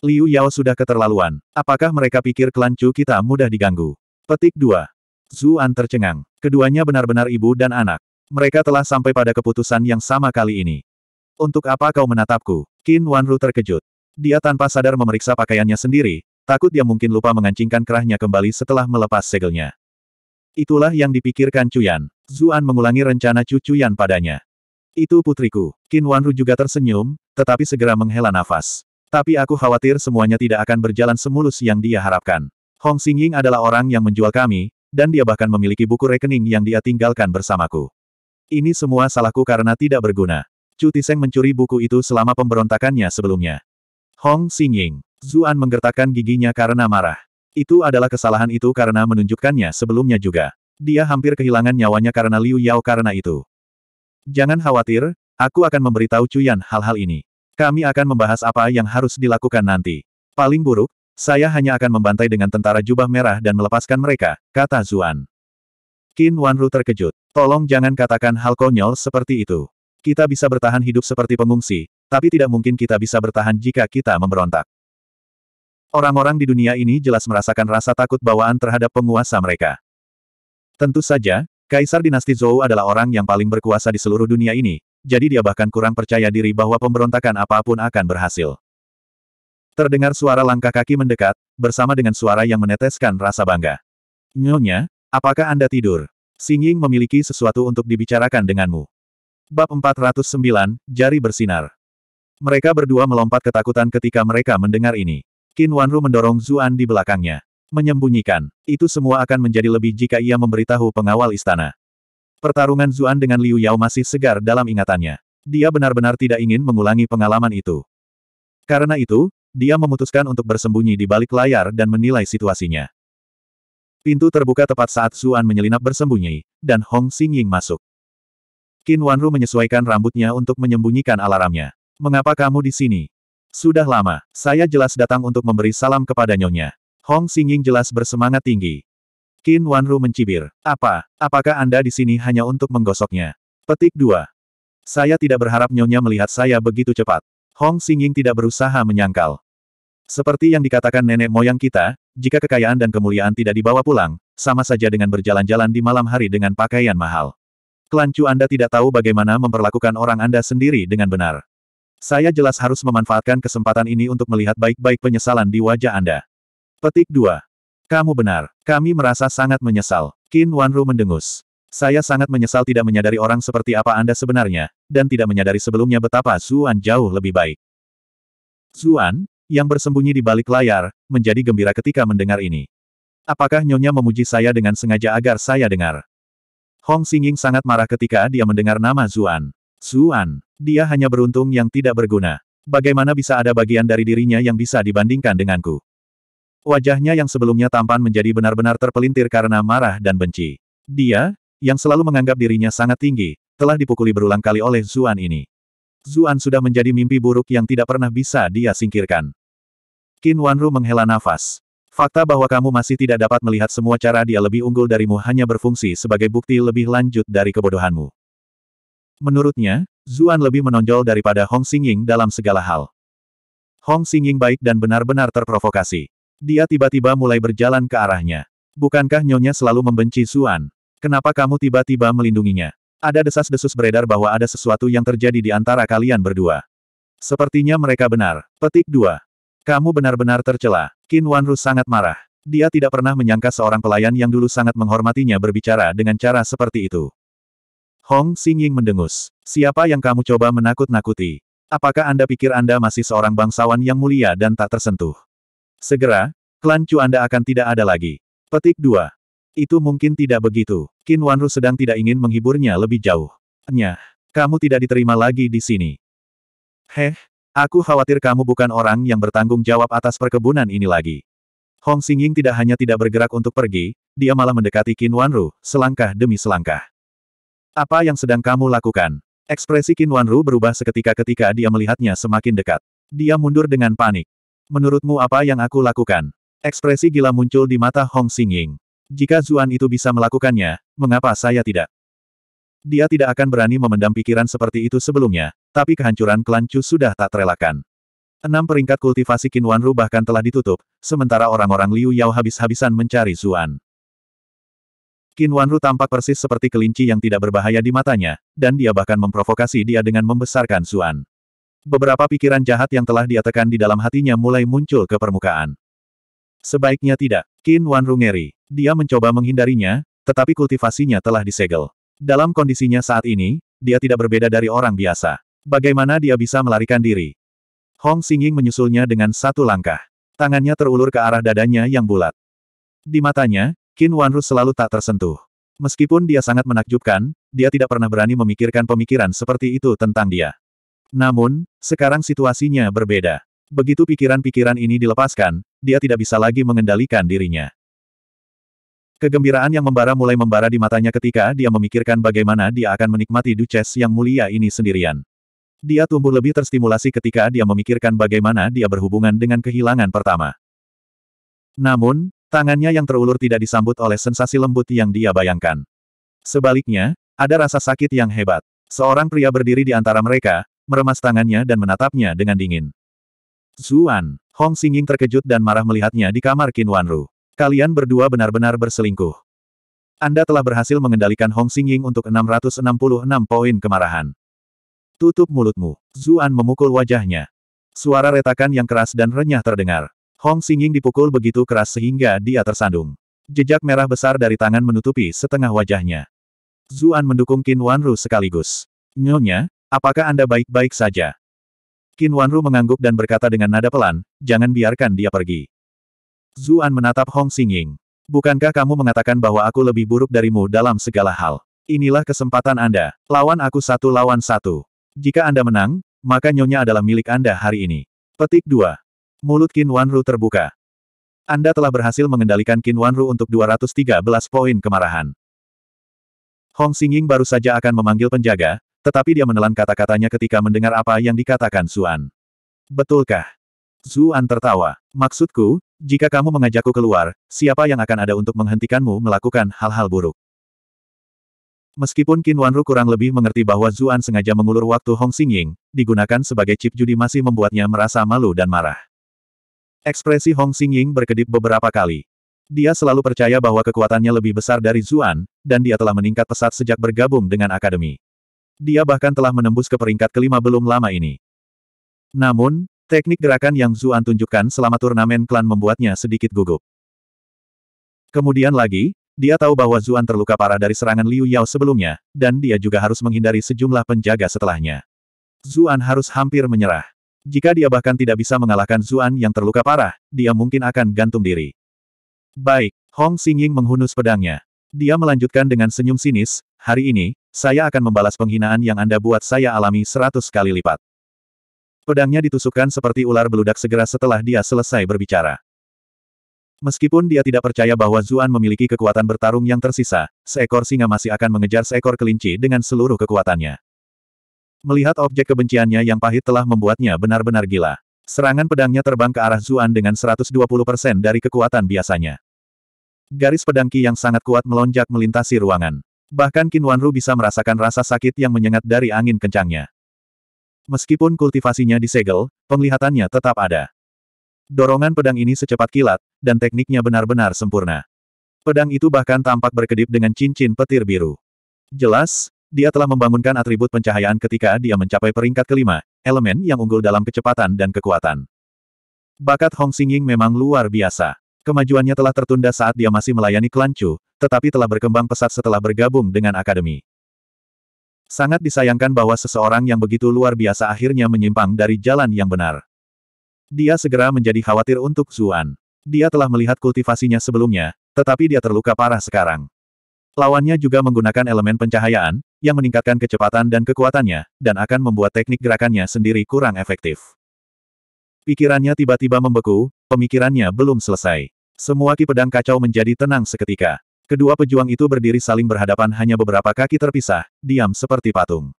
Speaker 1: Liu Yao sudah keterlaluan. Apakah mereka pikir klan Chu kita mudah diganggu? Petik 2. Zuan tercengang. Keduanya benar-benar ibu dan anak. Mereka telah sampai pada keputusan yang sama kali ini. Untuk apa kau menatapku? Qin Wanru terkejut. Dia tanpa sadar memeriksa pakaiannya sendiri, takut dia mungkin lupa mengancingkan kerahnya kembali setelah melepas segelnya. Itulah yang dipikirkan Cuyan. Zuan mengulangi rencana Cu Cuyan padanya. Itu putriku. Qin Wanru juga tersenyum, tetapi segera menghela nafas. Tapi aku khawatir semuanya tidak akan berjalan semulus yang dia harapkan. Hong Xingying adalah orang yang menjual kami, dan dia bahkan memiliki buku rekening yang dia tinggalkan bersamaku. Ini semua salahku karena tidak berguna. Chu Tiseng mencuri buku itu selama pemberontakannya sebelumnya. Hong Xingying. Zuan menggertakkan giginya karena marah. Itu adalah kesalahan itu karena menunjukkannya sebelumnya juga. Dia hampir kehilangan nyawanya karena Liu Yao karena itu. Jangan khawatir, aku akan memberitahu Cuyan hal-hal ini. Kami akan membahas apa yang harus dilakukan nanti. Paling buruk, saya hanya akan membantai dengan tentara jubah merah dan melepaskan mereka, kata Zuan. Qin Wanru terkejut. Tolong jangan katakan hal konyol seperti itu. Kita bisa bertahan hidup seperti pengungsi, tapi tidak mungkin kita bisa bertahan jika kita memberontak. Orang-orang di dunia ini jelas merasakan rasa takut bawaan terhadap penguasa mereka. Tentu saja, Kaisar dinasti Zhou adalah orang yang paling berkuasa di seluruh dunia ini, jadi dia bahkan kurang percaya diri bahwa pemberontakan apa pun akan berhasil. Terdengar suara langkah kaki mendekat, bersama dengan suara yang meneteskan rasa bangga. Nyonya, Apakah Anda tidur? Singying memiliki sesuatu untuk dibicarakan denganmu. Bab 409, Jari Bersinar. Mereka berdua melompat ketakutan ketika mereka mendengar ini. Qin Wanru mendorong Zuan di belakangnya. Menyembunyikan. Itu semua akan menjadi lebih jika ia memberitahu pengawal istana. Pertarungan Zuan dengan Liu Yao masih segar dalam ingatannya. Dia benar-benar tidak ingin mengulangi pengalaman itu. Karena itu, dia memutuskan untuk bersembunyi di balik layar dan menilai situasinya. Pintu terbuka tepat saat Zuan menyelinap bersembunyi, dan Hong Xingying masuk. Qin Wanru menyesuaikan rambutnya untuk menyembunyikan alarmnya. Mengapa kamu di sini? Sudah lama, saya jelas datang untuk memberi salam kepada Nyonya. Hong Xingying jelas bersemangat tinggi. Qin Wanru mencibir. Apa? Apakah Anda di sini hanya untuk menggosoknya? Petik 2. Saya tidak berharap Nyonya melihat saya begitu cepat. Hong Xingying tidak berusaha menyangkal. Seperti yang dikatakan nenek moyang kita, jika kekayaan dan kemuliaan tidak dibawa pulang, sama saja dengan berjalan-jalan di malam hari dengan pakaian mahal. Kelancu Anda tidak tahu bagaimana memperlakukan orang Anda sendiri dengan benar. Saya jelas harus memanfaatkan kesempatan ini untuk melihat baik-baik penyesalan di wajah Anda. Petik 2. Kamu benar. Kami merasa sangat menyesal. Qin Wanru mendengus. Saya sangat menyesal tidak menyadari orang seperti apa Anda sebenarnya, dan tidak menyadari sebelumnya betapa Zuan jauh lebih baik. Zuan, yang bersembunyi di balik layar, menjadi gembira ketika mendengar ini. Apakah Nyonya memuji saya dengan sengaja agar saya dengar? Hong Xingying sangat marah ketika dia mendengar nama Zuan. Zuan, dia hanya beruntung yang tidak berguna. Bagaimana bisa ada bagian dari dirinya yang bisa dibandingkan denganku? Wajahnya yang sebelumnya tampan menjadi benar-benar terpelintir karena marah dan benci. Dia, yang selalu menganggap dirinya sangat tinggi, telah dipukuli berulang kali oleh Zuan ini. Zuan sudah menjadi mimpi buruk yang tidak pernah bisa dia singkirkan. Qin Wanru menghela nafas. Fakta bahwa kamu masih tidak dapat melihat semua cara dia lebih unggul darimu hanya berfungsi sebagai bukti lebih lanjut dari kebodohanmu. Menurutnya, Zuan lebih menonjol daripada Hong Xingying dalam segala hal. Hong Xingying baik dan benar-benar terprovokasi. Dia tiba-tiba mulai berjalan ke arahnya. Bukankah Nyonya selalu membenci Suan? Kenapa kamu tiba-tiba melindunginya? Ada desas-desus beredar bahwa ada sesuatu yang terjadi di antara kalian berdua. Sepertinya mereka benar. Petik 2. Kamu benar-benar tercela. Qin Wanru sangat marah. Dia tidak pernah menyangka seorang pelayan yang dulu sangat menghormatinya berbicara dengan cara seperti itu. Hong Xingying mendengus. Siapa yang kamu coba menakut-nakuti? Apakah Anda pikir Anda masih seorang bangsawan yang mulia dan tak tersentuh? Segera, klan Chu Anda akan tidak ada lagi. Petik 2. Itu mungkin tidak begitu. Qin Wanru sedang tidak ingin menghiburnya lebih jauh. Nyah, kamu tidak diterima lagi di sini. Heh, aku khawatir kamu bukan orang yang bertanggung jawab atas perkebunan ini lagi. Hong Xingying tidak hanya tidak bergerak untuk pergi, dia malah mendekati Qin Wanru, selangkah demi selangkah. Apa yang sedang kamu lakukan? Ekspresi Qin Wanru berubah seketika ketika dia melihatnya semakin dekat. Dia mundur dengan panik. Menurutmu apa yang aku lakukan? Ekspresi gila muncul di mata Hong Xingying. Jika Zuan itu bisa melakukannya, mengapa saya tidak? Dia tidak akan berani memendam pikiran seperti itu sebelumnya, tapi kehancuran klan Chu sudah tak terelakkan. Enam peringkat kultivasi Qinwanru bahkan telah ditutup, sementara orang-orang Liu Yao habis-habisan mencari Zuan. Qinwanru tampak persis seperti kelinci yang tidak berbahaya di matanya, dan dia bahkan memprovokasi dia dengan membesarkan Zuan. Beberapa pikiran jahat yang telah dia tekan di dalam hatinya mulai muncul ke permukaan. Sebaiknya tidak. Qin Wanru ngeri. Dia mencoba menghindarinya, tetapi kultivasinya telah disegel. Dalam kondisinya saat ini, dia tidak berbeda dari orang biasa. Bagaimana dia bisa melarikan diri? Hong Xingying menyusulnya dengan satu langkah. Tangannya terulur ke arah dadanya yang bulat. Di matanya, Qin Wanru selalu tak tersentuh. Meskipun dia sangat menakjubkan, dia tidak pernah berani memikirkan pemikiran seperti itu tentang dia. Namun, sekarang situasinya berbeda. Begitu pikiran-pikiran ini dilepaskan, dia tidak bisa lagi mengendalikan dirinya. Kegembiraan yang membara mulai membara di matanya ketika dia memikirkan bagaimana dia akan menikmati Duchess yang mulia ini sendirian. Dia tumbuh lebih terstimulasi ketika dia memikirkan bagaimana dia berhubungan dengan kehilangan pertama. Namun, tangannya yang terulur tidak disambut oleh sensasi lembut yang dia bayangkan. Sebaliknya, ada rasa sakit yang hebat. Seorang pria berdiri di antara mereka, meremas tangannya dan menatapnya dengan dingin. Zuan, Hong Xingying terkejut dan marah melihatnya di kamar Qin Wanru. Kalian berdua benar-benar berselingkuh. Anda telah berhasil mengendalikan Hong Xingying untuk 666 poin kemarahan. Tutup mulutmu. Zuan memukul wajahnya. Suara retakan yang keras dan renyah terdengar. Hong Xingying dipukul begitu keras sehingga dia tersandung. Jejak merah besar dari tangan menutupi setengah wajahnya. Zuan mendukung Qin Wanru sekaligus. Nyonya, Apakah Anda baik-baik saja? Qin Wanru mengangguk dan berkata dengan nada pelan, jangan biarkan dia pergi. Zuan menatap Hong Xingying. Bukankah kamu mengatakan bahwa aku lebih buruk darimu dalam segala hal? Inilah kesempatan Anda. Lawan aku satu lawan satu. Jika Anda menang, maka nyonya adalah milik Anda hari ini. Petik 2. Mulut Qin Wanru terbuka. Anda telah berhasil mengendalikan Qin Wanru untuk 213 poin kemarahan. Hong Xingying baru saja akan memanggil penjaga, tetapi dia menelan kata-katanya ketika mendengar apa yang dikatakan Zuan. Betulkah? Zuan tertawa. Maksudku, jika kamu mengajakku keluar, siapa yang akan ada untuk menghentikanmu melakukan hal-hal buruk? Meskipun Qin Wanru kurang lebih mengerti bahwa Zuan sengaja mengulur waktu Hong Xingying, digunakan sebagai chip judi masih membuatnya merasa malu dan marah. Ekspresi Hong Xingying berkedip beberapa kali. Dia selalu percaya bahwa kekuatannya lebih besar dari Zuan, dan dia telah meningkat pesat sejak bergabung dengan Akademi. Dia bahkan telah menembus ke peringkat kelima belum lama ini. Namun, Teknik gerakan yang Zuan tunjukkan selama turnamen klan membuatnya sedikit gugup. Kemudian lagi, dia tahu bahwa Zuan terluka parah dari serangan Liu Yao sebelumnya, dan dia juga harus menghindari sejumlah penjaga setelahnya. Zuan harus hampir menyerah. Jika dia bahkan tidak bisa mengalahkan Zuan yang terluka parah, dia mungkin akan gantung diri. Baik, Hong Xingying menghunus pedangnya. Dia melanjutkan dengan senyum sinis, hari ini, saya akan membalas penghinaan yang Anda buat saya alami seratus kali lipat. Pedangnya ditusukkan seperti ular beludak segera setelah dia selesai berbicara. Meskipun dia tidak percaya bahwa Zuan memiliki kekuatan bertarung yang tersisa, seekor singa masih akan mengejar seekor kelinci dengan seluruh kekuatannya. Melihat objek kebenciannya yang pahit telah membuatnya benar-benar gila. Serangan pedangnya terbang ke arah Zuan dengan 120% dari kekuatan biasanya. Garis pedang Qi yang sangat kuat melonjak melintasi ruangan. Bahkan Qin Wanru bisa merasakan rasa sakit yang menyengat dari angin kencangnya. Meskipun kultivasinya disegel, penglihatannya tetap ada. Dorongan pedang ini secepat kilat, dan tekniknya benar-benar sempurna. Pedang itu bahkan tampak berkedip dengan cincin petir biru. Jelas, dia telah membangunkan atribut pencahayaan ketika dia mencapai peringkat kelima, elemen yang unggul dalam kecepatan dan kekuatan. Bakat Hong Xingying memang luar biasa. Kemajuannya telah tertunda saat dia masih melayani klan Chu, tetapi telah berkembang pesat setelah bergabung dengan akademi. Sangat disayangkan bahwa seseorang yang begitu luar biasa akhirnya menyimpang dari jalan yang benar. Dia segera menjadi khawatir untuk Zuan. Dia telah melihat kultivasinya sebelumnya, tetapi dia terluka parah sekarang. Lawannya juga menggunakan elemen pencahayaan, yang meningkatkan kecepatan dan kekuatannya, dan akan membuat teknik gerakannya sendiri kurang efektif. Pikirannya tiba-tiba membeku, pemikirannya belum selesai. Semua ki pedang kacau menjadi tenang seketika. Kedua pejuang itu berdiri saling berhadapan hanya beberapa kaki terpisah, diam seperti patung.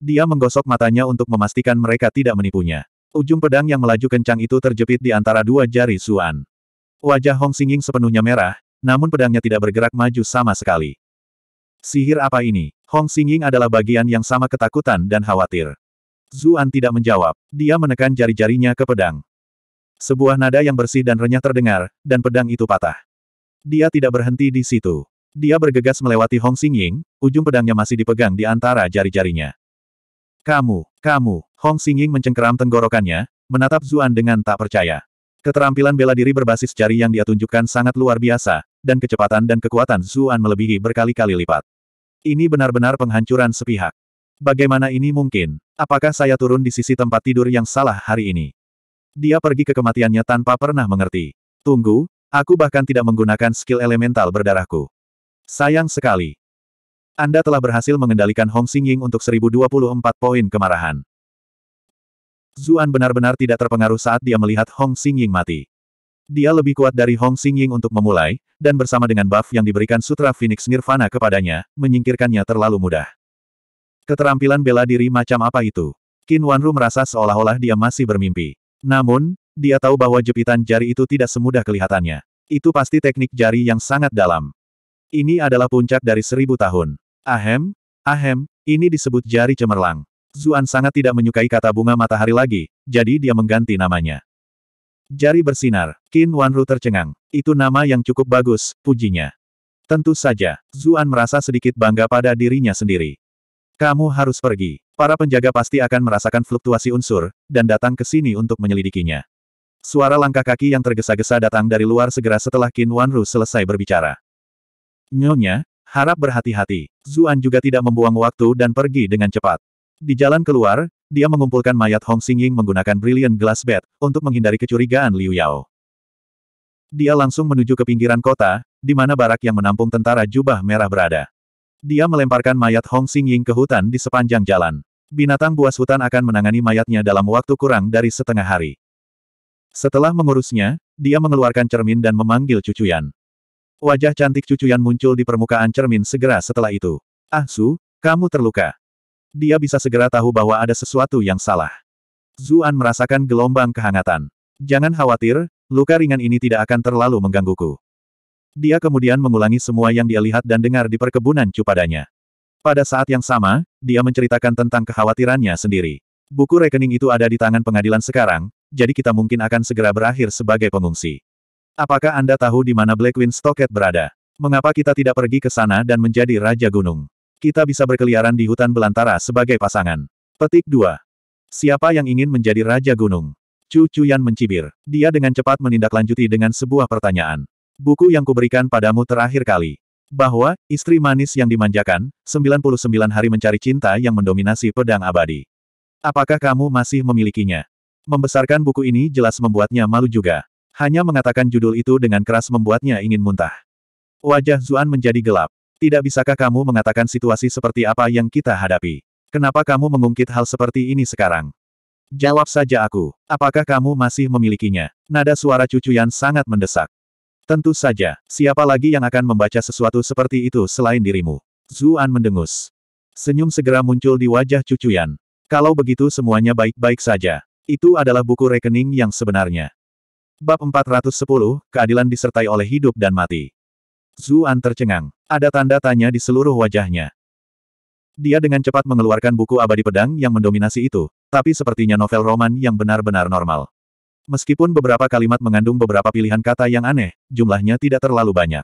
Speaker 1: Dia menggosok matanya untuk memastikan mereka tidak menipunya. Ujung pedang yang melaju kencang itu terjepit di antara dua jari Suan. Wajah Hong Xingying sepenuhnya merah, namun pedangnya tidak bergerak maju sama sekali. Sihir apa ini? Hong Xingying adalah bagian yang sama ketakutan dan khawatir. Zuan tidak menjawab. Dia menekan jari-jarinya ke pedang. Sebuah nada yang bersih dan renyah terdengar, dan pedang itu patah. Dia tidak berhenti di situ. Dia bergegas melewati Hong Xingying, ujung pedangnya masih dipegang di antara jari-jarinya. Kamu, kamu, Hong Xingying mencengkeram tenggorokannya, menatap Zuan dengan tak percaya. Keterampilan bela diri berbasis jari yang dia tunjukkan sangat luar biasa, dan kecepatan dan kekuatan Zuan melebihi berkali-kali lipat. Ini benar-benar penghancuran sepihak. Bagaimana ini mungkin? Apakah saya turun di sisi tempat tidur yang salah hari ini? Dia pergi ke kematiannya tanpa pernah mengerti. Tunggu, Aku bahkan tidak menggunakan skill elemental berdarahku. Sayang sekali. Anda telah berhasil mengendalikan Hong Xingying untuk 1024 poin kemarahan. Zuan benar-benar tidak terpengaruh saat dia melihat Hong Xingying mati. Dia lebih kuat dari Hong Xingying untuk memulai, dan bersama dengan buff yang diberikan Sutra Phoenix Nirvana kepadanya, menyingkirkannya terlalu mudah. Keterampilan bela diri macam apa itu? Qin Wanru merasa seolah-olah dia masih bermimpi. Namun, dia tahu bahwa jepitan jari itu tidak semudah kelihatannya. Itu pasti teknik jari yang sangat dalam. Ini adalah puncak dari seribu tahun. Ahem, ahem, ini disebut jari cemerlang. Zuan sangat tidak menyukai kata bunga matahari lagi, jadi dia mengganti namanya. Jari bersinar, Qin Wanru tercengang. Itu nama yang cukup bagus, pujinya. Tentu saja, Zuan merasa sedikit bangga pada dirinya sendiri. Kamu harus pergi. Para penjaga pasti akan merasakan fluktuasi unsur, dan datang ke sini untuk menyelidikinya. Suara langkah kaki yang tergesa-gesa datang dari luar segera setelah Qin Wanru selesai berbicara. Nyonya, harap berhati-hati. Zuan juga tidak membuang waktu dan pergi dengan cepat. Di jalan keluar, dia mengumpulkan mayat Hong Xingying menggunakan Brilliant Glass Bat, untuk menghindari kecurigaan Liu Yao. Dia langsung menuju ke pinggiran kota, di mana barak yang menampung tentara jubah merah berada. Dia melemparkan mayat Hong Xingying ke hutan di sepanjang jalan. Binatang buas hutan akan menangani mayatnya dalam waktu kurang dari setengah hari. Setelah mengurusnya, dia mengeluarkan cermin dan memanggil Cucuyan. Wajah cantik Cucuyan muncul di permukaan cermin segera setelah itu. Ah Su, kamu terluka. Dia bisa segera tahu bahwa ada sesuatu yang salah. Zuan merasakan gelombang kehangatan. Jangan khawatir, luka ringan ini tidak akan terlalu menggangguku. Dia kemudian mengulangi semua yang dia lihat dan dengar di perkebunan cupadanya. Pada saat yang sama, dia menceritakan tentang kekhawatirannya sendiri. Buku rekening itu ada di tangan pengadilan sekarang, jadi kita mungkin akan segera berakhir sebagai pengungsi. Apakah Anda tahu di mana Blackwing Stocket berada? Mengapa kita tidak pergi ke sana dan menjadi Raja Gunung? Kita bisa berkeliaran di hutan belantara sebagai pasangan. Petik 2. Siapa yang ingin menjadi Raja Gunung? Chu Chuyan mencibir. Dia dengan cepat menindaklanjuti dengan sebuah pertanyaan. Buku yang kuberikan padamu terakhir kali. Bahwa, istri manis yang dimanjakan, 99 hari mencari cinta yang mendominasi pedang abadi. Apakah kamu masih memilikinya? Membesarkan buku ini jelas membuatnya malu juga. Hanya mengatakan judul itu dengan keras membuatnya ingin muntah. Wajah Zuan menjadi gelap. Tidak bisakah kamu mengatakan situasi seperti apa yang kita hadapi? Kenapa kamu mengungkit hal seperti ini sekarang? Jawab saja aku. Apakah kamu masih memilikinya? Nada suara cucuyan sangat mendesak. Tentu saja, siapa lagi yang akan membaca sesuatu seperti itu selain dirimu? Zuan mendengus. Senyum segera muncul di wajah cucuyan. Kalau begitu semuanya baik-baik saja. Itu adalah buku rekening yang sebenarnya. Bab 410, Keadilan disertai oleh hidup dan mati. Zuan tercengang. Ada tanda tanya di seluruh wajahnya. Dia dengan cepat mengeluarkan buku abadi pedang yang mendominasi itu, tapi sepertinya novel roman yang benar-benar normal. Meskipun beberapa kalimat mengandung beberapa pilihan kata yang aneh, jumlahnya tidak terlalu banyak.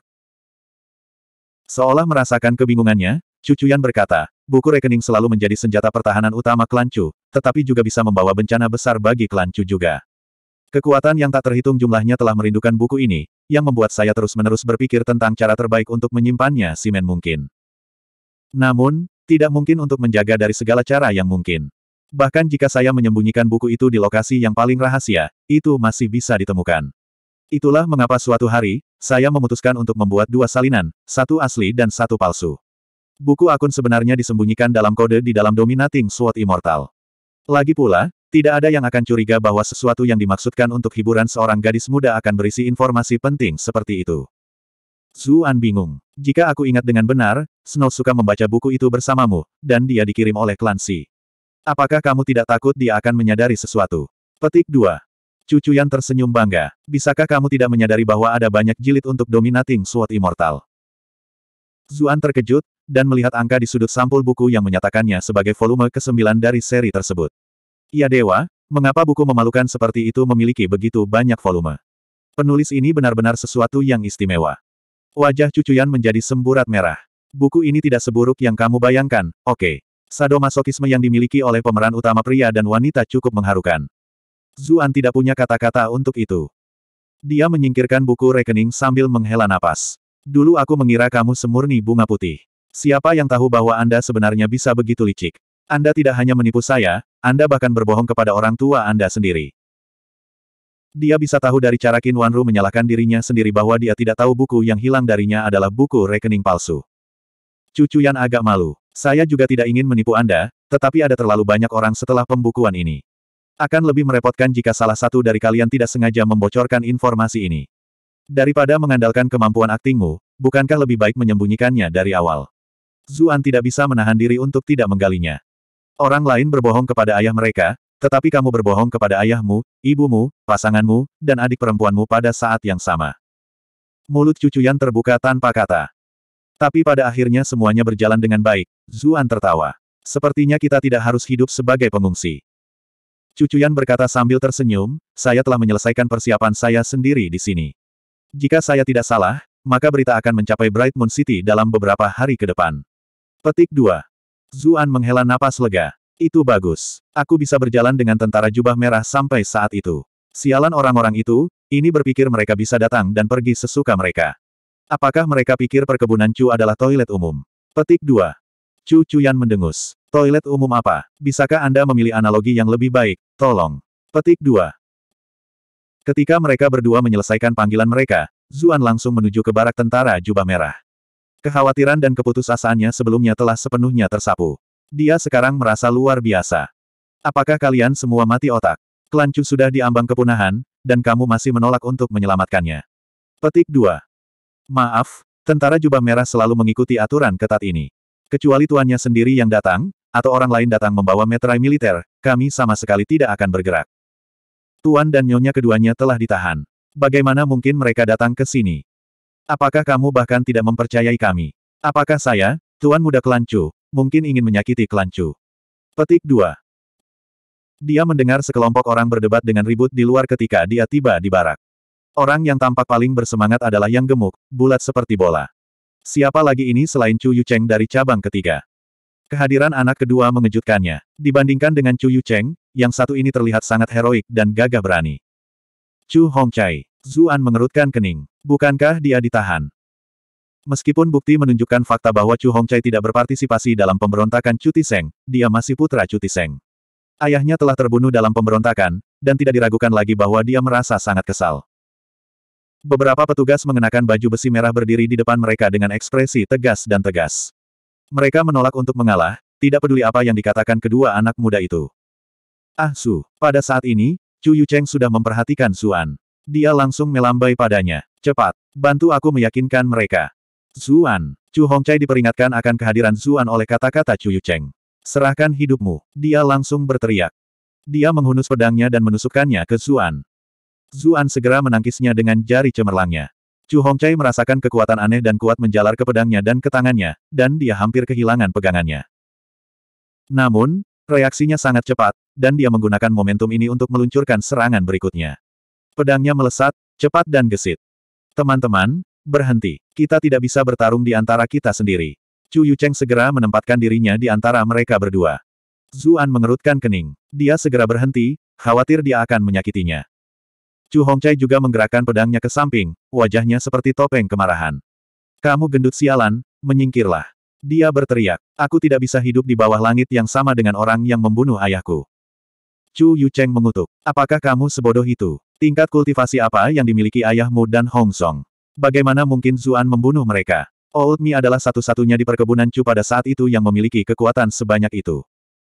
Speaker 1: Seolah merasakan kebingungannya, Cucuyan berkata, buku rekening selalu menjadi senjata pertahanan utama klan tetapi juga bisa membawa bencana besar bagi klan juga. Kekuatan yang tak terhitung jumlahnya telah merindukan buku ini, yang membuat saya terus-menerus berpikir tentang cara terbaik untuk menyimpannya simen mungkin. Namun, tidak mungkin untuk menjaga dari segala cara yang mungkin. Bahkan jika saya menyembunyikan buku itu di lokasi yang paling rahasia, itu masih bisa ditemukan. Itulah mengapa suatu hari, saya memutuskan untuk membuat dua salinan, satu asli dan satu palsu. Buku akun sebenarnya disembunyikan dalam kode di dalam Dominating Sword Immortal. Lagi pula, tidak ada yang akan curiga bahwa sesuatu yang dimaksudkan untuk hiburan seorang gadis muda akan berisi informasi penting seperti itu. Zuan bingung. Jika aku ingat dengan benar, Snow suka membaca buku itu bersamamu, dan dia dikirim oleh Clancy. Apakah kamu tidak takut dia akan menyadari sesuatu? Petik 2. Cucu yang tersenyum bangga. Bisakah kamu tidak menyadari bahwa ada banyak jilid untuk Dominating Sword Immortal? Zuan terkejut, dan melihat angka di sudut sampul buku yang menyatakannya sebagai volume ke-9 dari seri tersebut. Ya dewa, mengapa buku memalukan seperti itu memiliki begitu banyak volume? Penulis ini benar-benar sesuatu yang istimewa. Wajah Cucuyan menjadi semburat merah. Buku ini tidak seburuk yang kamu bayangkan, oke. Okay. Sadomasokisme yang dimiliki oleh pemeran utama pria dan wanita cukup mengharukan. Zuan tidak punya kata-kata untuk itu. Dia menyingkirkan buku rekening sambil menghela napas. Dulu aku mengira kamu semurni bunga putih. Siapa yang tahu bahwa Anda sebenarnya bisa begitu licik? Anda tidak hanya menipu saya, Anda bahkan berbohong kepada orang tua Anda sendiri. Dia bisa tahu dari cara Qin Wanru menyalahkan dirinya sendiri bahwa dia tidak tahu buku yang hilang darinya adalah buku rekening palsu. Cucu yang agak malu. Saya juga tidak ingin menipu Anda, tetapi ada terlalu banyak orang setelah pembukuan ini. Akan lebih merepotkan jika salah satu dari kalian tidak sengaja membocorkan informasi ini. Daripada mengandalkan kemampuan aktingmu, bukankah lebih baik menyembunyikannya dari awal? Zuan tidak bisa menahan diri untuk tidak menggalinya. Orang lain berbohong kepada ayah mereka, tetapi kamu berbohong kepada ayahmu, ibumu, pasanganmu, dan adik perempuanmu pada saat yang sama. Mulut cucuyan terbuka tanpa kata. Tapi pada akhirnya semuanya berjalan dengan baik, Zuan tertawa. Sepertinya kita tidak harus hidup sebagai pengungsi. Cucuyan berkata sambil tersenyum, saya telah menyelesaikan persiapan saya sendiri di sini. Jika saya tidak salah, maka berita akan mencapai Bright Moon City dalam beberapa hari ke depan. Petik 2. Zuan menghela napas lega. Itu bagus. Aku bisa berjalan dengan tentara jubah merah sampai saat itu. Sialan orang-orang itu, ini berpikir mereka bisa datang dan pergi sesuka mereka. Apakah mereka pikir perkebunan Chu adalah toilet umum? Petik 2. Chu Chuyan mendengus. Toilet umum apa? Bisakah Anda memilih analogi yang lebih baik? Tolong. Petik 2. Ketika mereka berdua menyelesaikan panggilan mereka, Zuan langsung menuju ke barak tentara jubah merah. Kekhawatiran dan keputusasaannya sebelumnya telah sepenuhnya tersapu. Dia sekarang merasa luar biasa. Apakah kalian semua mati otak? Klancu sudah diambang kepunahan, dan kamu masih menolak untuk menyelamatkannya. Petik 2. Maaf, tentara jubah merah selalu mengikuti aturan ketat ini. Kecuali tuannya sendiri yang datang, atau orang lain datang membawa meterai militer, kami sama sekali tidak akan bergerak. Tuan dan nyonya keduanya telah ditahan. Bagaimana mungkin mereka datang ke sini? Apakah kamu bahkan tidak mempercayai kami? Apakah saya, Tuan Muda Kelancu, mungkin ingin menyakiti Kelancu? Petik 2. Dia mendengar sekelompok orang berdebat dengan ribut di luar ketika dia tiba di barak. Orang yang tampak paling bersemangat adalah yang gemuk, bulat seperti bola. Siapa lagi ini selain Chu Yucheng dari cabang ketiga? Kehadiran anak kedua mengejutkannya. Dibandingkan dengan Chu Yucheng, yang satu ini terlihat sangat heroik dan gagah berani. Chu Hongchai. Zuan mengerutkan kening. Bukankah dia ditahan? Meskipun bukti menunjukkan fakta bahwa Chu Hongchai tidak berpartisipasi dalam pemberontakan Chu Tiseng, dia masih putra Chu Tiseng. Ayahnya telah terbunuh dalam pemberontakan, dan tidak diragukan lagi bahwa dia merasa sangat kesal. Beberapa petugas mengenakan baju besi merah berdiri di depan mereka dengan ekspresi tegas dan tegas. Mereka menolak untuk mengalah, tidak peduli apa yang dikatakan kedua anak muda itu. Ah Su, pada saat ini, Chu Yucheng sudah memperhatikan Zuan. Dia langsung melambai padanya. Cepat, bantu aku meyakinkan mereka. Zuan, Chu Hongchai diperingatkan akan kehadiran Zuan oleh kata-kata Chu Yucheng. Serahkan hidupmu. Dia langsung berteriak. Dia menghunus pedangnya dan menusukkannya ke Zuan. Zuan segera menangkisnya dengan jari cemerlangnya. Chu Hongchai merasakan kekuatan aneh dan kuat menjalar ke pedangnya dan ke tangannya, dan dia hampir kehilangan pegangannya. Namun, reaksinya sangat cepat, dan dia menggunakan momentum ini untuk meluncurkan serangan berikutnya. Pedangnya melesat, cepat dan gesit. Teman-teman, berhenti. Kita tidak bisa bertarung di antara kita sendiri. Chu Yucheng segera menempatkan dirinya di antara mereka berdua. Zuan mengerutkan kening. Dia segera berhenti, khawatir dia akan menyakitinya. Chu Hongchai juga menggerakkan pedangnya ke samping, wajahnya seperti topeng kemarahan. Kamu gendut sialan, menyingkirlah. Dia berteriak, aku tidak bisa hidup di bawah langit yang sama dengan orang yang membunuh ayahku. Chu Yucheng mengutuk, apakah kamu sebodoh itu? Tingkat kultivasi apa yang dimiliki ayahmu dan Hong Song? Bagaimana mungkin Zuan membunuh mereka? Old Mi adalah satu-satunya di perkebunan Chu pada saat itu yang memiliki kekuatan sebanyak itu.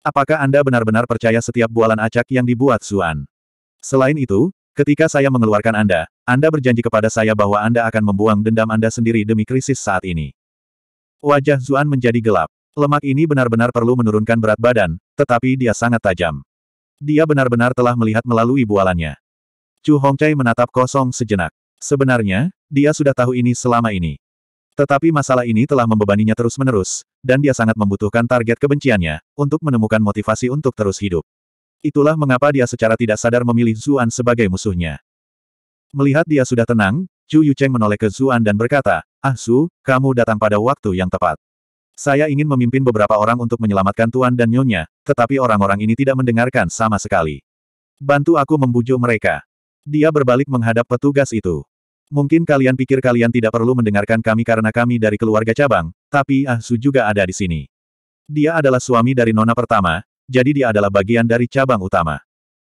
Speaker 1: Apakah Anda benar-benar percaya setiap bualan acak yang dibuat Zuan? Selain itu, Ketika saya mengeluarkan Anda, Anda berjanji kepada saya bahwa Anda akan membuang dendam Anda sendiri demi krisis saat ini. Wajah Zuan menjadi gelap. Lemak ini benar-benar perlu menurunkan berat badan, tetapi dia sangat tajam. Dia benar-benar telah melihat melalui bualannya. Chu Hongchai menatap kosong sejenak. Sebenarnya, dia sudah tahu ini selama ini. Tetapi masalah ini telah membebaninya terus-menerus, dan dia sangat membutuhkan target kebenciannya, untuk menemukan motivasi untuk terus hidup. Itulah mengapa dia secara tidak sadar memilih Zuan sebagai musuhnya. Melihat dia sudah tenang, Chu Yucheng menoleh ke Zuan dan berkata, Ah Su, kamu datang pada waktu yang tepat. Saya ingin memimpin beberapa orang untuk menyelamatkan Tuan dan Nyonya, tetapi orang-orang ini tidak mendengarkan sama sekali. Bantu aku membujuk mereka. Dia berbalik menghadap petugas itu. Mungkin kalian pikir kalian tidak perlu mendengarkan kami karena kami dari keluarga cabang, tapi Ah Su juga ada di sini. Dia adalah suami dari nona pertama, jadi dia adalah bagian dari cabang utama.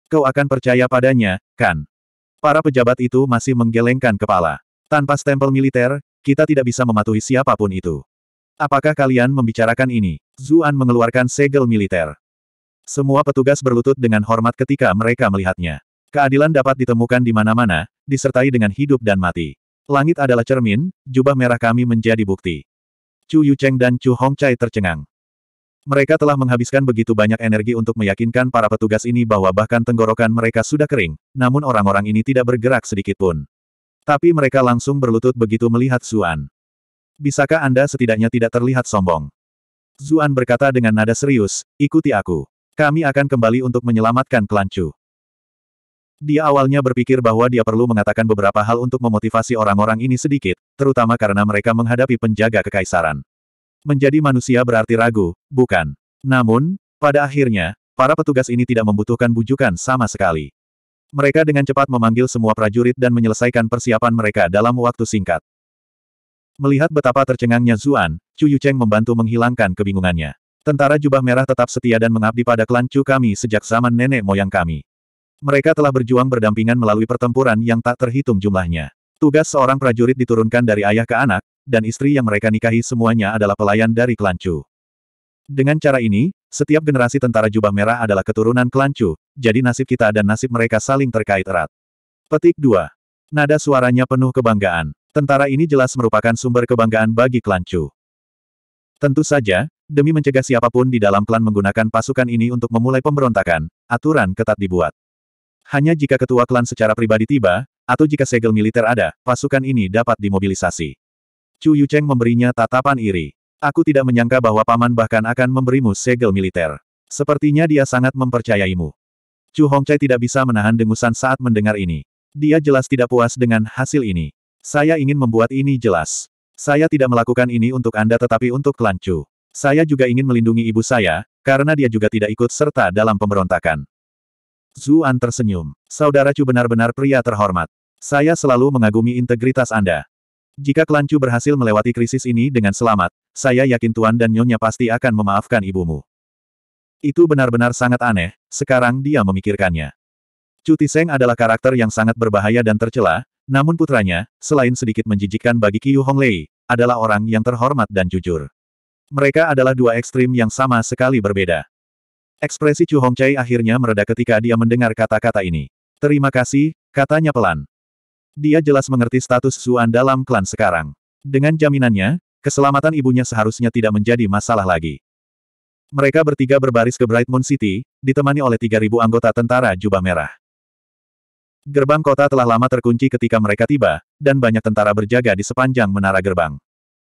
Speaker 1: Kau akan percaya padanya, kan? Para pejabat itu masih menggelengkan kepala. Tanpa stempel militer, kita tidak bisa mematuhi siapa pun itu. Apakah kalian membicarakan ini? Zuan mengeluarkan segel militer. Semua petugas berlutut dengan hormat ketika mereka melihatnya. Keadilan dapat ditemukan di mana-mana, disertai dengan hidup dan mati. Langit adalah cermin, jubah merah kami menjadi bukti. Chu Yucheng dan Chu Hongchai tercengang. Mereka telah menghabiskan begitu banyak energi untuk meyakinkan para petugas ini bahwa bahkan tenggorokan mereka sudah kering, namun orang-orang ini tidak bergerak sedikit pun. Tapi mereka langsung berlutut begitu melihat Zuan. Bisakah Anda setidaknya tidak terlihat sombong? Zuan berkata dengan nada serius, ikuti aku. Kami akan kembali untuk menyelamatkan Kelancu. Dia awalnya berpikir bahwa dia perlu mengatakan beberapa hal untuk memotivasi orang-orang ini sedikit, terutama karena mereka menghadapi penjaga kekaisaran. Menjadi manusia berarti ragu, bukan? Namun, pada akhirnya, para petugas ini tidak membutuhkan bujukan sama sekali. Mereka dengan cepat memanggil semua prajurit dan menyelesaikan persiapan mereka dalam waktu singkat. Melihat betapa tercengangnya Zuan, Chu Yucheng membantu menghilangkan kebingungannya. Tentara jubah merah tetap setia dan mengabdi pada klan Chu kami sejak zaman nenek moyang kami. Mereka telah berjuang berdampingan melalui pertempuran yang tak terhitung jumlahnya. Tugas seorang prajurit diturunkan dari ayah ke anak, dan istri yang mereka nikahi semuanya adalah pelayan dari klan. Dengan cara ini, setiap generasi tentara jubah merah adalah keturunan klan jadi nasib kita dan nasib mereka saling terkait erat. Petik 2. Nada suaranya penuh kebanggaan. Tentara ini jelas merupakan sumber kebanggaan bagi klan. Tentu saja, demi mencegah siapa pun di dalam klan menggunakan pasukan ini untuk memulai pemberontakan, aturan ketat dibuat. Hanya jika ketua klan secara pribadi tiba, atau jika segel militer ada, pasukan ini dapat dimobilisasi. Chu Yucheng memberinya tatapan iri. Aku tidak menyangka bahwa paman bahkan akan memberimu segel militer. Sepertinya dia sangat mempercayaimu. Chu Hongcai tidak bisa menahan dengusan saat mendengar ini. Dia jelas tidak puas dengan hasil ini. Saya ingin membuat ini jelas. Saya tidak melakukan ini untuk Anda tetapi untuk klan Chu. Saya juga ingin melindungi ibu saya, karena dia juga tidak ikut serta dalam pemberontakan. Zuan tersenyum. Saudara Chu benar-benar pria terhormat. Saya selalu mengagumi integritas Anda. Jika klan Chu berhasil melewati krisis ini dengan selamat, saya yakin Tuan dan Nyonya pasti akan memaafkan ibumu. Itu benar-benar sangat aneh, sekarang dia memikirkannya. Chu Tiseng adalah karakter yang sangat berbahaya dan tercela, namun putranya, selain sedikit menjijikkan bagi Qiu Honglei, adalah orang yang terhormat dan jujur. Mereka adalah dua ekstrim yang sama sekali berbeda. Ekspresi Chu Hongcai akhirnya mereda ketika dia mendengar kata-kata ini. Terima kasih, katanya pelan. Dia jelas mengerti status Zuan dalam klan sekarang. Dengan jaminannya, keselamatan ibunya seharusnya tidak menjadi masalah lagi. Mereka bertiga berbaris ke Bright Moon City, ditemani oleh 3.000 anggota tentara jubah merah. Gerbang kota telah lama terkunci ketika mereka tiba, dan banyak tentara berjaga di sepanjang menara gerbang.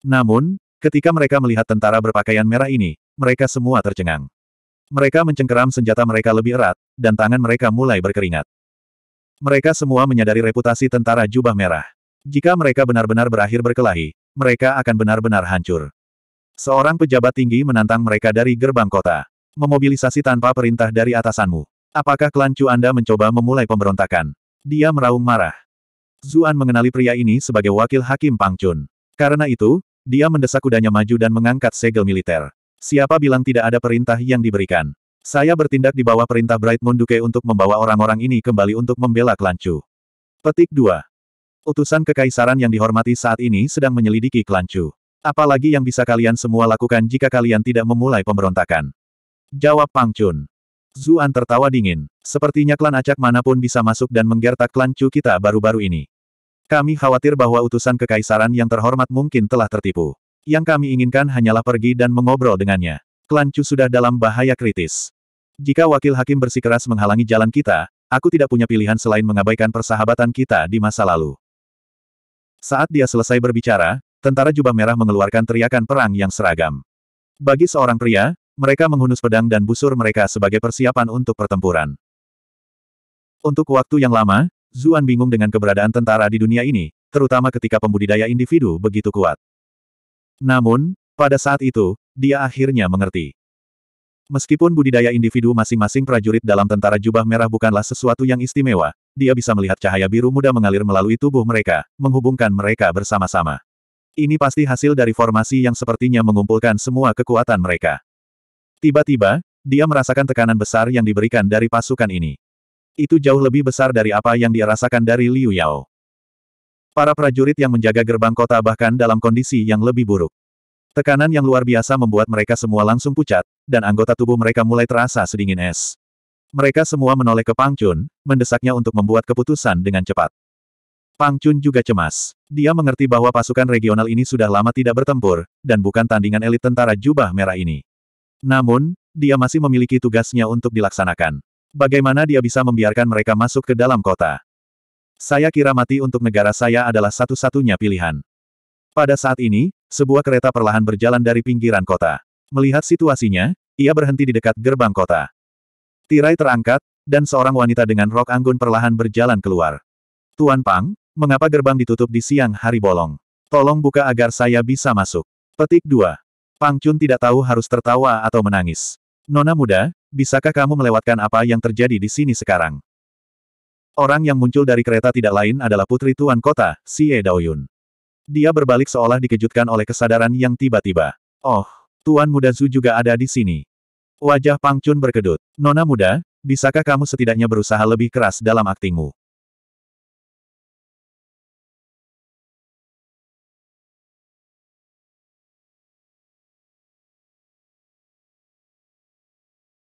Speaker 1: Namun, ketika mereka melihat tentara berpakaian merah ini, mereka semua tercengang. Mereka mencengkeram senjata mereka lebih erat, dan tangan mereka mulai berkeringat. Mereka semua menyadari reputasi tentara jubah merah. Jika mereka benar-benar berakhir berkelahi, mereka akan benar-benar hancur. Seorang pejabat tinggi menantang mereka dari gerbang kota. Memobilisasi tanpa perintah dari atasanmu. Apakah klan Anda mencoba memulai pemberontakan? Dia meraung marah. Zuan mengenali pria ini sebagai wakil hakim Pang Chun. Karena itu, dia mendesak kudanya maju dan mengangkat segel militer. Siapa bilang tidak ada perintah yang diberikan? Saya bertindak di bawah perintah Bright Moon Duke untuk membawa orang-orang ini kembali untuk membela klan Chu. Petik 2. Utusan kekaisaran yang dihormati saat ini sedang menyelidiki klan Chu. Apalagi yang bisa kalian semua lakukan jika kalian tidak memulai pemberontakan? Jawab Pang Chun. Zuan tertawa dingin. Sepertinya klan acak mana pun bisa masuk dan menggertak klan Chu kita baru-baru ini. Kami khawatir bahwa utusan kekaisaran yang terhormat mungkin telah tertipu. Yang kami inginkan hanyalah pergi dan mengobrol dengannya. Klan Chu sudah dalam bahaya kritis. Jika wakil hakim bersikeras menghalangi jalan kita, aku tidak punya pilihan selain mengabaikan persahabatan kita di masa lalu. Saat dia selesai berbicara, tentara jubah merah mengeluarkan teriakan perang yang seragam. Bagi seorang pria, mereka menghunus pedang dan busur mereka sebagai persiapan untuk pertempuran. Untuk waktu yang lama, Zuan bingung dengan keberadaan tentara di dunia ini, terutama ketika pembudidaya individu begitu kuat. Namun, pada saat itu, dia akhirnya mengerti. Meskipun budidaya individu masing-masing prajurit dalam tentara jubah merah bukanlah sesuatu yang istimewa, dia bisa melihat cahaya biru muda mengalir melalui tubuh mereka, menghubungkan mereka bersama-sama. Ini pasti hasil dari formasi yang sepertinya mengumpulkan semua kekuatan mereka. Tiba-tiba, dia merasakan tekanan besar yang diberikan dari pasukan ini. Itu jauh lebih besar dari apa yang dia rasakan dari Liu Yao. Para prajurit yang menjaga gerbang kota bahkan dalam kondisi yang lebih buruk. Tekanan yang luar biasa membuat mereka semua langsung pucat, dan anggota tubuh mereka mulai terasa sedingin es. Mereka semua menoleh ke Pang Chun, mendesaknya untuk membuat keputusan dengan cepat. Pang Chun juga cemas. Dia mengerti bahwa pasukan regional ini sudah lama tidak bertempur, dan bukan tandingan elit tentara jubah merah ini. Namun, dia masih memiliki tugasnya untuk dilaksanakan. Bagaimana dia bisa membiarkan mereka masuk ke dalam kota? Saya kira mati untuk negara saya adalah satu-satunya pilihan. Pada saat ini, sebuah kereta perlahan berjalan dari pinggiran kota. Melihat situasinya, ia berhenti di dekat gerbang kota. Tirai terangkat, dan seorang wanita dengan rok anggun perlahan berjalan keluar. Tuan Pang, mengapa gerbang ditutup di siang hari bolong? Tolong buka agar saya bisa masuk. Petik 2. Pang Chun tidak tahu harus tertawa atau menangis. Nona muda, bisakah kamu melewatkan apa yang terjadi di sini sekarang? Orang yang muncul dari kereta tidak lain adalah putri tuan kota, Xie Daoyun. Dia berbalik seolah dikejutkan oleh kesadaran yang tiba-tiba. Oh, tuan muda Zhu juga ada di sini. Wajah Pang Chun berkedut. Nona muda, Bisakah kamu setidaknya berusaha lebih keras dalam aktingmu?